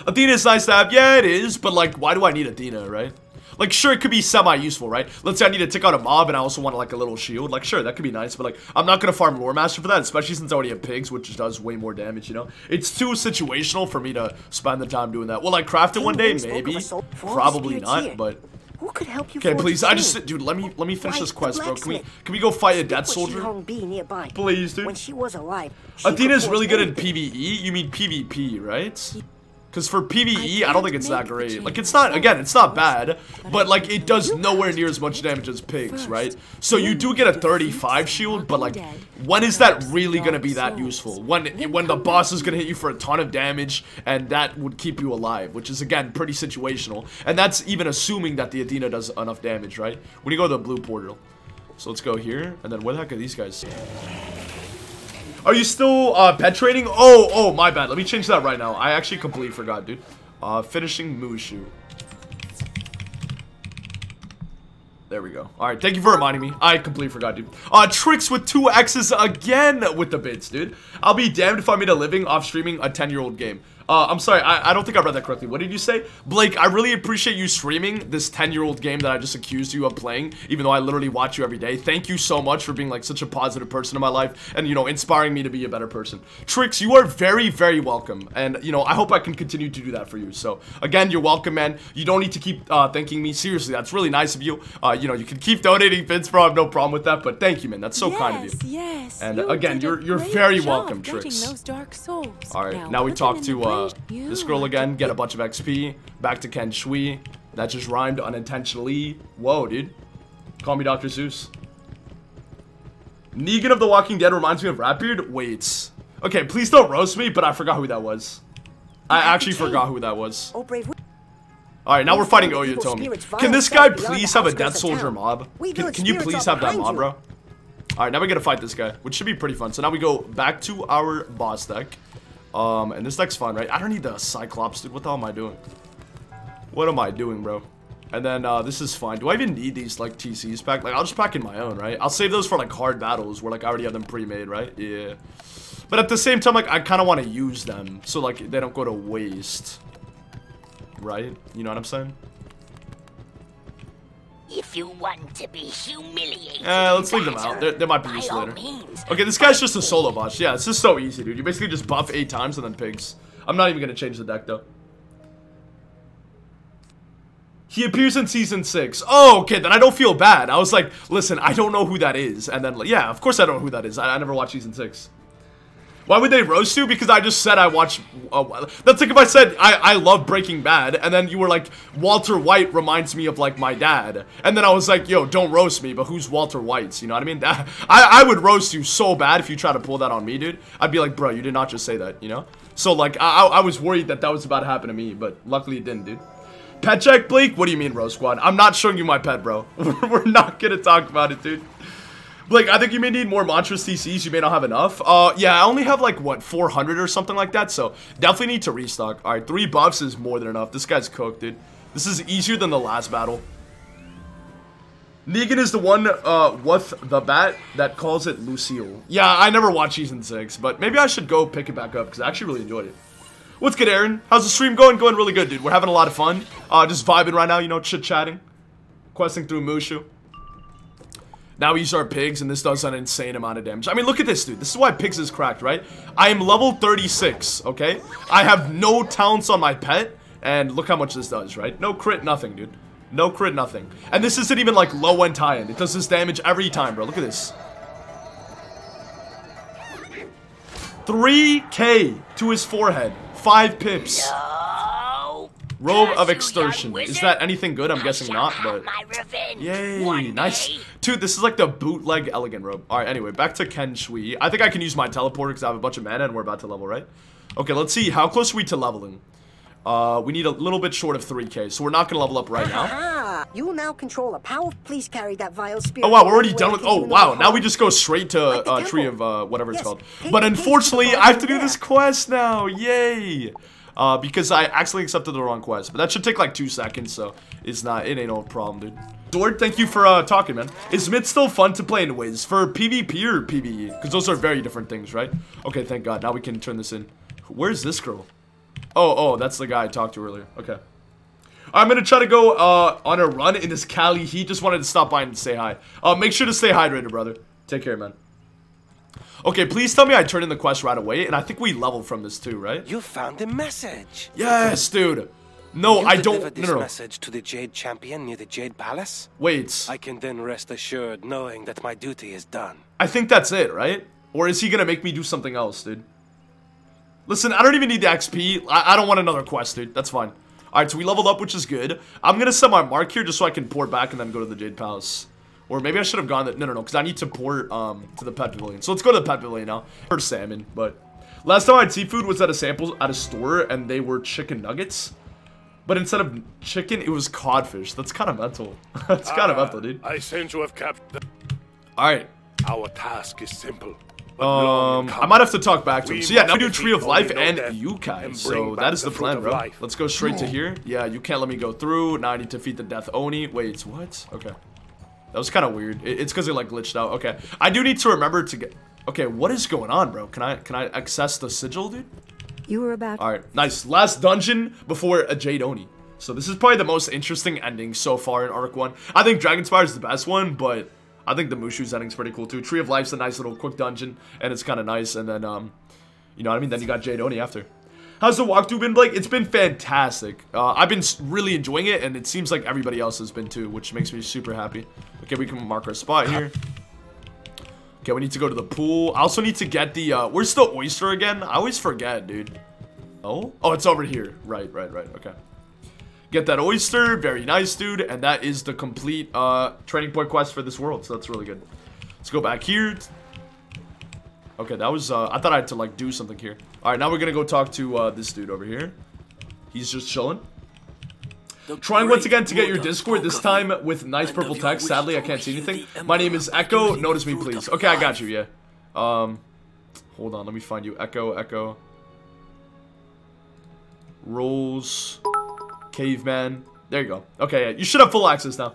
Athena is nice to have. Yeah, it is. But like, why do I need Athena, right? Like, sure, it could be semi-useful, right? Let's say I need to take out a mob and I also want, like, a little shield. Like, sure, that could be nice, but, like, I'm not gonna farm Lore Master for that, especially since I already have pigs, which does way more damage, you know? It's too situational for me to spend the time doing that. Will I craft it one day? Maybe. Probably not, but... Who could help you Okay, please, I just dude, let me let me finish this quest, bro. Can we can we go fight a dead soldier? Please, dude. When she was alive, Athena's really good at PvE. You mean PvP, right? Because for PvE, I don't think it's that great. Like, it's not, again, it's not bad, but, like, it does nowhere near as much damage as pigs, right? So you do get a 35 shield, but, like, when is that really going to be that useful? When when the boss is going to hit you for a ton of damage, and that would keep you alive, which is, again, pretty situational. And that's even assuming that the Athena does enough damage, right? When you go to the blue portal. So let's go here, and then where the heck are these guys? Are you still uh, pet training? Oh, oh, my bad. Let me change that right now. I actually completely forgot, dude. Uh, finishing Mooshu. There we go. All right, thank you for reminding me. I completely forgot, dude. Uh, tricks with two X's again with the bits, dude. I'll be damned if I made a living off streaming a 10-year-old game. Uh, I'm sorry, I, I don't think I read that correctly. What did you say? Blake, I really appreciate you streaming this 10-year-old game that I just accused you of playing, even though I literally watch you every day. Thank you so much for being, like, such a positive person in my life and, you know, inspiring me to be a better person. Tricks, you are very, very welcome. And, you know, I hope I can continue to do that for you. So, again, you're welcome, man. You don't need to keep uh, thanking me. Seriously, that's really nice of you. Uh, you know, you can keep donating bits, bro. I have no problem with that. But thank you, man. That's so yes, kind of you. Yes, And, you again, you're, you're very welcome, Tricks. Those dark souls. All right, now, now we talk to uh, this girl again, get a bunch of XP, back to Ken Shui, That just rhymed unintentionally. Whoa, dude. Call me Dr. Seuss. Negan of The Walking Dead reminds me of Ratbeard? Wait. Okay, please don't roast me, but I forgot who that was. I actually forgot who that was. Oh, brave. Alright, now we're fighting spirits Can this guy please have a Death Soldier mob? Can, can you please have that mob, bro? Alright, now we gotta fight this guy, which should be pretty fun. So now we go back to our boss deck. Um, and this deck's fun, right? I don't need the Cyclops, dude. What the hell am I doing? What am I doing, bro? And then, uh, this is fine. Do I even need these, like, TCs pack? Like, I'll just pack in my own, right? I'll save those for, like, hard battles where, like, I already have them pre-made, right? Yeah. But at the same time, like, I kind of want to use them so, like, they don't go to waste. Right? You know what I'm saying? If you want to be humiliated, Eh, let's leave them out. They, they might be by used later. means. Okay, this guy's just a solo boss. Yeah, it's just so easy, dude. You basically just buff eight times and then pigs. I'm not even gonna change the deck though. He appears in season six. Oh, okay, then I don't feel bad. I was like, listen, I don't know who that is, and then like, yeah, of course I don't know who that is. I, I never watched season six. Why would they roast you? Because I just said I watch. Uh, that's like if I said I, I love Breaking Bad, and then you were like, Walter White reminds me of like my dad, and then I was like, yo, don't roast me, but who's Walter White's? You know what I mean? That, I I would roast you so bad if you try to pull that on me, dude. I'd be like, bro, you did not just say that, you know? So like, I I was worried that that was about to happen to me, but luckily it didn't, dude. Pet check, Bleak? What do you mean, Rose Squad? I'm not showing you my pet, bro. We're not gonna talk about it, dude. Blake, I think you may need more Monstrous TCs. You may not have enough. Uh, yeah, I only have like, what, 400 or something like that. So, definitely need to restock. All right, three buffs is more than enough. This guy's cooked, dude. This is easier than the last battle. Negan is the one uh, with the bat that calls it Lucille. Yeah, I never watched season 6, but maybe I should go pick it back up because I actually really enjoyed it. What's good, Aaron? How's the stream going? Going really good, dude. We're having a lot of fun. Uh, just vibing right now, you know, chit-chatting. Questing through Mooshu. Now we use our pigs, and this does an insane amount of damage. I mean, look at this, dude. This is why pigs is cracked, right? I am level 36, okay? I have no talents on my pet, and look how much this does, right? No crit, nothing, dude. No crit, nothing. And this isn't even, like, low-end tie-in. It does this damage every time, bro. Look at this. 3k to his forehead. 5 pips. No. Robe of extortion. Is that anything good? I'm guessing not, but... Yay, nice. Dude, this is like the bootleg elegant robe. Alright, anyway, back to Ken Shui. I think I can use my teleporter because I have a bunch of mana and we're about to level, right? Okay, let's see. How close are we to leveling? Uh, we need a little bit short of 3k, so we're not gonna level up right now. Ah, you now control a power. Please carry that vile spirit. Oh wow, we're already done with. Oh you in the wow, now we just go straight to Like the uh, tree of uh, whatever it's Yes, called. But the keys to the unfortunately, I have to do this quest now. Yay! Uh, because I accidentally accepted the wrong quest, but that should take like two seconds, so it's not. It ain't no problem, dude. Sword, thank you for uh, talking, man. Is Mid still fun to play in Wiz for PvP or PvE? Because those are very different things, right? Okay, thank God. Now we can turn this in. Where's this girl? Oh, oh, that's the guy I talked to earlier. Okay. I'm gonna try to go uh, on a run in this Cali heat. Just wanted to stop by and say hi. Uh, make sure to stay hydrated, brother. Take care, man. Okay, please tell me I turned in the quest right away, and I think we level from this too, right? You found the message. Yes, dude. No, you I don't. this No, no, message to the Jade Champion near the Jade Palace. Wait. I can then rest assured knowing that my duty is done. I think that's it, right? Or is he gonna make me do something else, dude? Listen, I don't even need the XP. I, I don't want another quest, dude. That's fine. Alright, so we leveled up, which is good. I'm gonna set my mark here just so I can port back and then go to the Jade Palace. Or maybe I should have gone that. No, no, no, because I need to port um, to the Pet Pavilion. So let's go to the Pet Pavilion now. For salmon, but... Last time I had seafood was at a sample at a store, and they were chicken nuggets. But instead of chicken, it was codfish. That's kind of mental. That's kind of Ah, mental, dude. I sense you have captured. Alright. Our task is simple. Um, I might have to talk back to We him. So yeah, now we do Tree of Life and Yukai. So bring that back is the the plan, fruit bro. life. Let's go straight to here. Yeah, you can't let me go through. Now I need to defeat the Death Oni. Wait, what? Okay. That was kind of weird. It- it's because it like glitched out. Okay. I do need to remember to get... Okay, what is going on, bro? Can I can I access the sigil, dude? You were about. Alright, nice. Last dungeon before a Jade Oni. So this is probably the most interesting ending so far in Arc 1. I think Dragonspyre is the best one, but I think the Mooshu's ending's pretty cool too. Tree of Life's a nice little quick dungeon, and it's kind of nice. And then, um, you know what I mean? Then you got Jade Oni after. How's the walkthrough been, Blake? It's been fantastic. Uh, I've been really enjoying it, and it seems like everybody else has been too, which makes me super happy. Okay, we can mark our spot here. Okay, we need to go to the pool. I also need to get the, uh, where's the oyster again? I always forget, dude. Oh? Oh, it's over here. Right, right, right. Okay. Get that oyster. Very nice, dude. And that is the complete uh, training point quest for this world. So that's really good. Let's go back here. Okay, that was, uh, I thought I had to, like, do something here. All right, now we're going to go talk to uh, this dude over here. He's just chilling. Trying once again to get your Discord, this time with nice purple text. Sadly, I can't see anything. My name is Echo. Notice me, please. Okay, I got you, yeah. Um, hold on, let me find you. Echo, Echo. Rolls. Caveman. There you go. Okay, yeah, you should have full access now.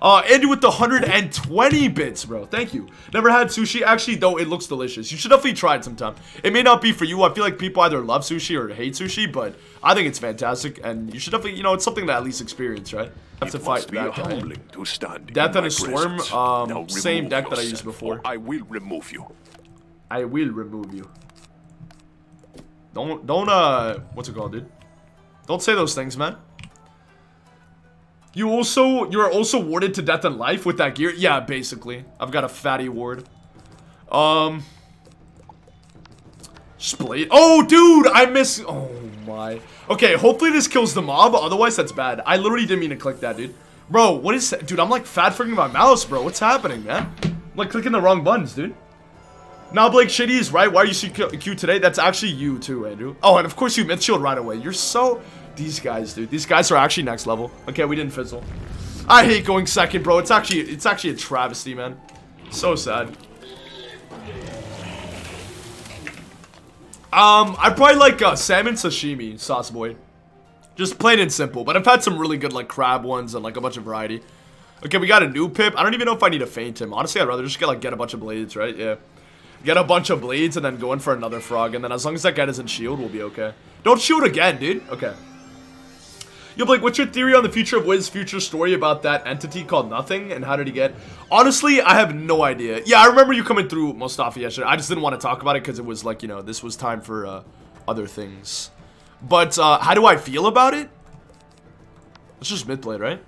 Uh, Andy with the 120 bits, bro. Thank you. Never had sushi. Actually, though, it looks delicious. You should definitely try it sometime. It may not be for you. I feel like people either love sushi or hate sushi, but I think it's fantastic. And you should definitely, you know, it's something to at least experience, right? Have to fight that guy. humbling to stand Death and a Storm, um, same deck that I used before. I will remove you. I will remove you. Don't, don't, uh, what's it called, dude? Don't say those things, man. You also, you are also warded to death and life with that gear? Yeah, basically. I've got a fatty ward. Um. Split. Oh, dude, I miss, oh my. Okay, hopefully this kills the mob, otherwise that's bad. I literally didn't mean to click that, dude. Bro, what is that? Dude, I'm like fat freaking my mouse, bro. What's happening, man? I'm like clicking the wrong buttons, dude. Now Blake Shitty is right. Why are you CQ today? That's actually you too, Andrew. Oh, and of course you myth shield right away. You're so these guys, dude. These guys are actually next level. Okay, we didn't fizzle. I hate going second, bro. It's actually it's actually a travesty, man. So sad. Um, I probably like uh, salmon sashimi, sauce boy. Just plain and simple. But I've had some really good like crab ones and like a bunch of variety. Okay, we got a new pip. I don't even know if I need to feint him. Honestly, I'd rather just get like get a bunch of blades, right? Yeah. Get a bunch of blades and then go in for another frog. And then as long as that guy doesn't shield, we'll be okay. Don't shield again, dude. Okay. Yo, Blake, what's your theory on the future of Wiz's future story about that entity called Nothing, and how did he get? Honestly, I have no idea. Yeah, I remember you coming through Mustafa yesterday. I just didn't want to talk about it because it was like, you know, this was time for uh, other things. But uh, how do I feel about it? It's just mid blade, right?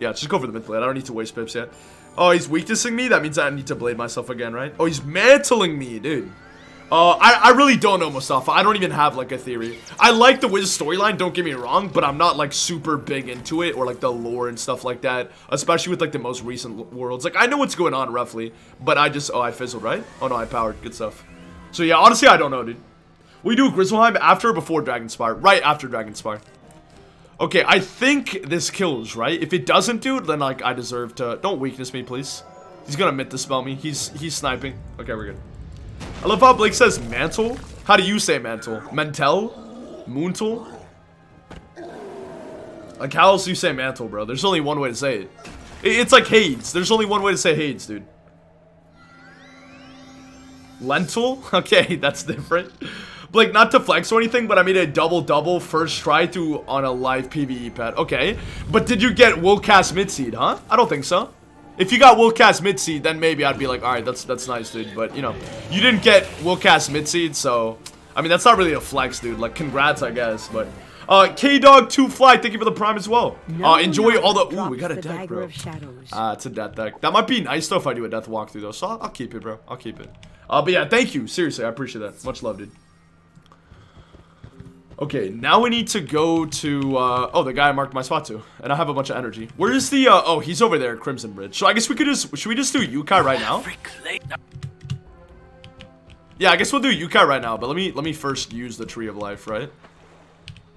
Yeah, just go for the mid blade. I don't need to waste pips yet. Oh, he's weaknessing me? That means I need to blade myself again, right? Oh, he's mantling me, dude. Uh, I, I really don't know Mustafa. I don't even have, like, a theory. I like the Wiz storyline, don't get me wrong, but I'm not, like, super big into it, or, like, the lore and stuff like that, especially with, like, the most recent worlds. Like, I know what's going on, roughly, but I just, oh, I fizzled, right? Oh, no, I powered. Good stuff. So, yeah, honestly, I don't know, dude. We do Grizzleheim after or before Dragonspyre? Right after Dragonspyre. Okay, I think this kills, right? If it doesn't, dude, then, like, I deserve to... Don't weakness me, please. He's gonna mid dispel me. He's he's sniping. Okay, we're good. I love how Blake says mantle. How do you say mantle? Mantel? Moontle? Like, how else do you say mantle, bro? There's only one way to say it. It's like Hades. There's only one way to say Hades, dude. Lentil? Okay, that's different. Blake, not to flex or anything, but I made a double-double first try through on a live PvE pet. Okay, but did you get Willcast mid-seed, huh? I don't think so. If you got Willcast mid-seed, then maybe I'd be like, alright, that's that's nice, dude. But, you know, you didn't get Willcast mid-seed, so... I mean, that's not really a flex, dude. Like, congrats, I guess, but... Uh, K-Dog2Fly, thank you for the prime as well. No Uh, enjoy all the... Ooh, we got a deck, bro. Ah, it's a death deck. That might be nice, though, if I do a death walkthrough, though. So I'll, I'll keep it, bro. I'll keep it. Uh, but yeah, thank you. Seriously, I appreciate that. Much love, dude. Okay, now we need to go to, uh, oh, the guy I marked my spot to. And I have a bunch of energy. Where is the, uh, oh, he's over there, Crimson Bridge. So I guess we could just, should we just do Yukai right now? Yeah, I guess we'll do Yukai right now, but let me, let me first use the Tree of Life, right?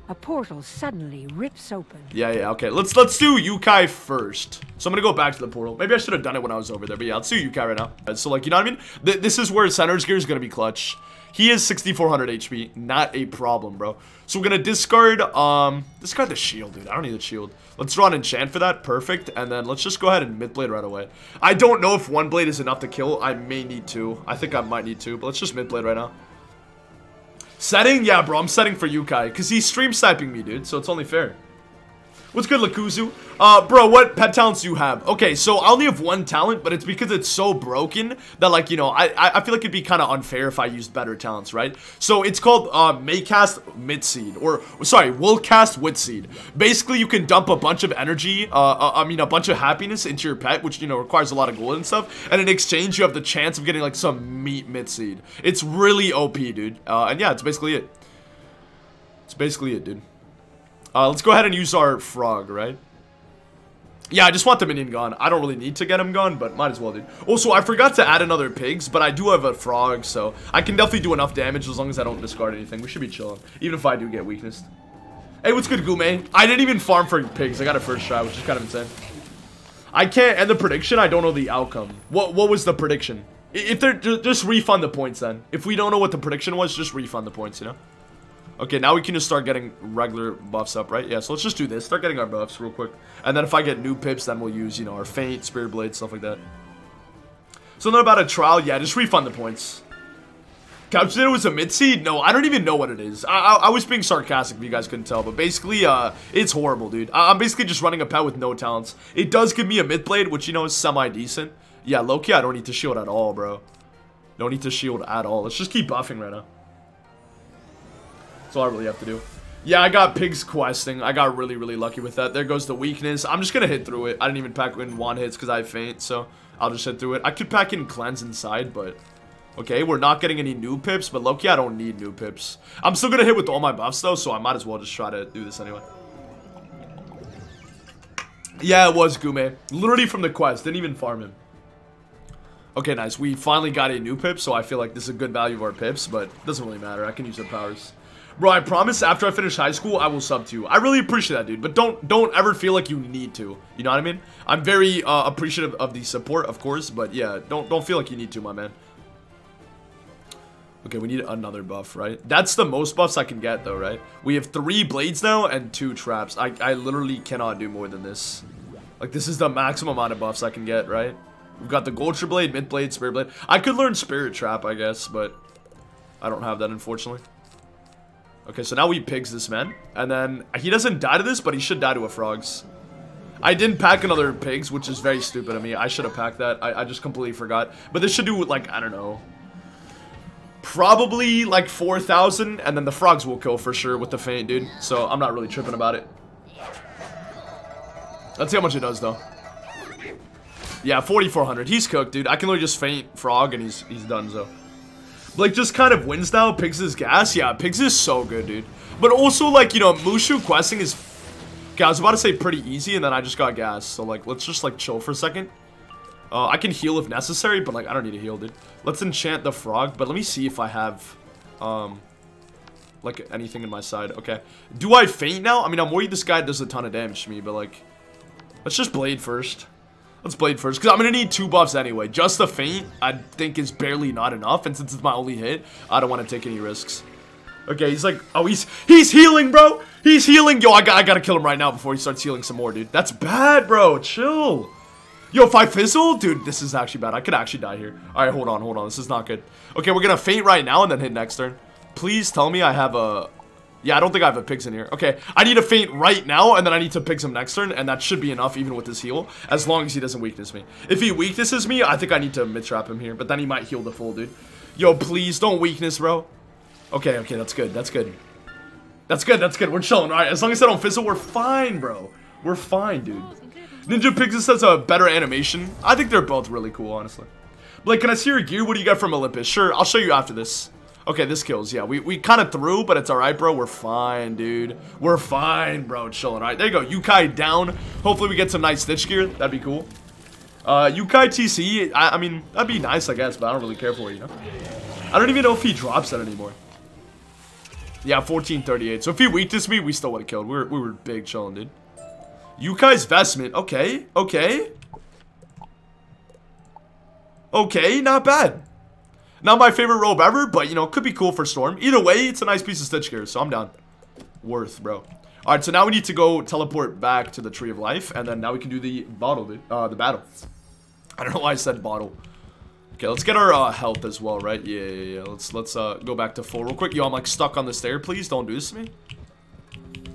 A portal suddenly rips open. Yeah, yeah, okay. Let's, let's do Yukai first. So I'm gonna go back to the portal. Maybe I should have done it when I was over there, but yeah, let's do Yukai right now. Uh, So, like, you know what I mean? Th this is where Center's Gear is gonna be clutch. He is 6,400 HP. Not a problem, bro. So we're gonna discard, um, discard the shield, dude. I don't need the shield. Let's draw an enchant for that. Perfect. And then let's just go ahead and mid-blade right away. I don't know if one blade is enough to kill. I may need two. I think I might need two, but let's just mid-blade right now. Setting? Yeah, bro. I'm setting for Yukai. Because he's stream sniping me, dude. So it's only fair. What's good, Lakuzu? Uh, bro, what pet talents do you have? Okay, so I only have one talent, but it's because it's so broken that, like, you know, I I feel like it'd be kind of unfair if I used better talents, right? So it's called uh, Maycast Midseed, or sorry, Willcast Witseed. Basically, you can dump a bunch of energy, uh, uh, I mean, a bunch of happiness into your pet, which you know requires a lot of gold and stuff, and in exchange, you have the chance of getting like some meat Midseed. It's really OP, dude. Uh, and yeah, it's basically it. It's basically it, dude. Uh, let's go ahead and use our frog, right? Yeah, I just want the minion gone. I don't really need to get him gone, but might as well, dude. Also, I forgot to add another pigs, but I do have a frog, so I can definitely do enough damage as long as I don't discard anything. We should be chilling, even if I do get weakness. Hey, what's good, Gume? I didn't even farm for pigs. I got a first try, which is kind of insane. I can't end the prediction. I don't know the outcome. What What was the prediction? If they're just refund the points then. If we don't know what the prediction was, just refund the points, you know? Okay, now we can just start getting regular buffs up, right? Yeah, so let's just do this. Start getting our buffs real quick. And then if I get new pips, then we'll use, you know, our Feint, Spirit Blade, stuff like that. So then about a trial, yeah, just refund the points. Couch it was a mid seed? No, I don't even know what it is. I, I, I, was being sarcastic if you guys couldn't tell, but basically, uh, it's horrible, dude. I, am basically just running a pet with no talents. It does give me a mid blade, which, you know, is semi-decent. Yeah, Loki, I don't need to shield at all, bro. Don't need to shield at all. Let's just keep buffing right now. That's all I really have to do. Yeah, I got pigs questing. I got really, really lucky with that. There goes the weakness. I'm just going to hit through it. I didn't even pack in one hits because I feint, so I'll just hit through it. I could pack in cleanse inside, but... Okay, we're not getting any new pips, but Loki, I don't need new pips. I'm still going to hit with all my buffs, though, so I might as well just try to do this anyway. Yeah, it was Gume. Literally from the quest. Didn't even farm him. Okay, nice. We finally got a new pip, so I feel like this is a good value of our pips, but doesn't really matter. I can use their powers. Bro, I promise after I finish high school, I will sub to you. I really appreciate that, dude. But don't don't ever feel like you need to. You know what I mean? I'm very uh, appreciative of the support, of course. But yeah, don't don't feel like you need to, my man. Okay, we need another buff, right? That's the most buffs I can get, though, right? We have three blades now and two traps. I, I literally cannot do more than this. Like, this is the maximum amount of buffs I can get, right? We've got the Gulcher Blade, Mid Blade, Spirit Blade. I could learn Spirit Trap, I guess, but I don't have that, unfortunately. Okay, so now we pigs this man. And then he doesn't die to this, but he should die to a frogs. I didn't pack another pigs, which is very stupid of me. I should have packed that. I, I just completely forgot. But this should do, like, I don't know. Probably, like, 4,000. And then the frogs will kill for sure with the feint, dude. So I'm not really tripping about it. Let's see how much it does, though. Yeah, 4,400. He's cooked, dude. I can literally just feint frog and he's he's done, so. Like, just kind of wins now. Pigs is gas. Yeah, Pigs is so good, dude. But also, like, you know, Mooshu questing is... Okay, I was about to say pretty easy, and then I just got gas. So, like, let's just, like, chill for a second. Uh, I can heal if necessary, but, like, I don't need to heal, dude. Let's enchant the frog, but let me see if I have, um, like, anything in my side. Okay. Do I feint now? I mean, I'm worried this guy does a ton of damage to me, but, like, let's just blade first. Let's blade first, because I'm going to need two buffs anyway. Just the feint, I think, is barely not enough, and since it's my only hit, I don't want to take any risks. Okay, he's like, oh, he's he's healing, bro. He's healing. Yo, I, got, I gotta kill him right now before he starts healing some more, dude. That's bad, bro. Chill. Yo, if I fizzle, dude, this is actually bad. I could actually die here. All right, hold on, hold on. This is not good. Okay, we're gonna feint right now and then hit next turn. Please tell me I have a yeah, I don't think I have a Pigs in here. Okay, I need a feint right now, and then I need to Pigs him next turn, and that should be enough even with his heal, as long as he doesn't weakness me. If he weaknesses me, I think I need to mid-trap him here, but then he might heal the full, dude. Yo, please, don't weakness, bro. Okay, okay, that's good, that's good. That's good, that's good, we're chilling, alright? As long as I don't fizzle, we're fine, bro. We're fine, dude. Ninja Pigs has a better animation. I think they're both really cool, honestly. Blake, can I see your gear? What do you got from Olympus? Sure, I'll show you after this. Okay, this kills. Yeah, we, we kind of threw, but it's all right, bro. We're fine, dude. We're fine, bro. Chilling. All right, there you go. Yukai down. Hopefully we get some nice Stitch gear. That'd be cool. Uh, Yukai TC, I, I mean, that'd be nice, I guess, but I don't really care for it, you know? I don't even know if he drops that anymore. Yeah, 1438. So if he weakness me, we still would have killed. We were, we were big chilling, dude. Yukai's vestment. Okay, okay. Okay, not bad. Not my favorite robe ever, but, you know, could be cool for Storm. Either way, it's a nice piece of Stitch gear, so I'm down. Worth, bro. Alright, so now we need to go teleport back to the Tree of Life, and then now we can do the bottle, uh, the battle. I don't know why I said bottle. Okay, let's get our uh, health as well, right? Yeah, yeah, yeah. Let's let's uh, go back to full real quick. Yo, I'm like stuck on the stair. Please don't do this to me.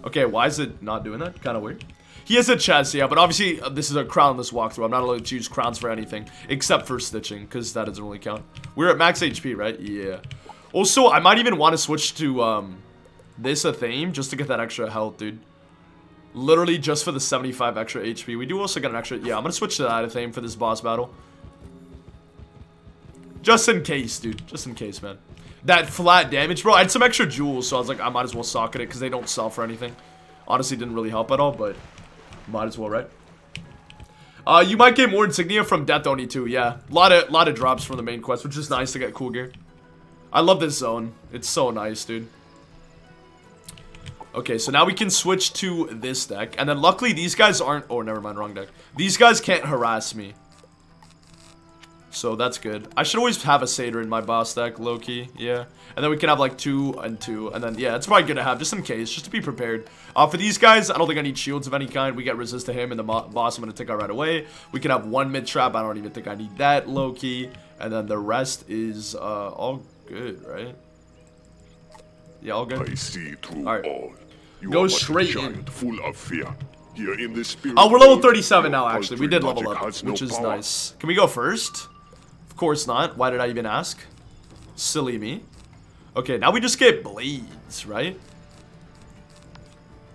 Okay, why is it not doing that? Kind of weird. He has a chest, yeah, but obviously uh, this is a crownless walkthrough. I'm not allowed to use crowns for anything except for stitching because that doesn't really count. We're at max HP, right? Yeah. Also, I might even want to switch to um, this athame just to get that extra health, dude. Literally just for the 75 extra HP. We do also get an extra... Yeah, I'm going to switch to that athame for this boss battle. Just in case, dude. Just in case, man. That flat damage, bro. I had some extra jewels, so I was like, I might as well socket it because they don't sell for anything. Honestly, didn't really help at all, but might as well, right? Uh, you might get more insignia from Death Oni too, yeah. A Lot of, a lot of drops from the main quest, which is nice to get cool gear. I love this zone. It's so nice, dude. Okay, so now we can switch to this deck. And then luckily these guys aren't... Oh, never mind, wrong deck. These guys can't harass me. So that's good. I should always have a Satyr in my boss deck, low-key, yeah. And then we can have like two and two. And then, yeah, it's probably good to have just in case, just to be prepared. Uh, for these guys, I don't think I need shields of any kind. We get resist to him and the boss I'm to take out right away. We can have one mid-trap. I don't even think I need that, low-key. And then the rest is uh, all good, right? Yeah, all good. I see through all. Right. all. You Go straight giant in. full of fear. Here in this spirit Oh, we're level 37 now, actually. We did level up, magic has no which is power. nice. Can we go first? Course not. Why did I even ask? Silly me. Okay, now we just get blades, right?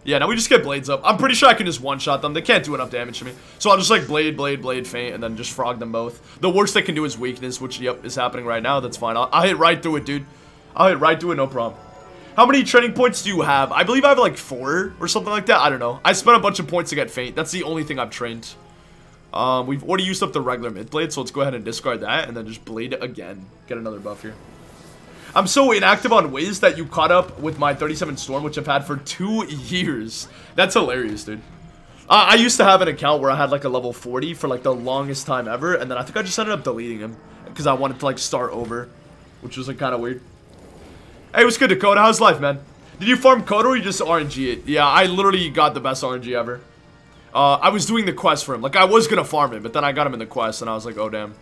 Yeah, now we just get blades up. I'm pretty sure I can just one-shot them. They can't do enough damage to me. So I'll just like blade, blade, blade, feint, and then just frog them both. The worst they can do is weakness, which, yep, is happening right now. That's fine. I'll, I'll hit right through it, dude. I'll hit right through it, no problem. How many training points do you have? I believe I have like four or something like that. I don't know. I spent a bunch of points to get feint. That's the only thing I've trained. Um, we've already used up the regular mid blade, so let's go ahead and discard that and then just blade again. Get another buff here. I'm so inactive on Wiz that you caught up with my 37 Storm, which I've had for two years. That's hilarious, dude. I used to have an account where I had like a level 40 for like the longest time ever, and then I think I just ended up deleting him because I wanted to like start over, which was like kind of weird. Hey, what's good, Dakota? How's life, man? Did you farm Koto or you just RNG it? Yeah, I literally got the best RNG ever. Uh, I was doing the quest for him. Like, I was gonna farm him, but then I got him in the quest, and I was like, oh, damn.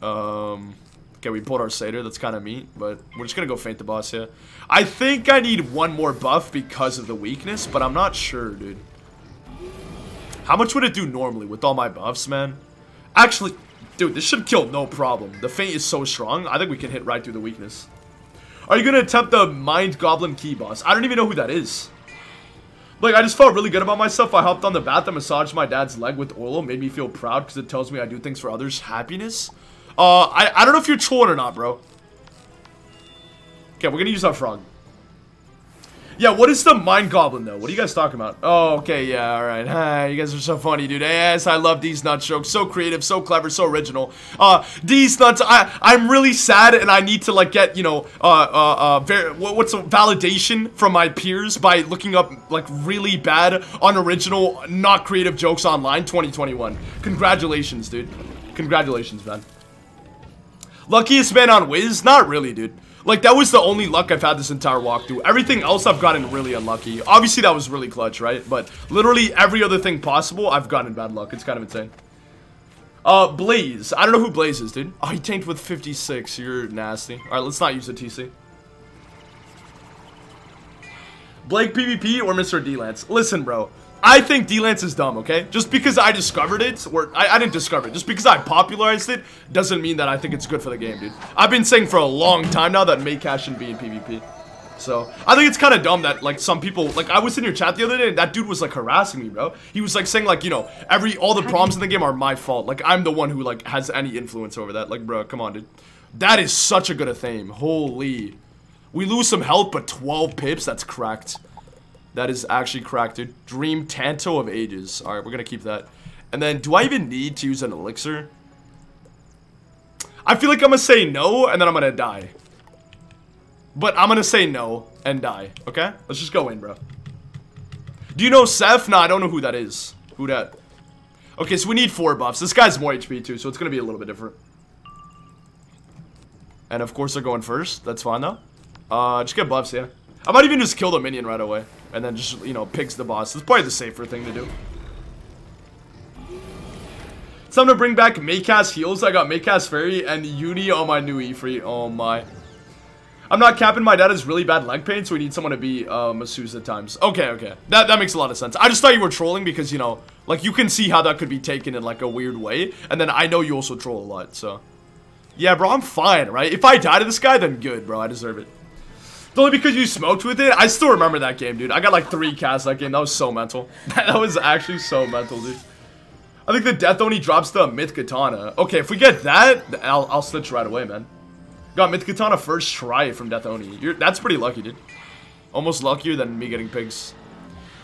Um, okay, we pulled our Satyr. That's kind of meat, but we're just gonna go feint the boss, here. I think I need one more buff because of the weakness, but I'm not sure, dude. How much would it do normally with all my buffs, man? Actually, dude, this should kill no problem. The feint is so strong. I think we can hit right through the weakness. Are you gonna attempt the Mind Goblin Key boss? I don't even know who that is. Like, I just felt really good about myself. I hopped on the bath and massaged my dad's leg with oil. Made me feel proud because it tells me I do things for others' happiness. Uh, I, I don't know if you're trolling or not, bro. Okay, we're gonna use our frog. Yeah, what is the Mind Goblin, though? What are you guys talking about? Oh, okay, yeah, alright. Hi, you guys are so funny, dude. Yes, I love these nuts jokes. So creative, so clever, so original. Uh, these nuts, I, I'm really sad and I need to, like, get, you know, uh, uh, uh, what's a validation from my peers by looking up, like, really bad, unoriginal, not creative jokes online 2021. Congratulations, dude. Congratulations, man. Luckiest man on Wiz? Not really, dude. Like, that was the only luck I've had this entire walkthrough. Everything else I've gotten really unlucky. Obviously, that was really clutch, right? But literally every other thing possible, I've gotten bad luck. It's kind of insane. Uh, Blaze. I don't know who Blaze is, dude. Oh, he tanked with 56. You're nasty. Alright, let's not use the TC. Blake PvP or Mr. D-Lance? Listen, bro. I think D-Lance is dumb, okay? Just because I discovered it, or I, I, didn't discover it, just because I popularized it, doesn't mean that I think it's good for the game, dude. I've been saying for a long time now that Maycast shouldn't be in PvP. So, I think it's kind of dumb that, like, some people, like, I was in your chat the other day, and that dude was, like, harassing me, bro. He was, like, saying, like, you know, every, all the problems in the game are my fault. Like, I'm the one who, like, has any influence over that. Like, bro, come on, dude. That is such a good athame. Holy. We lose some health, but 12 pips? That's cracked. That is actually cracked, dude. Dream Tanto of Ages. Alright, we're gonna keep that. And then, do I even need to use an elixir? I feel like I'm gonna say no, and then I'm gonna die. But I'm gonna say no, and die. Okay? Let's just go in, bro. Do you know Seth? Nah, I don't know who that is. Who that? Okay, so we need four buffs. This guy's more HP, too, so it's gonna be a little bit different. And, of course, they're going first. That's fine, though. Uh, just get buffs, yeah. I might even just kill the minion right away. And then just, you know, pigs the boss. It's probably the safer thing to do. It's time to bring back Maycast heals. I got Maycast Fairy and Uni on my new E-Free. Oh my. I'm not capping. My dad has really bad leg pain, so we need someone to be uh, masseuse at times. Okay, okay. That, that makes a lot of sense. I just thought you were trolling because, you know, like, you can see how that could be taken in, like, a weird way. And then I know you also troll a lot, so. Yeah, bro, I'm fine, right? If I die to this guy, then good, bro. I deserve it. Only because you smoked with it, I still remember that game, dude. I got like three casts that game. That was so mental. that was actually so mental, dude. I think the Death Oni drops the Myth Katana. Okay, if we get that, I'll, I'll switch right away, man. Got Myth Katana first try from Death Oni. You're, that's pretty lucky, dude. Almost luckier than me getting pigs.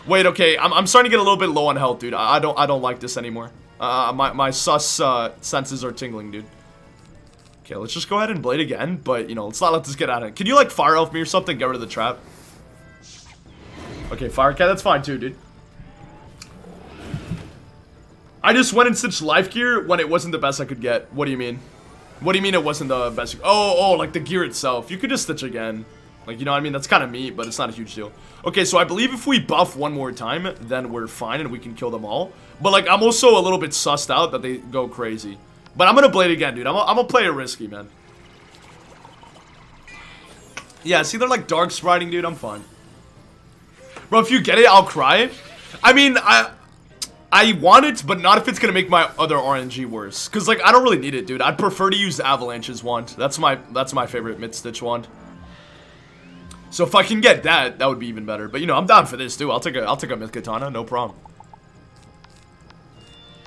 Wait, okay, I'm, I'm starting to get a little bit low on health, dude. I, I don't I don't like this anymore. Uh, my, my sus uh, senses are tingling, dude. Okay, let's just go ahead and blade again, but, you know, let's not let this get out of it. Can you, like, fire elf me or something? Get rid of the trap. Okay, fire cat, that's fine too, dude. I just went and stitched life gear when it wasn't the best I could get. What do you mean? What do you mean it wasn't the best? Oh, oh, like the gear itself. You could just stitch again. Like, you know what I mean? That's kind of meat, but it's not a huge deal. Okay, so I believe if we buff one more time, then we're fine and we can kill them all. But, like, I'm also a little bit sussed out that they go crazy. But I'm to blade again, dude. I'm going to play it risky, man. Yeah, see, they're like dark spriting, dude. I'm fine. Bro, if you get it, I'll cry. I mean, I... I want it, but not if it's gonna make my other RNG worse. Cause like I don't really need it, dude. I'd prefer to use Avalanche's wand. That's my that's my favorite mid stitch wand. So if I can get that, that would be even better. But you know, I'm down for this too. I'll take a I'll take a myth katana, no problem.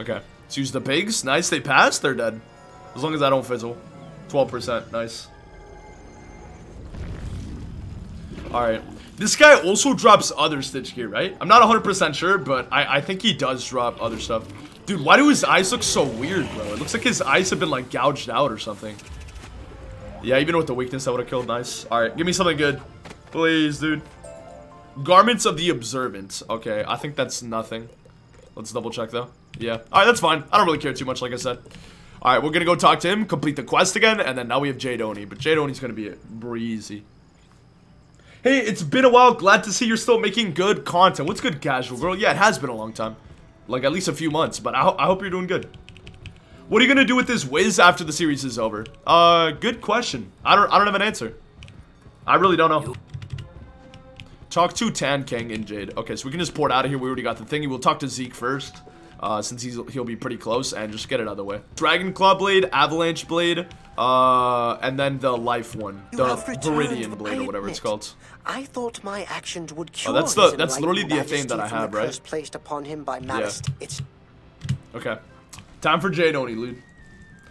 Okay. Let's use the pigs. Nice, they passed, they're dead. As long as I don't fizzle. 12%, nice. Alright. This guy also drops other Stitch gear, right? I'm not 100% sure, but I, I think he does drop other stuff. Dude, why do his eyes look so weird, bro? It looks like his eyes have been, like, gouged out or something. Yeah, even with the weakness, that would have killed nice. Alright, give me something good. Please, dude. Garments of the Observant. Okay, I think that's nothing. Let's double check, though. Yeah. Alright, that's fine. I don't really care too much, like I said. Alright, we're gonna go talk to him, complete the quest again, and then now we have Jade Oni. But Jade Oni's gonna be breezy. Hey, it's been a while. Glad to see you're still making good content. What's good, casual girl? Yeah, it has been a long time. Like, at least a few months, but I, ho I hope you're doing good. What are you gonna do with this whiz after the series is over? Uh, good question. I don't, I don't have an answer. I really don't know. Talk to Tan King and Jade. Okay, so we can just port out of here. We already got the thingy. We'll talk to Zeke first. Uh, since he's, he'll be pretty close and just get it out of the way. Dragon Claw Blade, Avalanche Blade, uh, and then the Life one, You the Viridian Blade or whatever it's called. I thought my actions would cure Oh, that's the that's literally the thing that I have, the right? placed upon him by Malist. It's Okay. Time for Jade Oni, Lude.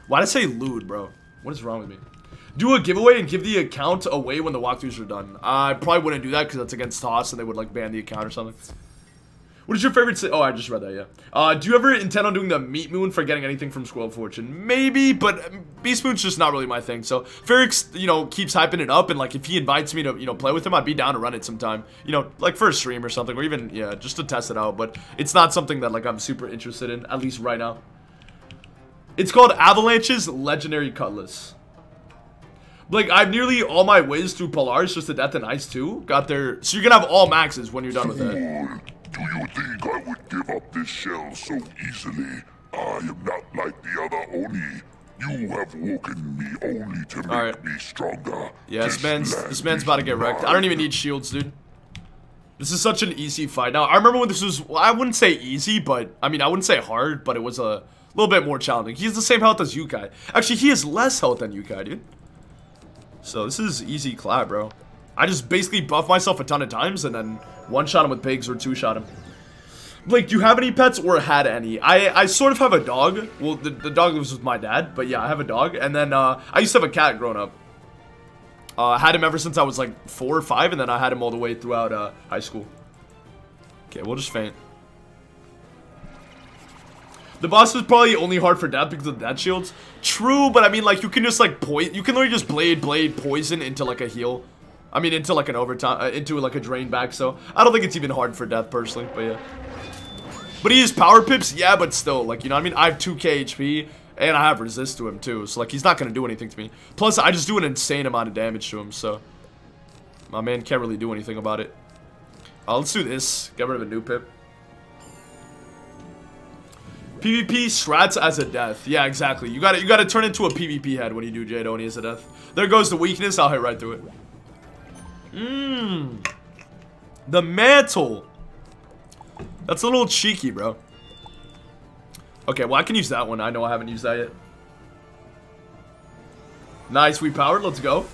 Why'd I say Lude, bro? What is wrong with me? Do a giveaway and give the account away when the walkthroughs are done. I probably wouldn't do that because that's against Toss and they would like ban the account or something. What is your favorite? si- Oh, I just read that. Yeah. Uh, do you ever intend on doing the Beast Moon for getting anything from Squirrel Fortune? Maybe, but Beast Moon's just not really my thing. So Ferrix, you know, keeps hyping it up, and like if he invites me to, you know, play with him, I'd be down to run it sometime. You know, like for a stream or something, or even yeah, just to test it out. But it's not something that like I'm super interested in, at least right now. It's called Avalanche's Legendary Cutlass. Like, I've nearly all my ways through Polaris just to Death and Ice 2. Got there. So you're gonna have all maxes when you're done with it. Do you think I would give up this shell so easily? I am not like the other Oni. You have woken me only to make Alright. me stronger. Yeah, this man's this man's about to get wrecked. I don't even need shields, dude. This is such an easy fight. Now, I remember when this was, well, I wouldn't say easy, but, I mean, I wouldn't say hard, but it was a little bit more challenging. He has the same health as Yukai. Actually, he has less health than Yukai, dude. So, this is easy clap, bro. I just basically buff myself a ton of times and then one-shot him with pigs or two-shot him. Blake, do you have any pets or had any? I, I sort of have a dog. Well, the, the dog lives with my dad, but yeah, I have a dog. And then, uh, I used to have a cat growing up. Uh, I had him ever since I was like four or five, and then I had him all the way throughout uh, high school. Okay, we'll just feint. The boss is probably only hard for death because of death shields. True, but I mean, like, you can just, like, point. You can literally just blade, blade, poison into, like, a heal. I mean, into, like, an overtime, uh, into, like, a drain back, so I don't think it's even hard for death, personally, but yeah. But he has power pips, yeah, but still, like, you know what I mean? I have 2k HP, and I have resist to him, too, so, like, he's not gonna do anything to me. Plus, I just do an insane amount of damage to him, so... My man can't really do anything about it. Uh, let's do this. Get rid of a new pip. PvP strats as a death. Yeah, exactly. You gotta you gotta turn into a PvP head when you do Jade Oni as a death. There goes the weakness. I'll hit right through it. Mmm. The mantle. That's a little cheeky, bro. Okay, well, I can use that one. I know I haven't used that yet. Nice, we powered. Let's go.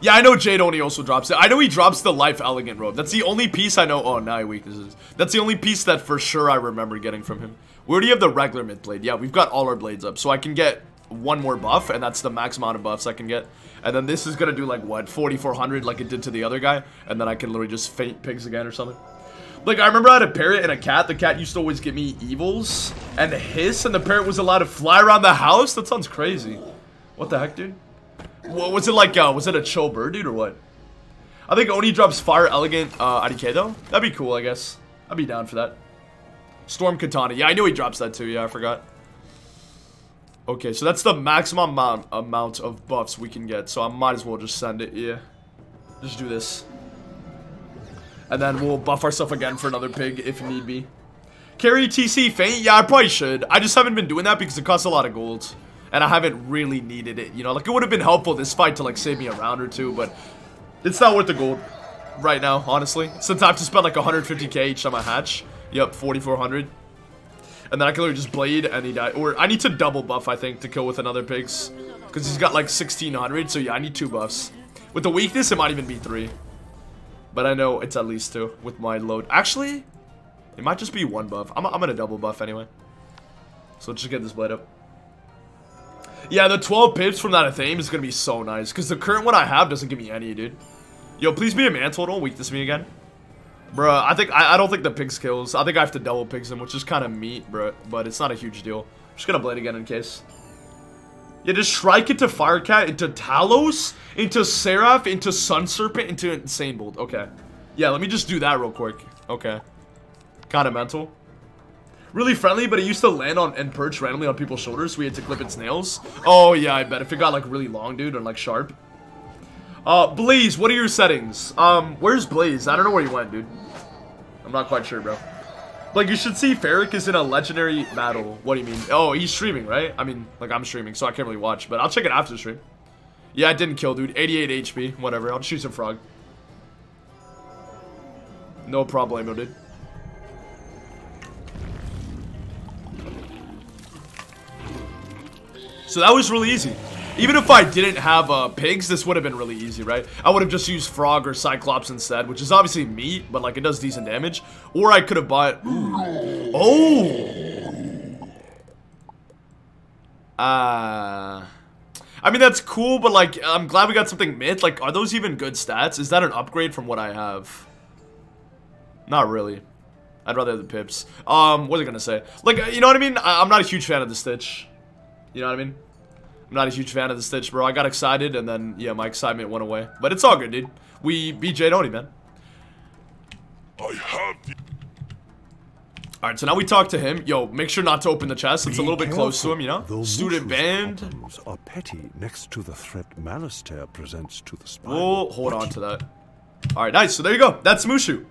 Yeah, I know Jade Oni also drops it. I know he drops the Life Elegant robe. That's the only piece I know. Oh, now he weaknesses. That's the only piece that for sure I remember getting from him. We already have the regular mid blade. Yeah, we've got all our blades up. So I can get one more buff, and that's the max amount of buffs I can get. And then this is to do like, what, 4,400 like it did to the other guy. And then I can literally just feint pigs again or something. Like, I remember I had a parrot and a cat. The cat used to always give me evils and hiss, and the parrot was allowed to fly around the house? That sounds crazy. What the heck, dude? What, was it like, uh, was it a chill bird, dude, or what? I think Oni drops Fire Elegant uh, IDK, though. That'd be cool, I guess. I'd be down for that. Storm Katana. Yeah, I knew he drops that, too. Yeah, I forgot. Okay, so that's the maximum amount, amount of buffs we can get, so I might as well just send it, yeah. Just do this. And then we'll buff ourselves again for another pig if need be. Carry TC feint? Yeah, I probably should. I just haven't been doing that because it costs a lot of gold. And I haven't really needed it, you know? Like, it would have been helpful this fight to, like, save me a round or two, but it's not worth the gold right now, honestly. Since I have to spend, like, 150k each time I hatch. Yep, 4,400. And then I can literally just blade and he die. Or I need to double buff, I think, to kill with another pigs. Because he's got, like, 1,600, so yeah, I need two buffs. With the weakness, it might even be three. But I know it's at least two with my load. Actually, it might just be one buff. I'm, I'm going to double buff anyway. So let's just get this blade up. Yeah, the 12 pips from that Athame is going to be so nice. Because the current one I have doesn't give me any, dude. Yo, please be a mantle. Don't weakness me again. Bruh, I think I, I don't think the pigs kills. I think I have to double pigs him, which is kind of meat, bruh. But it's not a huge deal. I'm just to blade again in case. Yeah, just strike into Firecat, into Talos, into Seraph, into Sun Serpent, into Insane Bolt. Okay. Yeah, let me just do that real quick. Okay. Kind of mental. Really friendly, but it used to land on and perch randomly on people's shoulders, so we had to clip its nails. Oh, yeah, I bet. If it got, like, really long, dude, and, like, sharp. Uh, Blaze, what are your settings? Um, where's Blaze? I don't know where he went, dude. I'm not quite sure, bro. Like, you should see Ferric is in a legendary battle. What do you mean? Oh, he's streaming, right? I mean, like, I'm streaming, so I can't really watch, but I'll check it after the stream. Yeah, I didn't kill, dude. 88 HP. Whatever. I'll shoot some frog. No problemo, dude. So that was really easy. Even if I didn't have uh, pigs, this would have been really easy, right? I would have just used Frog or Cyclops instead, which is obviously meat, but like it does decent damage. Or I could have bought... Ooh. Oh! Uh... I mean, that's cool, but like, I'm glad we got something myth. Like, are those even good stats? Is that an upgrade from what I have? Not really. I'd rather have the pips. Um, what was I gonna say? Like, you know what I mean? I I'm not a huge fan of the Stitch. You know what I mean? I'm not a huge fan of the Stitch, bro. I got excited, and then, yeah, my excitement went away. But it's all good, dude. We beat Jade Oni, man. I have Alright, so now we talk to him. Yo, make sure not to open the chest. It's a little bit close to him, you know? Those Student band. problems are petty next to the threat Malistaire presents to the Spiral. We'll hold on to that. Alright, nice. So there you go. That's Mooshu.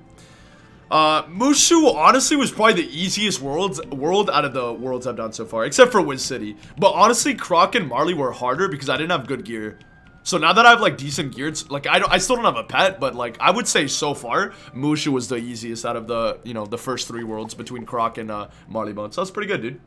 Uh, Mooshu honestly was probably the easiest world world out of the worlds I've done so far, except for Wiz City. But honestly, Krok and Marley were harder because I didn't have good gear. So now that I have like decent gear, like I don't, I still don't have a pet, but like I would say so far, Mooshu was the easiest out of the you know the first three worlds between Krok and uh, Marleybone. So that's pretty good, dude.